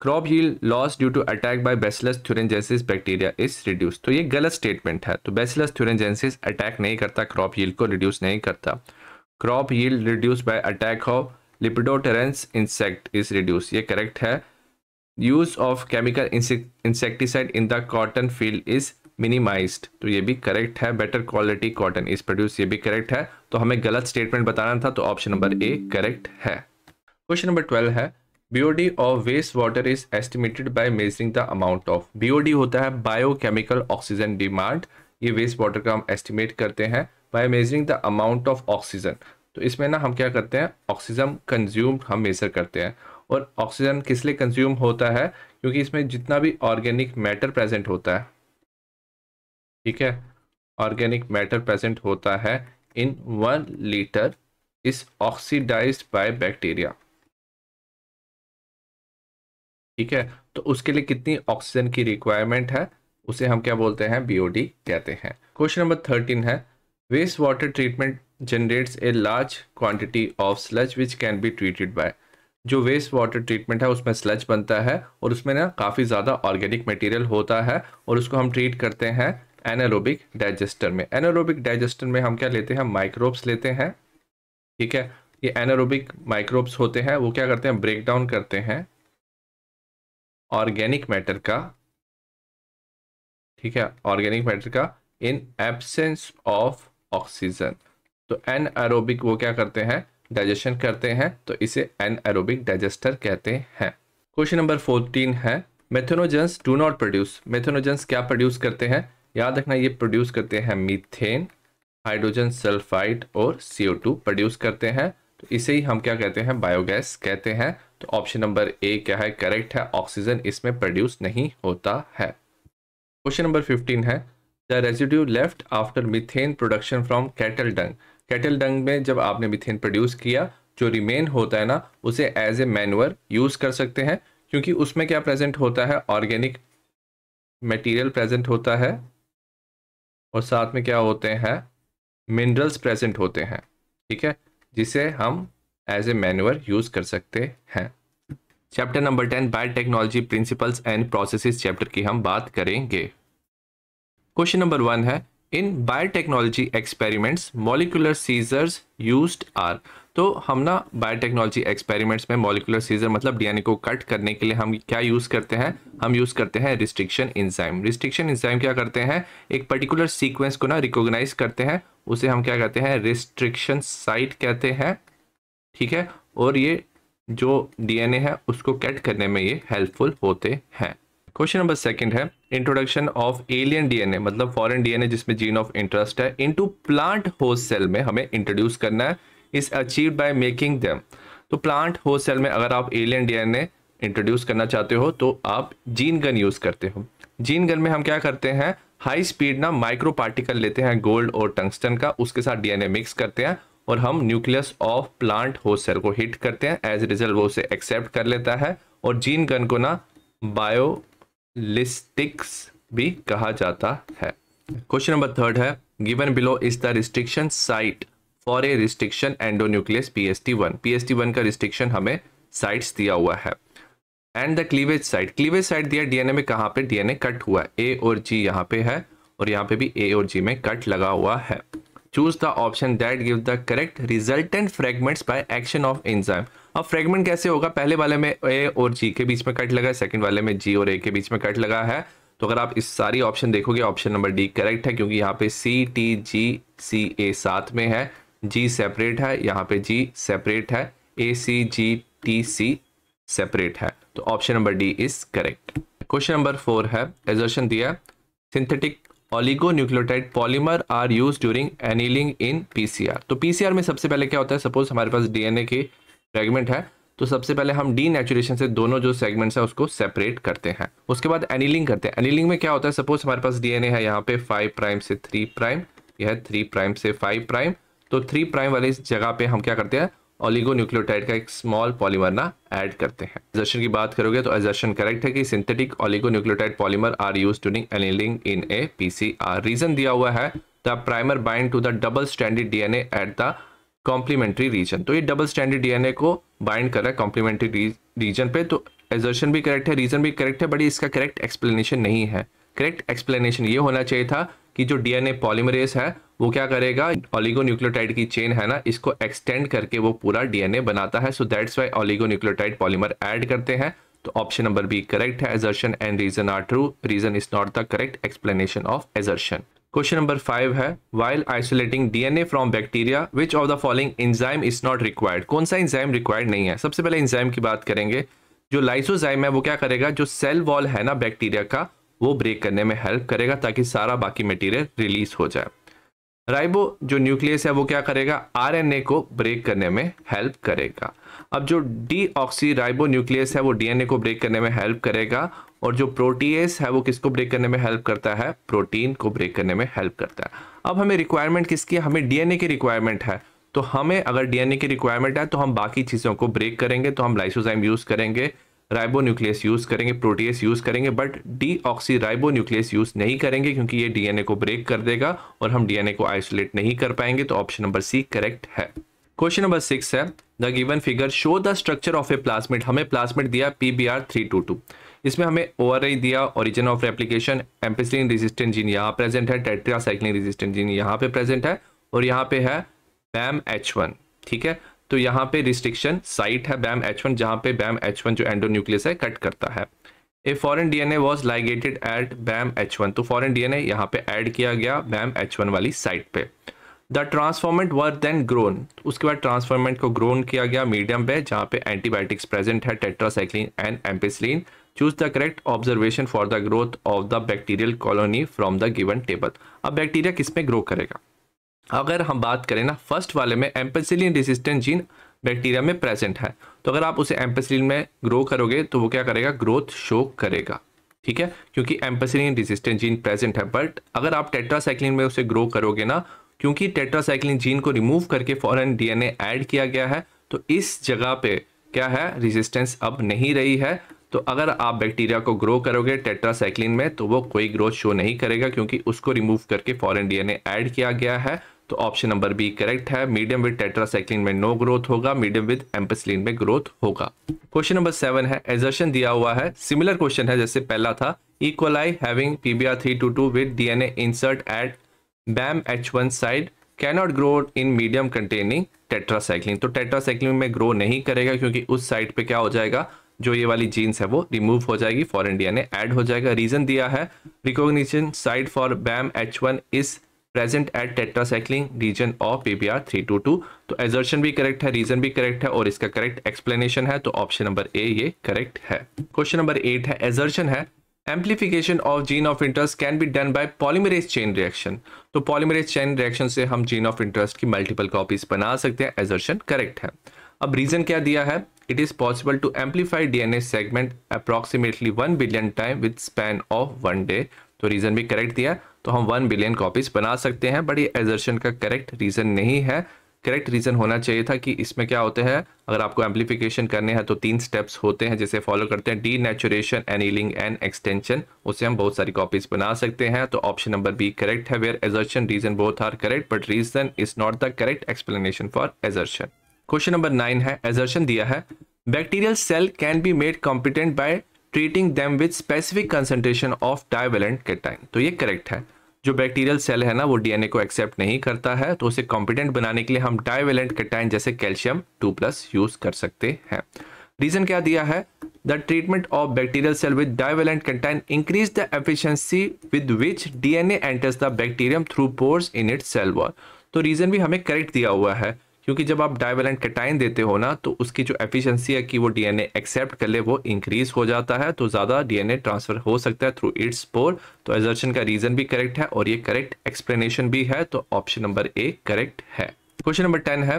crop yield loss due to attack by Bacillus thuringiensis bacteria is reduce तो ये गलत स्टेटमेंट है तो बेसलेस थ्यूरेंजेंसिस अटैक नहीं करता क्रॉप यील्ड को रिड्यूस नहीं करता. Crop yield reduce by attack of lepidopterans insect is reduce ये करेक्ट है. Use of chemical insecticide in the cotton field is minimized तो ये भी करेक्ट है. Better quality cotton is produce ये भी करेक्ट है. तो हमें गलत स्टेटमेंट बताना था तो ऑप्शन नंबर ए करेक्ट है. क्वेश्चन नंबर ट्वेल्व है. BOD of waste water is estimated by measuring the amount of BOD होता है बायोकेमिकल ऑक्सीजन डिमांड ये वेस्ट वाटर का हम एस्टिमेट करते हैं by measuring the amount of oxygen तो इसमें ना हम क्या करते हैं ऑक्सीजन कंज्यूम हम मेजर करते हैं। और ऑक्सीजन किस लिए कंज्यूम होता है? क्योंकि इसमें जितना भी ऑर्गेनिक मैटर प्रेजेंट होता है, ठीक है? ऑर्गेनिक मैटर प्रेजेंट होता है in one litre is oxidize by bacteria ठीक है? तो उसके लिए कितनी ऑक्सीजन की रिक्वायरमेंट है? उसे हम क्या बोलते हैं? बीओडी कहते हैं। क्वेश्चन नंबर थर्टीन है। Waste water treatment generates a large quantity of sludge which can be treated by जो वेस्ट वाटर ट्रीटमेंट है, उसमें स्लज बनता है और उसमें ना काफ़ी ज़्यादा ऑर्गेनिक मटेरियल होता है और उसको हम ट्रीट करते हैं एनारोबिक डाइजेस्टर में। एनारोबिक डाइजेस्टर में हम क्या लेते हैं? माइक्रोब्स लेते हैं। ठीक है? ये एनारोबिक माइक्रोब्स होते हैं, वो क्या करते हैं? ब्रेक डाउन करते हैं ऑर्गेनिक मैटर का। ठीक है? ऑर्गेनिक मैटर का इन एब्सेंस ऑफ़ ऑक्सीजन तो एन एरोबिक वो क्या करते हैं? डाइजेशन करते हैं तो इसे एन एरोबिक डाइजेस्टर कहते हैं। क्वेश्चन नंबर फोर्टीन है methanogens do not produce methanogens क्या प्रोड्यूस करते हैं? याद रखना ये प्रोड्यूस करते हैं मीथेन हाइड्रोजन सल्फाइड और CO2 प्रोड्यूस करते हैं। तो इसे ही हम क्या कहते हैं? बायोगैस कहते हैं। तो ऑप्शन नंबर ए क्या है? करेक्ट है। ऑक्सीजन इसमें प्रोड्यूस नहीं होता है। क्वेश्चन नंबर फिफ्टीन है the residue left after methane production from cattle dung cattle dung में जब आपने मिथेन प्रोड्यूस किया, जो रिमेन होता है ना, उसे एज ए मैनुअर यूज़ कर सकते हैं, क्योंकि उसमें क्या प्रेजेंट होता है? ऑर्गेनिक मटेरियल प्रेजेंट होता है, और साथ में क्या होते हैं? मिनरल्स प्रेजेंट होते हैं, ठीक है? जिसे हम एज ए मैनुअर यूज़ कर सकते हैं। Chapter number ten biotechnology principles and processes chapter की हम बात करेंगे। क्वेश्चन नंबर वन है in biotechnology experiments molecular scissors used are तो हम ना बायोटेक्नोलॉजी एक्सपेरिमेंट्स में मॉलिकुलर सीजर मतलब डीएनए को कट करने के लिए हम क्या यूज़ करते हैं? हम यूज़ करते हैं रिस्ट्रिक्शन इंजाइम रिस्ट्रिक्शन इंजाइम क्या करते हैं? एक पर्टिकुलर सीक्वेंस को ना रिकोगनाइज करते हैं। उसे हम क्या कहते हैं? रिस्ट्रिक्शन साइट कहते हैं। ठीक है? और ये जो डीएनए है, उसको कट करने में ये हेल्पफुल होते हैं। क्वेश्चन नंबर सेकंड है इंट्रोडक्शन ऑफ़ एलियन डीएनए मतलब फॉरेन डीएनए जिसमें जीन ऑफ़ इंटरेस्ट है इनटू प्लांट होस्ट सेल में हमें इंट्रोड्यूस करना है is achieve by making them तो प्लांट होस्ट सेल में अगर आप एलियन डीएनए इंट्रोड्यूस करना चाहते हो तो आप जीन गन यूज़ करते हो। जीन गन में हम क्या करते हैं हाई स्पीड ना माइक्रो पार्टिकल लेते हैं गोल्ड और टंगस्टन का, उसके साथ डीएनए मिक्स करते हैं, और हम nucleus of plant host cell को हिट करते हैं एज रिज़ल्ट वो उसे एक्सेप्ट कर लेता है, और जीन गन को ना बायोलिस्टिक्स भी कहा जाता है। क्वेश्चन नंबर थर्ड है given below is the restriction site for a restriction endonuclease P S T one P S T one का रिस्ट्रिक्शन हमें साइट्स दिया हुआ है। And the cleavage site cleavage site दिया डीएनए में कहाँ पे डीएनए कट हुआ है? ए और जी यहाँ पे है और यहाँ पे भी ए और जी में कट लगा हुआ है। Choose the option that give the correct resultant fragments by action of enzyme अब फ्रेगमेंट कैसे होगा? पहले वाले में ए और जी के बीच में कट लगा है सेकंड वाले में जी और ए के बीच में कट लगा है। तो अगर आप इस सारी ऑप्शन देखोगे ऑप्शन नंबर डी करेक्ट है, क्योंकि यहाँ पे सी टी जी सी ए साथ में है। जी सेपरेट है, यहाँ पे जी सेपरेट है। ए C G T C separate है। तो option number D is correct question number four है एजर्शन दिया synthetic oligo oligonucleotide polymer are use during annealing in PCR तो पीसीआर में सबसे पहले क्या होता है? सपोज़ हमारे पास डीएनए के फ्रेगमेंट है तो सबसे पहले हम डी नेचुरेशन से दोनों जो सेगमेंट्स है उसको सेपरेट करते हैं। उसके बाद एनिलिंग करते हैं। एनिलिंग में क्या होता है? सपोज़ हमारे पास डीएनए है यहाँ पे फाइव प्राइम से थ्री प्राइम यह थ्री प्राइम से फाइव प्राइम तो थ्री प्राइम वाली जगह पे हम क्या करते हैं? ऑलिगो न्यूक्लियोटाइड का एक स्मॉल पॉलीमर ना ऐड करते हैं। एजर्शन की बात करोगे तो एजर्शन करेक्ट है कि synthetic oligonucleotide polymer are use during annealing in a PCR reason दिया हुआ है the primer bind to the double standard DNA at the complementary region तो ये डबल स्टैंडर्ड डीएनए को बाइंड कर रहा है कॉम्प्लीमेंट्री रीजन पे तो एजर्शन भी करेक्ट है रीजन भी करेक्ट है बट इसका करेक्ट एक्सप्लेनेशन नहीं है। करेक्ट एक्सप्लेनेशन ये होना चाहिए था कि जो डीएनए पॉलीमरेज है, वो क्या करेगा? ऑलिगो ऑलिगोन्यूक्लियोटाइड की चेन है ना, इसको एक्सटेंड करके वो पूरा डीएनए बनाता है so that's why oligonucleotide polymer add करते हैं। तो ऑप्शन नंबर बी करेक्ट है assertion and reason are true reason is not the correct explanation of assertion question number five है while isolating DNA from bacteria which of the following enzyme is not required कौन सा enzyme required नहीं है? सबसे पहले enzyme की बात करेंगे। जो लाइसोजाइम है, वो क्या करेगा? जो सेल वॉल है ना बैक्टीरिया का, वो ब्रेक करने में हेल्प करेगा ताकि सारा बाकी मटेरियल रिलीज़ हो जाए। राइबो जो न्यूक्लियस है, वो क्या करेगा? आरएनए को ब्रेक करने में हेल्प करेगा। अब जो डी ऑक्सी राइबो न्यूक्लियस है वो डीएनए को ब्रेक करने में हेल्प करेगा और जो प्रोटीएस है, वो किसको ब्रेक करने में हेल्प करता है? प्रोटीन को ब्रेक करने में हेल्प करता है। अब हमें रिक्वायरमेंट किसकी है? हमें डीएनए की रिक्वायरमेंट है। तो हमें अगर डीएनए की रिक्वायरमेंट है तो हम बाकी चीज़ों को ब्रेक करेंगे तो हम लाइसोजाइम यूज़ करेंगे राइबो न्यूक्लियस यूज़ करेंगे प्रोटीएस यूज़ करेंगे but D oxy ribo nucleus use नहीं करेंगे क्योंकि ये डीएनए को ब्रेक कर देगा और हम डीएनए को आइसोलेट नहीं कर पाएँगे तो ऑप्शन नंबर सी करेक्ट है। क्वेश्चन नंबर सिक्स है the given figure show the structure of a plasmid हमें प्लास्मिड दिया P B R three two two इसमें हमें ओ आर आई दिया origin of replication ampicillin resistant gene यहाँ present है tetracycline resistant gene यहाँ पे प्रेजेंट है और यहाँ पे है बैम एच वन ठीक है? तो यहाँ पे रिस्ट्रिक्शन साइट है बैम एच वन जहाँ पे बैम एच वन जो एंडोन्यूक्लियस है कट करता है। A foreign DNA was ligated at Bam H one तो फॉरन डीएनए यहाँ पे ऐड किया गया बैम एच वन वाली साइट पे। The transformant were then grown. उसके बाद ट्रांसफॉर्मेंट को ग्रोन किया गया मीडियम पे, जहाँ पे एंटीबायोटिक्स प्रेजेंट है, tetracycline and ampicillin. Choose the correct observation for the growth of the bacterial colony from the given table अब बैक्टीरिया किसमें ग्रो करेगा? अगर हम बात करें ना फ़र्स्ट वाले में एम्पेसिलिन रेसिस्टेंट जीन बैक्टीरिया में प्रेजेंट है। तो अगर आप उसे एम्पेसिलिन में ग्रो करोगे तो वो क्या करेगा? ग्रोथ शो करेगा। ठीक है? क्योंकि एम्पेसिलिन रेसिस्टेंट जीन प्रेजेंट है बट अगर आप टेट्रासाइक्लिन में उसे ग्रो करोगे ना क्योंकि टेट्रासाइक्लिन जीन को रिमूव करके फॉरन डीएनए ऐड किया गया है तो इस जगह पे क्या है रेजिस्टेंस अब नहीं रही है। तो अगर आप बैक्टीरिया को ग्रो करोगे टेट्रासाइक्लिन में तो वो कोई ग्रोथ शो नहीं करेगा, क्योंकि उसको रिमूव करके फॉरन डीएनए ऐड किया गया है। तो ऑप्शन नंबर बी करेक्ट है। मीडियम विद टेट्रासाइक्लिन में नो ग्रोथ होगा मीडियम विद एम्पेसिलिन में ग्रोथ होगा। क्वेश्चन नंबर सेवन है। एजर्शन दिया हुआ है। सिमिलर क्वेश्चन है, जैसे पहला था। E coli having pBR three two two with DNA insert at Bam H one side cannot grow in medium containing tetracycline तो टेट्रासाइक्लिन में ग्रो नहीं करेगा क्योंकि उस साइड पे क्या हो जाएगा? जो ये वाली जीन्स है वो रिमूव हो जाएगी फॉर इंडिया ने ऐड हो जाएगा। रीजन दिया है recognition side for Bam H one is present at tetracycline region of pBR three two two तो एजर्शन भी करेक्ट है रीजन भी करेक्ट है और इसका करेक्ट एक्सप्लेनेशन है। तो ऑप्शन नंबर ए ये करेक्ट है। क्वेश्चन नंबर एट है एजर्शन है amplification of gene of interest can be done by polymerase chain reaction तो पॉलीमरेज चेन रिएक्शन से हम जीन ऑफ़ इंटरेस्ट की मल्टीपल कॉपीज बना सकते हैं एजर्शन करेक्ट है। अब रीजन क्या दिया है? It is possible to amplify DNA segment approximately one billion time with span of one day तो रीजन भी करेक्ट दिया तो हम वन बिलियन कॉपीज बना सकते हैं बट ये एजर्शन का करेक्ट रीजन नहीं है। करेक्ट रीज़न होना चाहिए था कि इसमें क्या होते हैं, अगर आपको एम्पलीफिकेशन करने हैं तो तीन स्टेप्स होते हैं जैसे फॉलो करते हैं denaturation annealing and extension उससे हम बहुत सारी कॉपीज बना सकते हैं तो ऑप्शन नंबर बी करेक्ट है where assertion reason both are correct but reason is not the correct explanation for assertion question number nine है एजर्शन दिया है। Bacterial cell can be made competent by treating them with specific concentration of divalent cation तो ये correct है। जो bacterial cell है ना, वो डीएनए को एक्सेप्ट नहीं करता है तो उसे कॉम्पिटेंट बनाने के लिए हम डाइवेलेंट कटाइन जैसे कैल्शियम टू प्लस यूज़ कर सकते हैं। रीजन क्या दिया है? The treatment of bacterial cell with divalent cation increase the efficiency with which DNA enters the bacterium through pores in it cell wall तो रीजन भी हमें करेक्ट दिया हुआ है। क्योंकि जब आप डाइवेलेंट कटाइन देते हो ना तो उसकी जो एफिशिएंसी है कि वो डीएनए एक्सेप्ट कर ले, वो इंक्रीज हो जाता है तो ज़्यादा डीएनए ट्रांसफ़र हो सकता है थ्रू इट्स स्पोर तो एजर्शन का रीज़न भी करेक्ट है और ये करेक्ट एक्सप्लेनेशन भी है तो ऑप्शन नंबर ए करेक्ट है। क्वेश्चन नंबर टेन है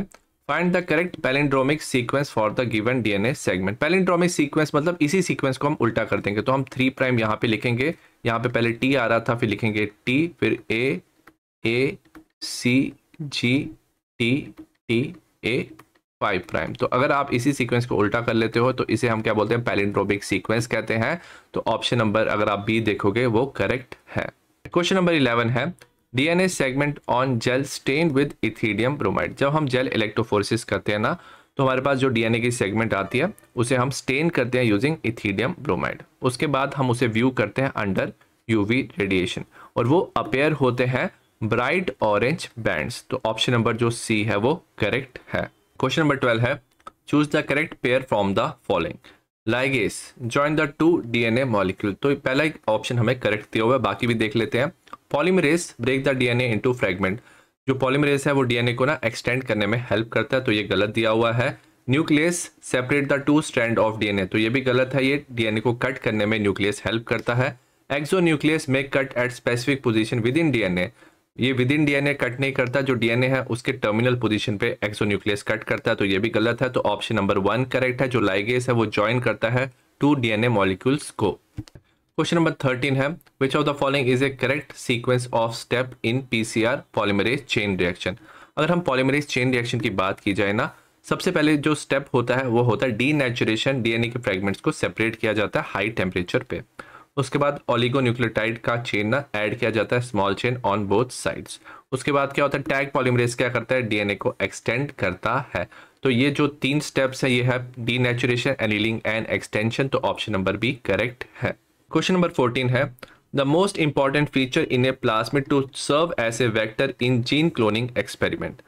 find the correct palindromic sequence for the given DNA segment palindromic sequence मतलब इसी सीक्वेंस को हम उल्टा कर देंगे तो हम थ्री प्राइम यहाँ पे लिखेंगे। यहाँ पे पहले टी आ रहा था, फिर लिखेंगे टी फिर A A C G T T A five prime तो अगर आप इसी सीक्वेंस को उल्टा कर लेते हो तो इसे हम क्या बोलते हैं? पैलिंड्रोमिक सीक्वेंस कहते हैं। तो ऑप्शन नंबर अगर आप बी देखोगे, वो करेक्ट है। क्वेश्चन नंबर इलेवन है। DNA segment on gel stain with ethidium bromide जब हम जेल इलेक्ट्रोफोर्सिस करते हैं ना तो हमारे पास जो डीएनए की सेगमेंट आती है, उसे हम स्टेन करते हैं यूजिंग इथीडियम ब्रोमाइड उसके बाद हम उसे व्यू करते हैं अंडर यूवी रेडिएशन और वो अपेयर होते हैं ब्राइट ऑरेंज बैंड्स। तो ऑप्शन नंबर जो सी है वो करेक्ट है। क्वेश्चन नंबर ट्वेल्व है choose the correct pair from the following ligase join the two DNA molecule तो पहला एक ऑप्शन हमें करेक्ट दिया हुआ है, बाकी भी देख लेते हैं। Polymerase break the DNA into fragment जो पॉलीमरेस है वो डीएनए को ना एक्सटेंड करने में हेल्प करता है तो ये गलत दिया हुआ है। Nuclease separate the two strand of DNA तो ये भी गलत है, ये डीएनए को कट करने में न्यूक्लियस हेल्प करता है। एक्सो न्यूक्लियस में cut at specific position within DNA ये विद इन डीएनए कट नहीं करता, जो डीएनए है, उसके टर्मिनल पोजीशन पे एक्सोन्यूक्लियस कट करता है तो ये भी गलत है। तो ऑप्शन नंबर वन करेक्ट है, जो लाइगेस है, वो ज्वाइन करता है टू डीएनए मॉलिक्यूल्स को। क्वेश्चन नंबर थर्टीन है which of the following is a correct sequence of step in PCR polymerase chain reaction अगर हम पॉलीमरेज चेन रिएक्शन की बात की जाए ना, सबसे पहले जो स्टेप होता है, वो होता है डी नेचुरेशन डीएनए के फ्रेगमेंट्स को सेपरेट किया जाता है हाई टेम्परेचर पे। उसके बाद ऑलिगोन्यूक्लियोटाइड का चेन ना ऐड किया जाता है small chain on both sides उसके बाद क्या होता है टैग पॉलीमरेज क्या करता है डीएनए को एक्सटेंड करता है। तो ये जो तीन स्टेप्स है, ये है denaturation annealing and extension तो ऑप्शन नंबर बी करेक्ट है। क्वेश्चन नंबर फोर्टीन है the most important feature in a plasmid to serve as a vector in gene cloning experiment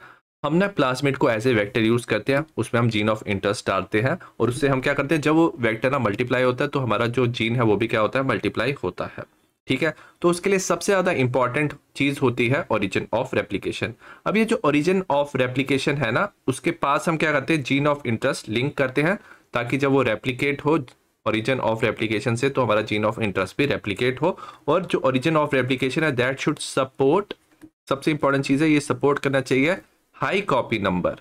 हम ना को एज ए वेक्टर यूज़ करते हैं, उसमें हम जीन ऑफ़ इंटरेस्ट डालते हैं और उससे हम क्या करते हैं, जब वो वेक्टर ना मल्टीप्लाई होता है तो हमारा जो जीन है, वो भी क्या होता है मल्टीप्लाई होता है। ठीक है? तो उसके लिए सबसे ज़्यादा इंपॉर्टेंट चीज़ होती है ओरिजिन ऑफ़ रेप्लीकेशन अब ये जो ओरिजिन ऑफ़ रेप्लीकेशन है ना, उसके पास हम क्या करते हैं जीन ऑफ़ इंटरेस्ट लिंक करते हैं, ताकि जब वो रेप्लीकेट हो ओरिजिन ऑफ़ रेप्लीकेशन से तो हमारा जीन ऑफ़ इंटरेस्ट भी रेप्लीकेट हो। और जो ओरिजिन ऑफ़ रेप्लीकेशन है दैट शुड सपोर्ट सबसे इंपॉर्टेंट चीज़ है, ये सपोर्ट करना चाहिए हाई कॉपी नंबर,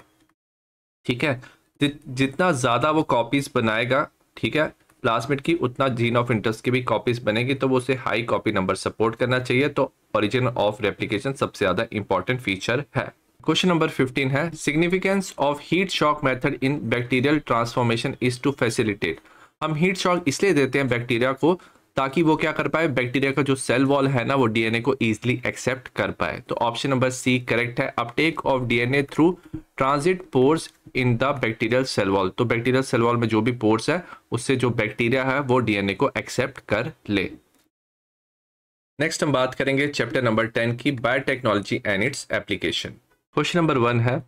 ठीक है? जितना ज़्यादा वो कॉपीज बनाएगा, ठीक है? प्लास्मिड की उतना जीन ऑफ़ इंटरेस्ट की भी कॉपीज बनेगी तो वो उसे हाई कॉपी नंबर सपोर्ट करना चाहिए। तो ओरिजिन ऑफ़ रेप्लीकेशन सबसे ज़्यादा इंपॉर्टेंट फीचर है। क्वेश्चन नंबर 15 है significance of heat shock method in bacterial transformation is to facilitate हम हीट शॉक इसलिए देते हैं बैक्टीरिया को ताकि वो क्या कर पाए? बैक्टीरिया का जो सेल वॉल है ना, वो डीएनए को इजीली एक्सेप्ट कर पाए। तो ऑप्शन नंबर सी करेक्ट है। Uptake of DNA through transit pores in the bacterial cell wall तो बैक्टीरियल सेल वॉल में जो भी पोर्स है, उससे जो बैक्टीरिया है, वो डीएनए को एक्सेप्ट कर ले। नेक्स्ट हम बात करेंगे चैप्टर नंबर टेन की biotechnology and its application question number one है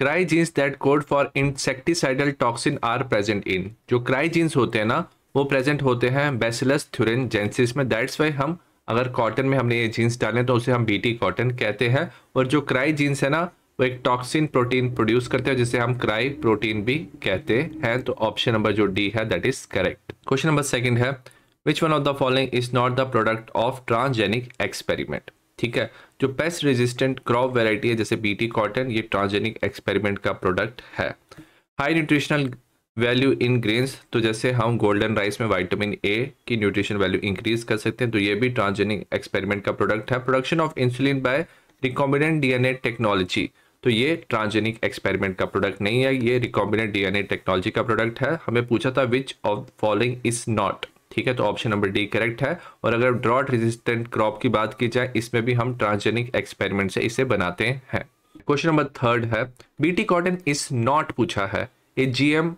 cry genes that code for insecticidal toxin are present in जो क्राई जीन्स होते हैं ना वो प्रेजेंट होते हैं बेसिलस थ्यूरिन जेंसिस में। दैट्स वाई हम, अगर कॉटन में हमने ये जीन्स डालें तो उसे हम बीटी कॉटन कहते हैं। और जो क्राई जीन्स है ना, वो एक टॉक्सिन प्रोटीन प्रोड्यूस करते हैं, जिसे हम क्राई प्रोटीन भी कहते हैं। तो ऑप्शन नंबर जो डी है that is correct question number second है which one of the following is not the product of transgenic experiment ठीक है, जो पेस्ट रेजिस्टेंट क्रॉप वेराइटी है, जैसे बीटी कॉटन ये ट्रांसजेनिक एक्सपेरिमेंट का प्रोडक्ट है। High nutritional value in grains तो जैसे हम गोल्डन राइस में विटामिन ए की न्यूट्रिशन वैल्यू इंक्रीज कर सकते हैं तो ये भी ट्रांसजेनिक एक्सपेरिमेंट का प्रोडक्ट है। Production of insulin by recombinant DNA technology तो ये ट्रांसजेनिक एक्सपेरिमेंट का प्रोडक्ट नहीं है, ये रिकॉम्बिनेंट डीएनए टेक्नोलॉजी का प्रोडक्ट है। हमें पूछा था which of following is not ठीक है तो ऑप्शन नंबर डी करेक्ट है। और अगर ड्रॉट रेजिस्टेंट क्रॉप की बात की जाए, इसमें भी हम ट्रांसजेनिक एक्सपेरिमेंट से इसे बनाते हैं। क्वेश्चन नंबर थर्ड है बीटी कॉटन इज़ नॉट पूछा है a GM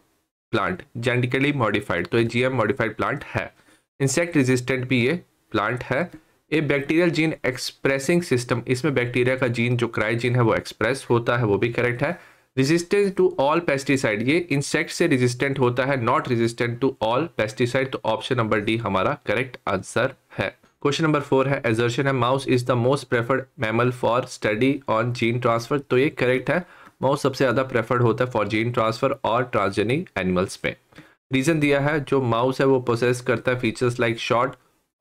plant genetically modified तो ये जीएम मॉडिफाइड प्लांट है। इंसेक्ट रेजिस्टेंट भी ये प्लांट है। A bacterial gene expressing system इसमें बैक्टीरिया का जीन जो क्राई जीन है, वो एक्सप्रेस होता है, वो भी करेक्ट है। रेजिस्टेंस टू ऑल पेस्टिसाइड ये इंसेक्ट से रेजिस्टेंट होता है not resistant to all pesticide तो ऑप्शन नंबर डी हमारा करेक्ट आंसर है। क्वेश्चन नंबर फोर है एजर्शन है mouse is the most preferred mammal for study on gene transfer तो ये करेक्ट है। माउस सबसे ज़्यादा प्रेफर्ड होता है फॉर जीन ट्रांसफ़र और ट्रांसजेनिक एनिमल्स में। रीज़न दिया है, जो माउस है वो प्रोसेस करता है features like short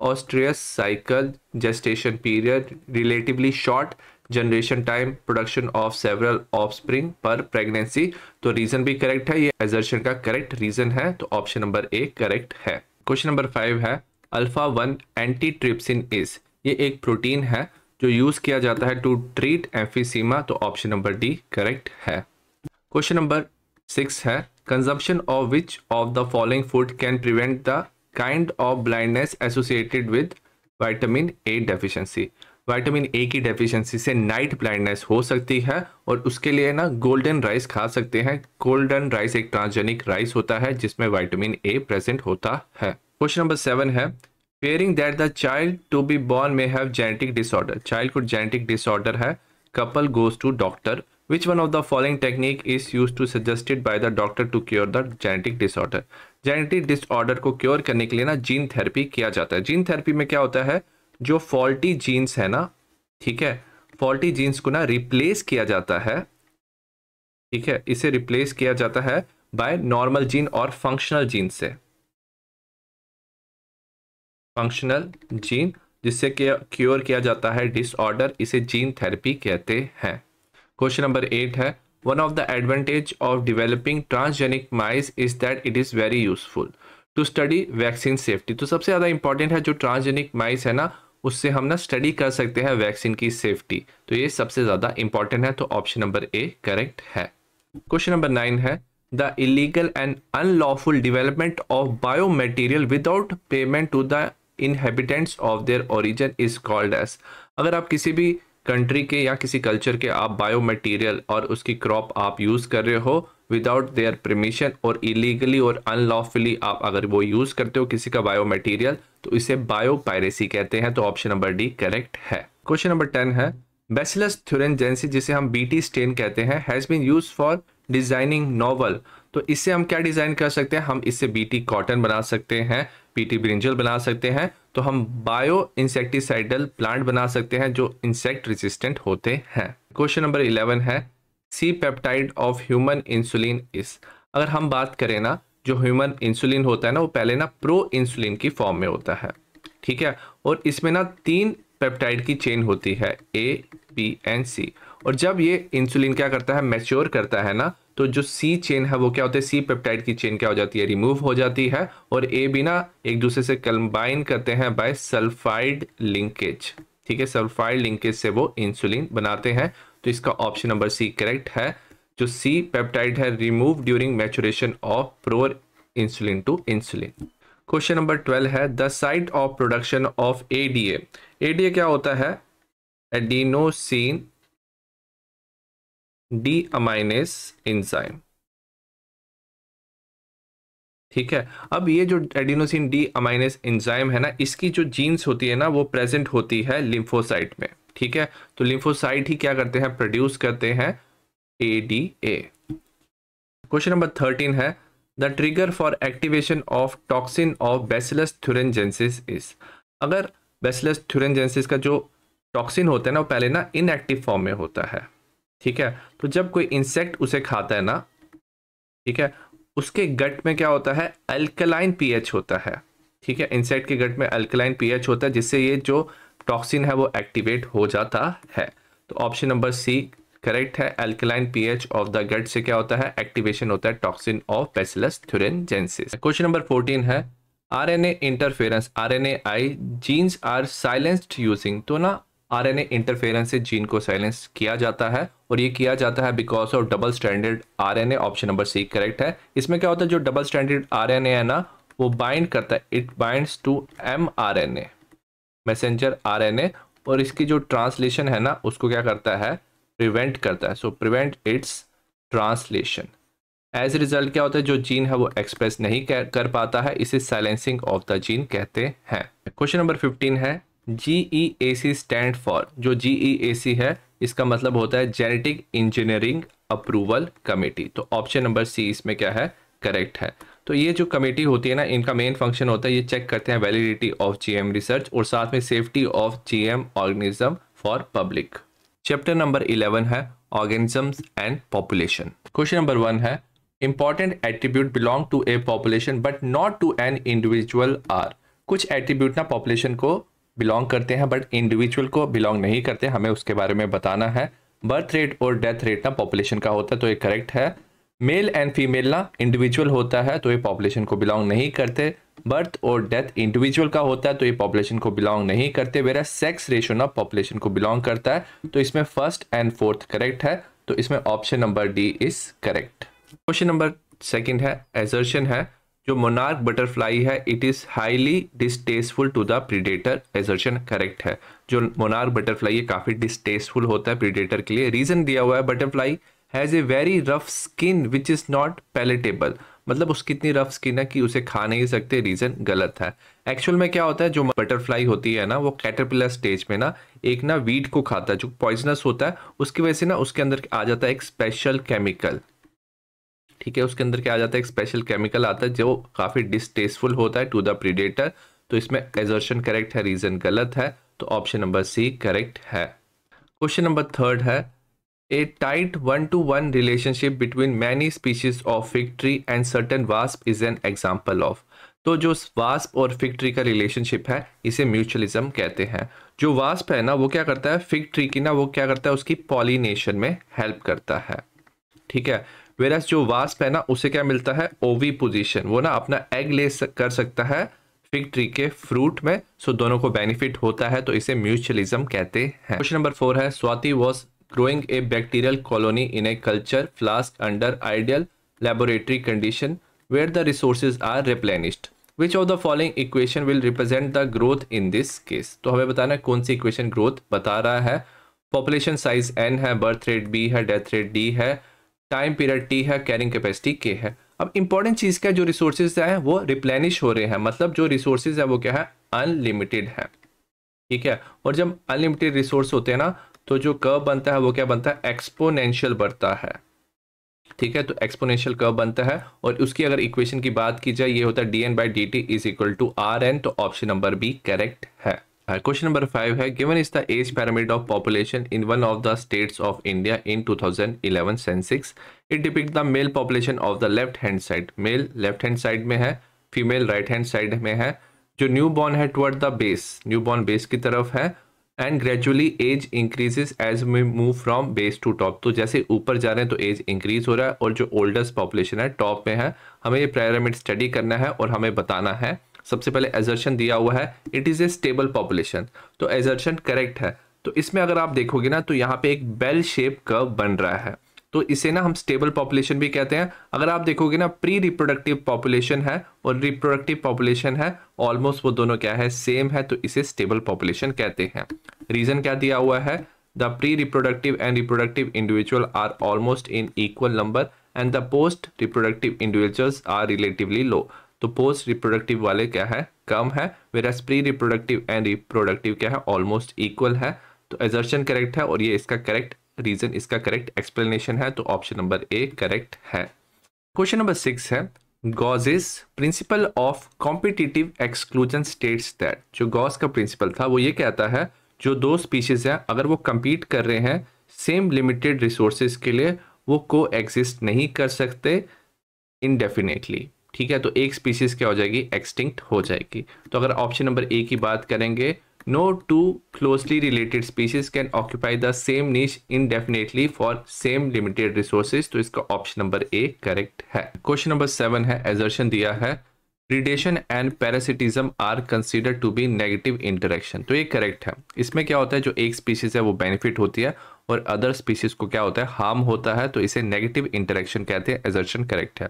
oestrous cycle gestation period relatively short generation time production of several offspring per pregnancy तो रीजन भी करेक्ट है, ये एजर्शन का करेक्ट रीजन है तो ऑप्शन नंबर ए करेक्ट है। क्वेश्चन नंबर फाइव है alpha one antitrypsin is ये एक प्रोटीन है जो यूज़ किया जाता है टू ट्रीट एम्फीसीमा तो ऑप्शन नंबर डी करेक्ट है। क्वेश्चन नंबर सिक्स है consumption of which of the following food can prevent the kind of blindness associated with vitamin A deficiency vitamin A की deficiency से night blindness हो सकती है और उसके लिए ना गोल्डन राइस खा सकते हैं। गोल्डन राइस एक ट्रांसजेनिक राइस होता है जिसमें वाइटामिन ए प्रेजेंट होता है। क्वेश्चन नंबर सेवन है pairing that the child to be born may have genetic disorder child को जेनेटिक डिसऑर्डर है. Couple goes to doctor which one of the following technique is use to suggested by the doctor to cure the genetic disorder genetic disorder को cure करने के लिए ना gene therapy किया जाता है। जीन थेरेपी में क्या होता है? जो फॉल्टी जीन्स है ना, ठीक है? फॉल्टी जीन्स को ना रिप्लेस किया जाता है। ठीक है? इसे रिप्लेस किया जाता है बाय नॉर्मल जीन और फंक्शनल जीन से। फंक्शनल जीन जिससे क्योर किया जाता है डिसऑर्डर इसे जीन थेरेपी कहते हैं। क्वेश्चन नंबर एट है one of the advantage of developing transgenic mice is that it is very useful to study vaccine safety तो सबसे ज़्यादा इंपॉर्टेंट है जो ट्रांसजेनिक माइस है ना, उससे हम ना स्टडी कर सकते हैं वैक्सीन की सेफ्टी तो ये सबसे ज़्यादा इंपॉर्टेंट है तो ऑप्शन नंबर ए करेक्ट है। क्वेश्चन नंबर नाइन है the illegal and unlawful development of biomaterial without payment to the inhabitants of their origin is called as अगर आप किसी भी कंट्री के या किसी कल्चर के आप बायो मटीरियल और उसकी क्रॉप आप यूज़ कर रहे हो विदाउट देयर परमिशन और इलीगली और अनलॉफुली आप अगर वो यूज़ करते हो किसी का बायो मटीरियल तो इसे बायो पायरेसी कहते हैं तो ऑप्शन नंबर डी करेक्ट है। क्वेश्चन नंबर टेन है। बेसिलस थ्यूरेंजेंसी जिसे हम बीटी स्टेन कहते हैं has been use for designing novel तो इससे हम क्या डिज़ाइन कर सकते हैं? हम इससे बीटी कॉटन बना सकते हैं। बीटी ब्रिंजल बना सकते हैं। तो हम बायो इंसेक्टिसाइडल प्लांट बना सकते हैं जो इंसेक्ट रेजिस्टेंट होते हैं। क्वेश्चन नंबर इलेवन है C peptide of human insulin is अगर हम बात करें ना, जो ह्यूमन इंसुलिन होता है ना, वो पहले ना प्रो इंसुलिन की फॉर्म में होता है। ठीक है? और इसमें ना तीन पेप्टाइड की चेन होती है ए बी एंड सी और जब ये इंसुलिन क्या करता है मैच्योर करता है ना तो जो सी चेन है, वो क्या होता है? सी पेप्टाइड की चेन क्या हो जाती है? रिमूव हो जाती है और ए बी ना एक दूसरे से कंबाइन करते हैं बाय सल्फाइड लिंकेज ठीक है? सल्फाइड लिंकेज से वो इंसुलिन बनाते हैं। तो इसका ऑप्शन नंबर सी करेक्ट है। जो सी पेप्टाइड है remove during maturation of proinsulin to insulin question number twelve है the site of production of ADA ADA क्या होता है? एडिनोसिन डी अमाइनेस इंजाइम ठीक है? अब ये जो एडिनोसिन डी अमाइनेस इंजाइम है ना, इसकी जो जीन्स होती है ना, वो प्रेजेंट होती है लिम्फोसाइट में। ठीक है? तो लिम्फोसाइट ही क्या करते हैं? प्रोड्यूस करते हैं A D A question number thirteen है the trigger for activation of toxin of bacillus thuringiensis is अगर बेसिलस थ्यूरेंजेंसिस का जो टॉक्सिन होता है ना, वो पहले ना इनएक्टिव फॉर्म में होता है। ठीक है? तो जब कोई इंसेक्ट उसे खाता है ना, ठीक है? उसके गट में क्या होता है? अल्कलाइन पीएच होता है। ठीक है? इंसेक्ट के गट में अल्कलाइन पीएच होता है, जिससे ये जो टॉक्सिन है वो एक्टिवेट हो जाता है। तो ऑप्शन नंबर सी करेक्ट है। Alkaline pH of the gut से क्या होता है? एक्टिवेशन होता है toxin of bacillus thuringiensis question number 14 है। RNA interference RNA I genes are silenced using तो ना आरएनए इंटरफेरेंस से जीन को साइलेंस किया जाता है और ये किया जाता है because of double standard RNA option number C correct है? इसमें क्या होता है? जो डबल स्टैंडर्ड आरएनए है ना, वो बाइंड करता है। It binds to M R N A messenger R और इसकी जो ट्रांसलेशन है ना, उसको क्या करता है? प्रिवेंट करता है। So prevent its translation as result क्या होता है? जो जीन है, वो एक्सप्रेस नहीं कर पाता है। इसे साइलेंसिंग ऑफ़ द जीन कहते हैं। क्वेश्चन नंबर फिफ्टीन है। जी ई ए सी स्टैंड फॉर जो जी ई ए सी है, इसका मतलब होता है जेनेटिक इंजीनियरिंग अप्रूवल कमेटी तो ऑप्शन नंबर सी इसमें क्या है? करेक्ट है. तो ये जो कमेटी होती है ना, इनका मेन फ़ंक्शन होता है, ये चेक करते हैं वैलिडिटी ऑफ़ जीएम रिसर्च और साथ में safety of GM organism for public chapter number 11 है organisms and population question number one है important attribute belong to a population but not to an individual are कुछ attribute ना population को belong करते हैं, बट इंडिविजुअल को belong नहीं करते, हमें उसके बारे में बताना है। बर्थ रेट और डेथ रेट ना पॉपुलेशन का होता है तो ये करेक्ट है। मेल एंड फीमेल ना इंडिविजुअल होता है तो ये पॉपुलेशन को बिलोंग नहीं करते। बर्थ और डेथ इंडिविजुअल का होता है तो ये पॉपुलेशन को बिलोंग नहीं करते। मेरा सेक्स रेशो ना पॉपुलेशन को बिलोंग करता है तो इसमें फ़र्स्ट एंड फोर्थ करेक्ट है तो इसमें option number D is correct question number second है एजर्शन है। जो मोनार्क बटरफ्लाई है it is highly distasteful to the predator assertion correct है. जो मोनार्क बटरफ्लाई है काफ़ी डिस्टेसफुल होता है प्रीडेटर के लिए. रीज़न दिया हुआ है butterfly has a very rough skin which is not palatable मतलब उसकी इतनी रफ स्किन है कि उसे खा नहीं सकते. रीज़न गलत है. एक्चुअल में क्या होता है? जो बटरफ्लाई होती है ना, वो कैटरपिलर स्टेज में ना, एक ना वीट को खाता है. जो पॉइजनस होता है, उसकी वजह से ना, उसके अंदर आ जाता है एक स्पेशल केमिकल ठीक है, उसके अंदर क्या आ जाता है, एक स्पेशल केमिकल आता है जो काफ़ी डिस्टेस्टफुल होता है टू द प्रीडेटर तो इसमें एजर्शन करेक्ट है रीज़न गलत है तो ऑप्शन नंबर सी करेक्ट है। क्वेश्चन नंबर थर्ड है a tight one to one relationship between many species of fig tree and certain wasp is an example of तो जो वास्प और फिक्ट्री का रिलेशनशिप है, इसे म्यूचुअलिज्म कहते हैं। जो वास्प है ना, वो क्या करता है फिग ट्री की ना, वो क्या करता है, उसकी पॉलिनेशन में हेल्प करता है। ठीक है वेरस जो वास्प है ना, उसे क्या मिलता है? ओवी पोजीशन वो ना अपना एग ले कर सकता है फिग ट्री के फ्रूट में सो दोनों को बेनिफिट होता है तो इसे म्यूचुअलिज्म कहते हैं। क्वेश्चन नंबर फोर है Swati was growing a bacterial colony in a culture flask under ideal laboratory condition where the resources are replenished which of the following equation will represent the growth in this case तो हमें बताना कौन सी equation growth बता रहा है। Population size N है birth rate B है death rate D है टाइम पीरियड टी है कैरिंग कैपेसिटी के है। अब इंपॉर्टेंट चीज़ क्या, जो रिसोर्सेज है, वो रिप्लेनिश हो रहे हैं। मतलब जो रिसोर्सेज है, वो क्या है? अनलिमिटेड है। ठीक है? और जब अनलिमिटेड रिसोर्स होते हैं ना तो जो कर्व बनता है, वो क्या बनता है? एक्सपोनेंशियल बढ़ता है। ठीक है? तो एक्सपोनेंशियल कर्व बनता है। और उसकी अगर इक्वेशन की बात की जाए, ये होता है D N by D T is equal to R N तो ऑप्शन नंबर बी करेक्ट है। क्वेश्चन नंबर फाइव है given is the age pyramid of population in one of the states of India in 2011 census it depict the male population of the left hand side male left hand side में है female right hand side में है। जो new born है toward the base new born base की तरफ़ है। And gradually age increases as we move from base to top तो जैसे ऊपर जा रहे हैं तो एज इंक्रीज हो रहा है और जो ओल्डेस्ट पॉपुलेशन है टॉप में है। हमें ये पैरामिड स्टडी करना है और हमें बताना है। सबसे पहले एजर्शन दिया हुआ है it is a stable population तो एजर्शन करेक्ट है। तो इसमें अगर आप देखोगे ना तो यहाँ पे एक बेल शेप कर्व बन रहा है। तो इसे ना हम स्टेबल पॉपुलेशन भी कहते हैं। अगर आप देखोगे ना प्री रिप्रोडक्टिव पॉपुलेशन है और रिप्रोडक्टिव पॉपुलेशन है ऑलमोस्ट वो दोनों क्या है सेम है तो इसे स्टेबल पॉपुलेशन कहते हैं। रीजन क्या दिया हुआ है? The pre reproductive and reproductive individual are almost in equal number and the post reproductive individuals are relatively low तो पोस्ट रिप्रोडक्टिव वाले क्या है? कम है where pre reproductive and reproductive क्या है? ऑलमोस्ट इक्वल है। तो एजर्शन करेक्ट है और ये इसका करेक्ट रीजन इसका करेक्ट एक्सप्लेनेशन है तो ऑप्शन नंबर ए करेक्ट है। क्वेश्चन नंबर सिक्स है Gause's principle of competitive exclusion states that जो गॉस का प्रिंसिपल था, वो ये कहता है, जो दो स्पीशीज हैं, अगर वो compete कर रहे हैं सेम लिमिटेड रिसोर्सेज के लिए वो को एग्जिस्ट नहीं कर सकते इनडेफिनेटली ठीक है तो एक स्पीसीज क्या हो जाएगी? एक्सटिंक्ट हो जाएगी। तो अगर ऑप्शन नंबर ए की बात करेंगे, No two closely related species can occupy the same niche indefinitely for same limited resources तो इसका ऑप्शन नंबर ए करेक्ट है। क्वेश्चन नंबर सेवन है एजर्शन दिया है। Predation and parasitism are consider to be negative interaction तो ये correct है। इसमें क्या होता है, जो एक स्पीसीज है, वो बेनिफिट होती है, और अदर स्पीसीज को क्या होता है हार्म होता है तो इसे नेगेटिव इंटरेक्शन कहते हैं एजर्शन करेक्ट है।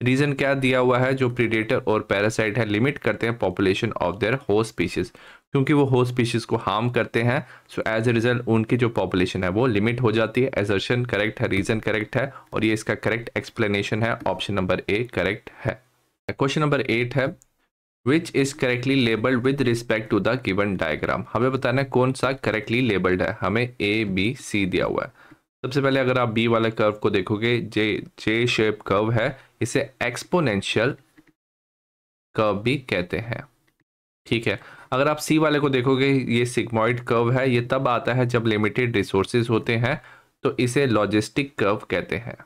रीजन क्या दिया हुआ है, जो प्रीडेटर और पैरासाइट है लिमिट करते हैं population of their host species क्योंकि वो होस्ट स्पीशीज को हार्म करते हैं सो एज ए रिज़ल्ट उनकी जो पॉपुलेशन है, वो लिमिट हो जाती है। एजर्शन करेक्ट है रीजन करेक्ट है, और ये इसका करेक्ट एक्सप्लेनेशन है। ऑप्शन नंबर ए करेक्ट है। क्वेश्चन नंबर एट है which is correctly labelled with respect to the given diagram हमें बताना है कौन सा करेक्टली लेबल्ड है। हमें ए बी सी दिया हुआ है। सबसे पहले अगर आप बी वाले कर्व को देखोगे जे जे शेप कर्व है, इसे एक्सपोनेंशियल कर्व भी कहते हैं। ठीक है? अगर आप सी वाले को देखोगे, ये सिग्मॉइड कर्व है, ये तब आता है जब लिमिटेड रिसोर्सेज होते हैं तो इसे लॉजिस्टिक कर्व कहते हैं।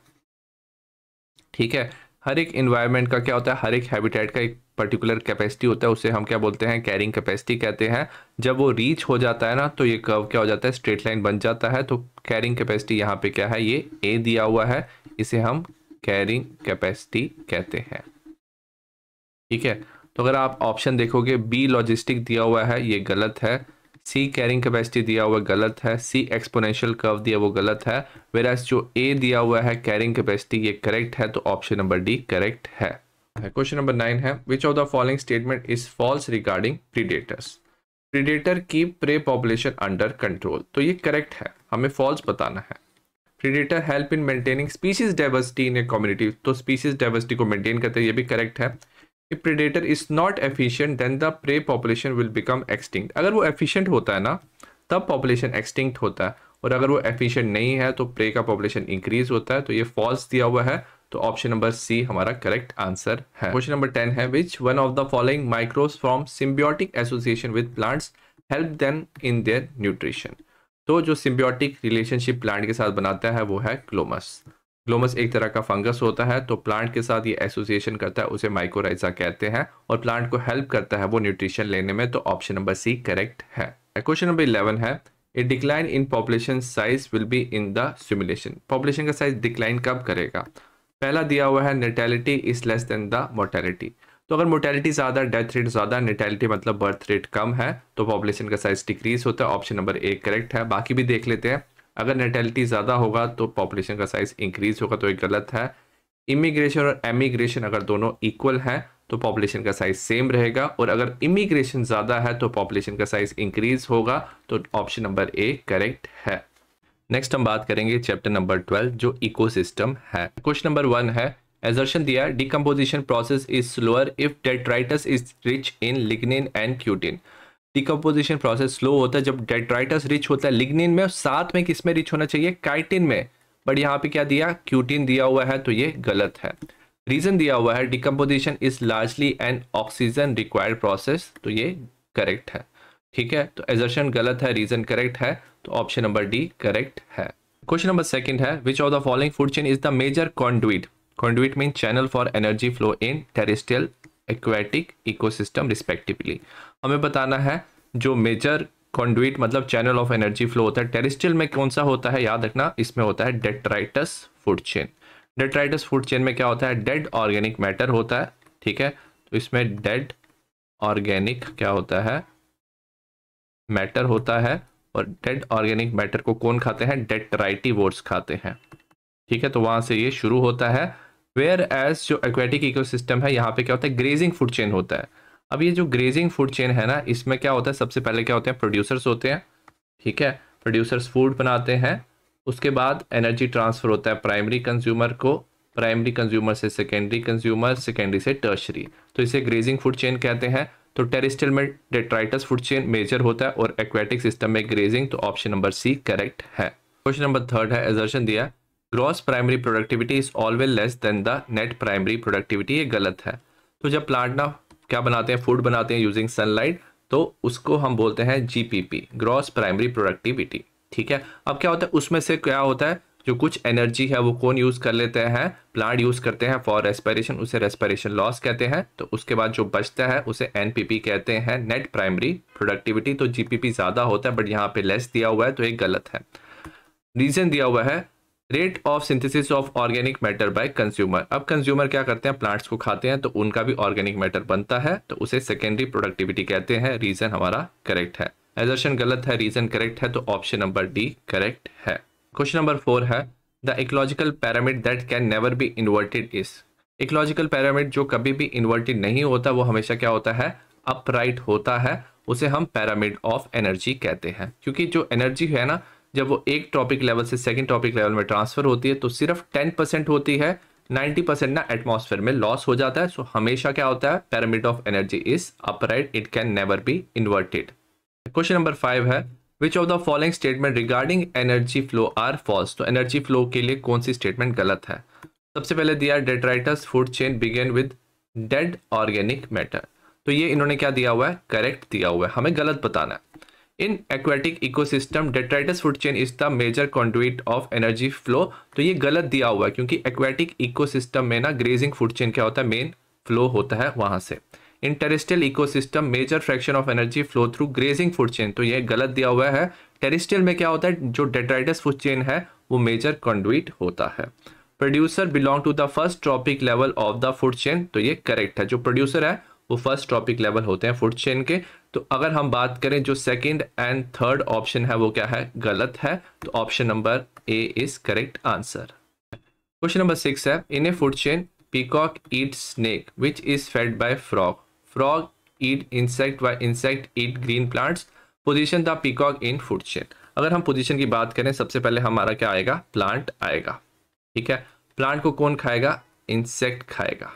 ठीक है? हर एक इन्वायरमेंट का क्या होता है? हर एक हैबिटेट का एक पर्टिकुलर कैपेसिटी होता है, उसे हम क्या बोलते हैं? कैरिंग कैपेसिटी कहते हैं। जब वो रीच हो जाता है ना तो ये कर्व क्या हो जाता है? स्ट्रेट लाइन बन जाता है। तो कैरिंग कैपेसिटी यहाँ पे क्या है? ये ए दिया हुआ है। इसे हम कैरिंग कैपेसिटी कहते हैं। ठीक है? तो अगर आप ऑप्शन देखोगे बी लॉजिस्टिक दिया हुआ है, ये गलत है। सी कैरिंग कैपेसिटी दिया हुआ गलत है सी एक्सपोनेंशियल कर्व दिया वो गलत है वेर जो ए दिया हुआ है कैरिंग कैपेसिटी ये करेक्ट है तो ऑप्शन नंबर डी करेक्ट है। क्वेश्चन नंबर नाइन है which of the following statement is false regarding predators predator की प्रे पॉपुलेशन अंडर कंट्रोल तो ये करेक्ट है, हमें फॉल्स बताना है। Predator help in maintaining species diversity in a community तो स्पीसीज डाइवर्सिटी को मेंटेन करते हैं, ये भी करेक्ट है। If predator is not efficient, then the prey population will become extinct. अगर वो efficient होता है ना, तब population extinct होता है। और अगर वो efficient नहीं है तो prey का population increase होता है। तो ये false दिया हुआ है। तो ऑप्शन नंबर सी हमारा करेक्ट आंसर है। क्वेश्चन नंबर टेन है which one of the following microbes from symbiotic association with plants help them in their nutrition तो जो सिम्बियोटिक रिलेशनशिप प्लांट के साथ बनाता है, वो है क्लोमस ग्लोमस एक तरह का फंगस होता है तो प्लांट के साथ ये एसोसिएशन करता है, उसे माइक्रोराइजा कहते हैं, और प्लांट को हेल्प करता है वो न्यूट्रिशन लेने में तो ऑप्शन नंबर सी करेक्ट है। क्वेश्चन नंबर इलेवन है a decline in population size will be in the simulation population का साइज़ डिक्लाइन कब करेगा? पहला दिया हुआ है natality is less than the mortality तो अगर मोर्टेलिटी ज़्यादा डेथ रेट ज़्यादा नेटेलिटी मतलब बर्थ रेट कम है तो पॉपुलेशन का साइज़ डिक्रीज होता है ऑप्शन नंबर ए करेक्ट है। बाकी भी देख लेते हैं। अगर नेटेलिटी ज़्यादा होगा तो पॉपुलेशन का साइज़ इंक्रीज होगा तो ये गलत है। इमिग्रेशन और एमिग्रेशन अगर दोनों इक्वल है तो पॉपुलेशन का साइज़ सेम रहेगा, और अगर इमिग्रेशन ज़्यादा है तो पॉपुलेशन का साइज़ इंक्रीज होगा तो ऑप्शन नंबर ए करेक्ट है। नेक्स्ट हम बात करेंगे चैप्टर नंबर ट्वेल्व, जो इकोसिस्टम है। क्वेश्चन नंबर वन है एजर्शन दिया decomposition process is slower if detritus is rich in lignin and cutin decomposition process slow होता है, जब डेट्राइटस रिच होता है लिग्निन में साथ में किसमें रिच होना चाहिए? काइटिन में। बट यहाँ पे क्या दिया? क्यूटिन दिया हुआ है तो ये गलत है। रीजन दिया हुआ है decomposition is largely an oxygen required process तो ये करेक्ट है। ठीक है? तो एजर्शन गलत है रीजन करेक्ट है तो ऑप्शन नंबर डी करेक्ट है। क्वेश्चन नंबर सेकंड है which of the following food chain is the major conduit conduit mean channel for energy flow in terrestrial aquatic ecosystem respectively हमें बताना है जो मेजर कॉन्डुइट मतलब channel of energy flow होता है terrestrial में कौन सा होता है, याद रखना, इसमें होता है detritus food chain detritus food chain में क्या होता है? डेड ऑर्गेनिक मैटर होता है, ठीक है? तो इसमें डेड ऑर्गेनिक क्या होता है? मैटर होता है, और डेड ऑर्गेनिक मैटर को कौन खाते हैं? डेट्राइटिवोर्स खाते हैं, ठीक है? तो वहाँ से ये शुरू होता है। वेयर एज जो एक्वेटिक इकोसिस्टम है, यहाँ पे क्या होता है? ग्रेजिंग फ़ूड चेन होता है। अब ये जो ग्रेजिंग फ़ूड चेन है ना, इसमें क्या होता है? सबसे पहले क्या होते हैं? प्रोड्यूसर्स होते हैं, ठीक है? प्रोड्यूसर्स फ़ूड बनाते हैं, उसके बाद एनर्जी ट्रांसफ़र होता है प्राइमरी कंज्यूमर को प्राइमरी कंज्यूमर से सेकेंडरी कंज्यूमर सेकेंडरी से टर्शरी तो इसे ग्रेजिंग फ़ूड चेन कहते हैं। तो टेरिस्टल में डेट्राइटस फ़ूड चेन मेजर होता है और एक्वेटिक सिस्टम में ग्रेजिंग तो ऑप्शन नंबर सी करेक्ट है। क्वेश्चन नंबर थर्ड है एजर्शन दिया। Gross primary productivity is always less than the net primary productivity ये गलत है। तो जब प्लांट ना क्या बनाते हैं? फ़ूड बनाते हैं यूजिंग सनलाइट तो उसको हम बोलते हैं जीपीपी ग्रॉस प्राइमरी प्रोडक्टिविटी ठीक है? अब क्या होता है? उसमें से क्या होता है? जो कुछ एनर्जी है, वो कौन यूज़ कर लेते हैं? प्लांट यूज़ करते हैं फॉर रेस्पिरेशन उसे रेस्पिरेशन लॉस कहते हैं तो उसके बाद जो बचता है, उसे एनपीपी कहते हैं नेट प्राइमरी प्रोडक्टिविटी तो जीपीपी ज़्यादा होता है बट यहाँ पे लेस दिया हुआ है तो ये गलत है। रीज़न दिया हुआ है rate of synthesis of organic matter by consumer अब कंज्यूमर क्या करते हैं? प्लांट्स को खाते हैं तो उनका भी ऑर्गेनिक मैटर बनता है तो उसे सेकेंडरी प्रोडक्टिविटी कहते हैं। रीजन हमारा करेक्ट है। एजर्शन गलत है रीजन करेक्ट है तो ऑप्शन नंबर डी करेक्ट है। क्वेश्चन नंबर फोर है the ecological pyramid that can never be inverted is ecological pyramid जो कभी भी इन्वर्टेड नहीं होता, वो हमेशा क्या होता है? अपराइट होता है, उसे हम पैरामिड ऑफ़ एनर्जी कहते हैं। क्योंकि जो एनर्जी है ना जब वो एक टॉपिक लेवल से सेकंड टॉपिक लेवल में ट्रांसफ़र होती है तो सिर्फ़ टेन परसेंट होती है नाइन्टी परसेंट ना एटमॉस्फेयर में लॉस हो जाता है। सो so, हमेशा क्या होता है? Pyramid of energy is upright it can never be inverted question number five है which of the following statement regarding energy flow are false तो एनर्जी फ्लो के लिए कौन सी स्टेटमेंट गलत है? सबसे पहले दिया detritus food chain begin with dead organic matter तो ये इन्होंने क्या दिया हुआ है? करेक्ट दिया हुआ है। हमें गलत बताना है। In aquatic ecosystem detritus food chain is the major conduit of energy flow तो ये गलत दिया हुआ है, क्योंकि एक्वेटिक इकोसिस्टम में ना ग्रेजिंग फ़ूड चेन क्या होता है? मेन फ्लो होता है वहाँ से। In terrestrial ecosystem major fraction of energy flow through grazing food chain तो ये गलत दिया हुआ है। टेरिस्टियल में क्या होता है? जो डेट्राइटस फ़ूड चेन है, वो मेजर कॉन्ड्यूट होता है। Producer belong to the first trophic level of the food chain तो ये करेक्ट है। जो प्रोड्यूसर है वो फ़र्स्ट ट्रॉपिक लेवल होते हैं फ़ूड चेन के। तो अगर हम बात करें जो सेकंड एंड थर्ड ऑप्शन है, वो क्या है? गलत है। तो option number A is correct answer question number six है in a food chain peacock eat snake which is fed by frog frog eat insect by insect eat green plants position the peacock in food chain अगर हम position की बात करें, सबसे पहले हमारा क्या आएगा? प्लांट आएगा। ठीक है? प्लांट को कौन खाएगा? इंसेक्ट खाएगा।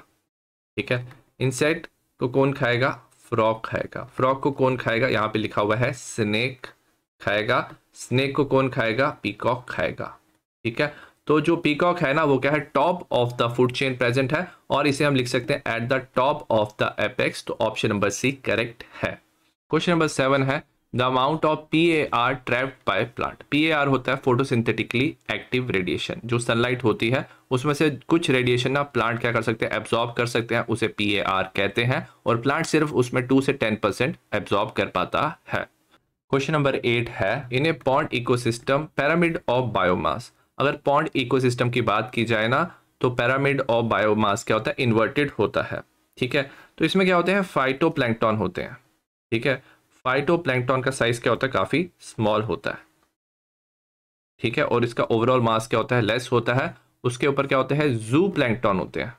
ठीक है? इंसेक्ट को कौन खाएगा? फ्रॉक खाएगा। फ्रॉक को कौन खाएगा? यहाँ पे लिखा हुआ है, स्नेक खाएगा। स्नेक को कौन खाएगा? पीकॉक खाएगा। ठीक है? तो जो पीकॉक है ना, वो क्या है? Top of the food chain present है और इसे हम लिख सकते हैं at the top of the apex तो ऑप्शन नंबर सी करेक्ट है। क्वेश्चन नंबर सेवन है the amount of P A R trapped by plant P A R होता है फोटोसिंथेटिकली एक्टिव रेडिएशन जो सनलाइट होती है उसमें से कुछ रेडिएशन ना प्लांट क्या कर सकते हैं? एब्जॉर्ब कर सकते हैं, उसे पी ए आर कहते हैं, और प्लांट सिर्फ़ उसमें टू से टेन परसेंट एब्जॉर्ब कर पाता है। क्वेश्चन नंबर एट है in a pond ecosystem pyramid of biomass अगर पॉन्ड इकोसिस्टम की बात की जाए ना तो पैरामिड ऑफ़ बायोमास क्या होता है? इन्वर्टेड होता है। ठीक है? तो इसमें क्या होते हैं? फाइटो होते हैं। ठीक है? फाइटोप्लैंक्टन का साइज़ क्या होता है? काफ़ी स्मॉल होता है। ठीक है? और इसका ओवरऑल मास क्या होता है? लेस होता है। उसके ऊपर क्या होते हैं? जू प्लैंकटन होते हैं।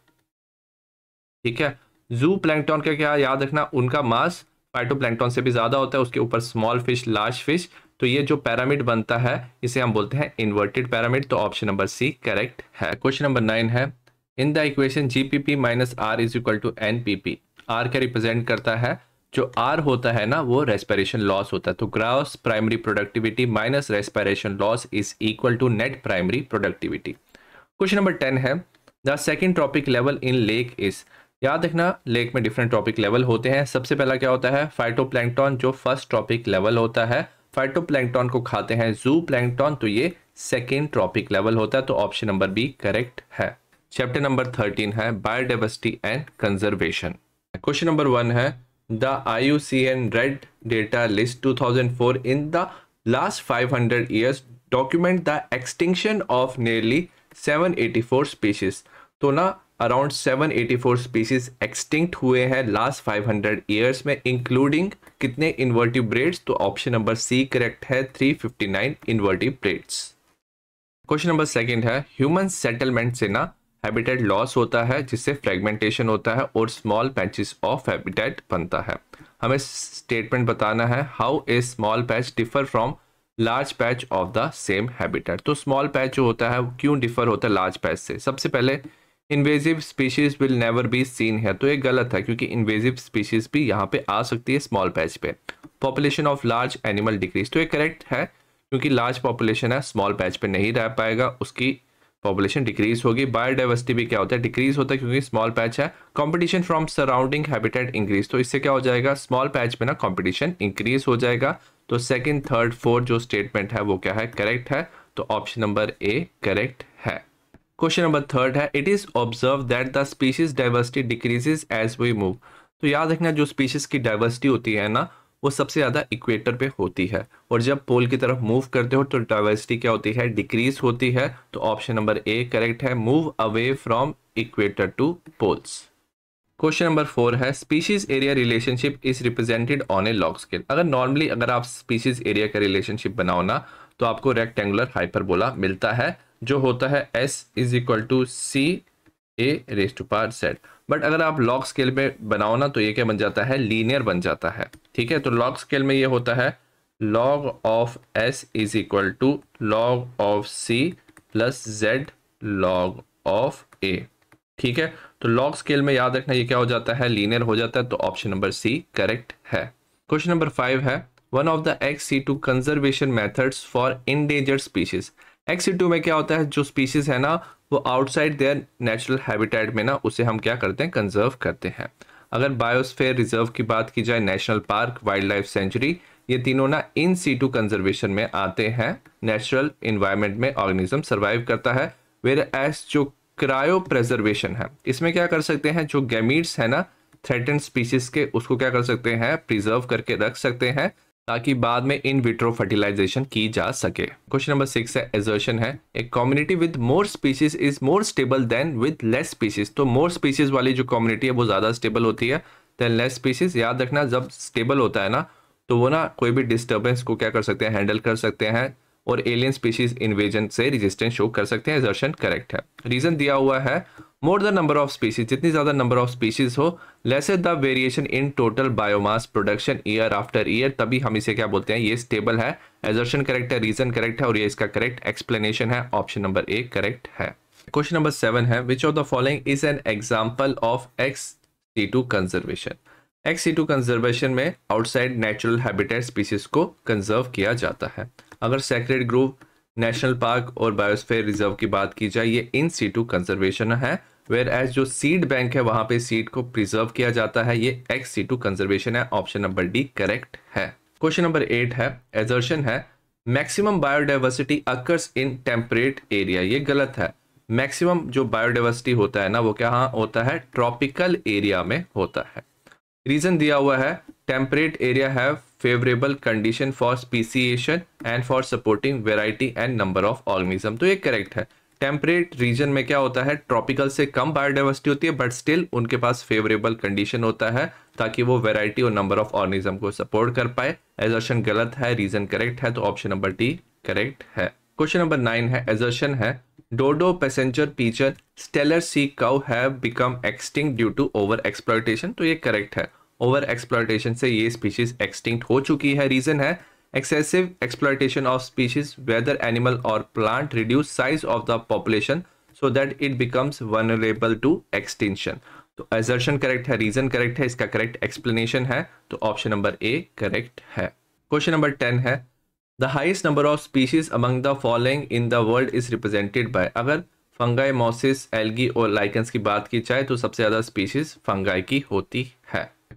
ठीक है? जू प्लैंकटन का क्या याद रखना? उनका मास फाइटोप्लैंक्टन से भी ज़्यादा होता है, उसके ऊपर स्मॉल फ़िश लार्ज फ़िश तो ये जो पैरामिड बनता है, इसे हम बोलते हैं इन्वर्टेड पैरामिड तो ऑप्शन नंबर सी करेक्ट है। क्वेश्चन नंबर नाइन है। In the equation GPP minus R is equal to N P P R क्या रिप्रेजेंट करता है? जो आर होता है ना, वो रेस्पिरेशन लॉस होता है। तो gross primary productivity minus respiration loss is equal to net primary productivity question number ten है, the second trophic level in lake is. याद रखना, लेक में डिफरेंट ट्रॉपिक लेवल होते हैं। सबसे पहला क्या होता है? फाइटोप्लैंक्टन जो फ़र्स्ट ट्रॉपिक लेवल होता है। फाइटोप्लैंक्टन को खाते हैं जू प्लैंक्टन तो ये सेकेंड ट्रॉपिक लेवल होता है तो ऑप्शन नंबर बी करेक्ट है। चैप्टर नंबर थर्टीन है biodiversity and conservation question number one है the I C N red data list 2004 in the last 500 years document the extinction of nearly 784 species तो ना around 784 species extinct हुए हैं last 500 years में including कितने invertebrates तो option number C correct है 359 invertebrates question number second है human settlement से ना हैबिटेट लॉस होता है, जिससे फ्रेगमेंटेशन होता है और स्मॉल पैचेस ऑफ़ हैबिटेट बनता है। हमें स्टेटमेंट बताना है how a small patch differ from large patch of the same habitat तो स्मॉल पैच जो होता है, वो क्यों डिफर होता है लार्ज पैच से? सबसे पहले invasive species will never be seen है तो ये गलत है, क्योंकि इन्वेजिव स्पीशीज भी यहाँ पे आ सकती है स्मॉल पैच पे। Population of large animal decrease तो ये करेक्ट है, क्योंकि लार्ज पॉपुलेशन है स्मॉल पैच पे नहीं रह पाएगा, उसकी पॉपुलेशन डिक्रीज होगी। बायोडाइवर्सिटी भी क्या होता है? डिक्रीज होता है, क्योंकि स्मॉल पैच है। Competition from surrounding habitat increase तो इससे क्या हो जाएगा? स्मॉल पैच में ना कंपटीशन इंक्रीज हो जाएगा। तो सेकंड थर्ड फोर्थ जो स्टेटमेंट है, वो क्या है? करेक्ट है। तो ऑप्शन नंबर ए करेक्ट है। क्वेश्चन नंबर थर्ड है it is observe that the species diversity decreases as we move तो याद रखना, जो स्पीशीज की डाइवर्सिटी होती है ना, वो सबसे ज़्यादा इक्वेटर पे होती है। और जब पोल की तरफ़ मूव करते हो तो डाइवर्सिटी क्या होती है? डिक्रीज होती है। तो ऑप्शन नंबर ए करेक्ट है। Move away from equator to poles question number four है species area relationship is represented on a log scale अगर नॉर्मली अगर आप स्पीशीज एरिया का रिलेशनशिप बनाओ ना तो आपको रेक्टेंगुलर हाइपरबोला मिलता है, जो होता है S is equal to C A raise to power set but अगर आप लॉग स्केल में बनाओ ना तो ये क्या बन जाता है? लीनियर बन जाता है। ठीक है? तो लॉग स्केल में ये होता है log of S is equal to log of C plus Z log of A ठीक है? तो लॉग स्केल में याद रखना ये क्या हो जाता है? लीनियर हो जाता है तो ऑप्शन नंबर सी करेक्ट है। क्वेश्चन नंबर फाइव है one of the ex situ conservation methods for endangered species ex situ में क्या होता है? जो स्पीशीज है ना, वो आउटसाइड देयर नेचुरल हैबिटेट में ना, उसे हम क्या करते हैं? कंजर्व करते हैं। अगर बायोस्फेयर रिज़र्व की बात की जाए national park wildlife sanctuary ये तीनों ना इन सी टू कंजर्वेशन में आते हैं। नेचुरल इन्वायरमेंट में ऑर्गेनिज्म सर्वाइव करता है। वेर एस जो क्रायो प्रेजर्वेशन है। इसमें क्या कर सकते हैं, जो गैमीट्स है ना थ्रेटन स्पीसीज के, उसको क्या कर सकते हैं प्रिजर्व करके रख सकते हैं, ताकि बाद में इन विट्रो फर्टिलाइजेशन की जा सके। क्वेश्चन नंबर सिक्स है एजर्शन है। एक community with more species is more stable than with less species तो मोर स्पीसीज वाली जो कम्युनिटी है, वो ज़्यादा स्टेबल होती है देन लेस स्पीसीज याद रखना, जब स्टेबल होता है ना तो वो ना कोई भी डिस्टर्बेंस को क्या कर सकते हैं हैंडल कर सकते हैं और एलियन स्पीशीज इन्वेजन से रेजिस्टेंस शो कर सकते हैं एजर्शन करेक्ट है। रीजन दिया हुआ है more the number of species जितनी ज़्यादा नंबर ऑफ़ स्पीशीज हो less the variation in total biomass production year after year तभी हम इसे क्या बोलते हैं, ये स्टेबल है एजर्शन करेक्ट है रीजन करेक्ट है, और ये इसका करेक्ट एक्सप्लेनेशन है ऑप्शन नंबर ए करेक्ट है। क्वेश्चन नंबर सेवन है which of the following is an example of ex situ conservation ex situ conservation में आउटसाइड नेचुरल हैबिटेट स्पीसीज को कंजर्व किया जाता है। अगर सेक्रेट ग्रुप नेशनल पार्क और बायोस्फेयर रिज़र्व की बात की जाए, ये इन सीटू कंजर्वेशन है वेर एज जो सीड बैंक है, वहाँ पे सीड को प्रिजर्व किया जाता है, ये एक्स सी टू कंजर्वेशन है ऑप्शन नंबर डी करेक्ट है। क्वेश्चन नंबर एट है एजर्शन है maximum biodiversity occurs in temperate area ये गलत है। मैक्सिमम जो बायोडाइवर्सिटी होता है ना, वो क्या हाँ होता है ट्रॉपिकल एरिया में होता है। रीजन दिया हुआ है temperate area have favourable condition for speciation and for supporting variety and number of organism तो ये करेक्ट है। टेम्परेट रीजन में क्या होता है? ट्रॉपिकल से कम बायोडाइवर्सिटी होती है बट स्टिल उनके पास फेवरेबल कंडीशन होता है, ताकि वो वेराइटी और नंबर ऑफ़ ऑर्गेनिज्म को सपोर्ट कर पाए। एजर्शन गलत है रीजन करेक्ट है तो ऑप्शन नंबर डी करेक्ट है। क्वेश्चन नंबर नाइन है एजर्शन है। Dodo passenger pigeon Steller sea cow have become extinct due to over exploitation तो ये करेक्ट है। ओवर एक्सप्लॉयटेशन से ये स्पीशीज एक्सटिंक्ट हो चुकी है। रीजन है excessive exploitation of species whether animal और plant reduce size of the population so that it becomes vulnerable to extinction तो एजर्शन करेक्ट है रीजन करेक्ट है, इसका करेक्ट एक्सप्लेनेशन है। तो ऑप्शन नंबर ए करेक्ट है। क्वेश्चन नंबर टेन है the highest number of species among the following in the world is represented by अगर fungi mosses algae और लाइकन्स की बात की जाए तो सबसे ज़्यादा स्पीशीज फंगाई की होती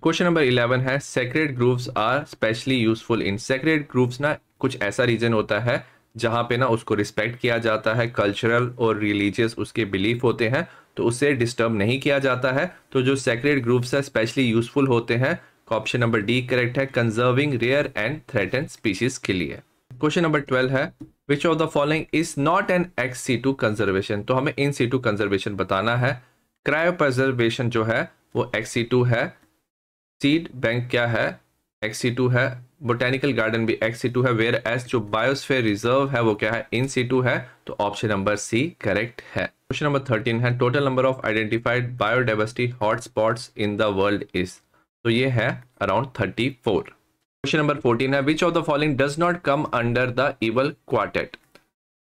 क्वेश्चन नंबर इलेवन है sacred groups are especially useful in sacred groups ना कुछ ऐसा रीजन होता है, जहाँ पे ना उसको रिस्पेक्ट किया जाता है कल्चरल और रिलीजियस उसके बिलीफ होते हैं तो उसे डिस्टर्ब नहीं किया जाता है। तो जो सेक्रेट ग्रुप्स है स्पेशली यूजफुल होते हैं ऑप्शन नंबर डी करेक्ट है conserving rare and threatened species के लिए। क्वेश्चन नंबर ट्वेल्व है which of the following is not an ex situ conservation तो हमें इन सी टू कंजर्वेशन बताना है। क्रायो प्रिजर्वेशन जो है, वो एक्स सी टू है सीड बैंक क्या है? एक्सी टू है बोटेनिकल गार्डन भी एक्स टू है वेयर एस जो बायोस्फेयर रिज़र्व है, वो क्या है? इन सी टू है तो ऑप्शन नंबर सी करेक्ट है। क्वेश्चन नंबर थर्टीन है total number of identified biodiversity hotspots in the world is तो ये है around thirty four question number fourteen है which of the following does not come under the evil quartet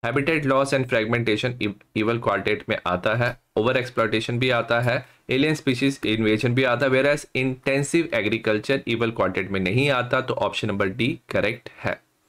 habitat loss and fragmentation evil quartet में आता है। Over exploitation भी आता है। एलियन स्पीशीज इन्वेजन भी आता है। Whereas intensive agriculture evil quartet में नहीं आता तो ऑप्शन नंबर डी करेक्ट है।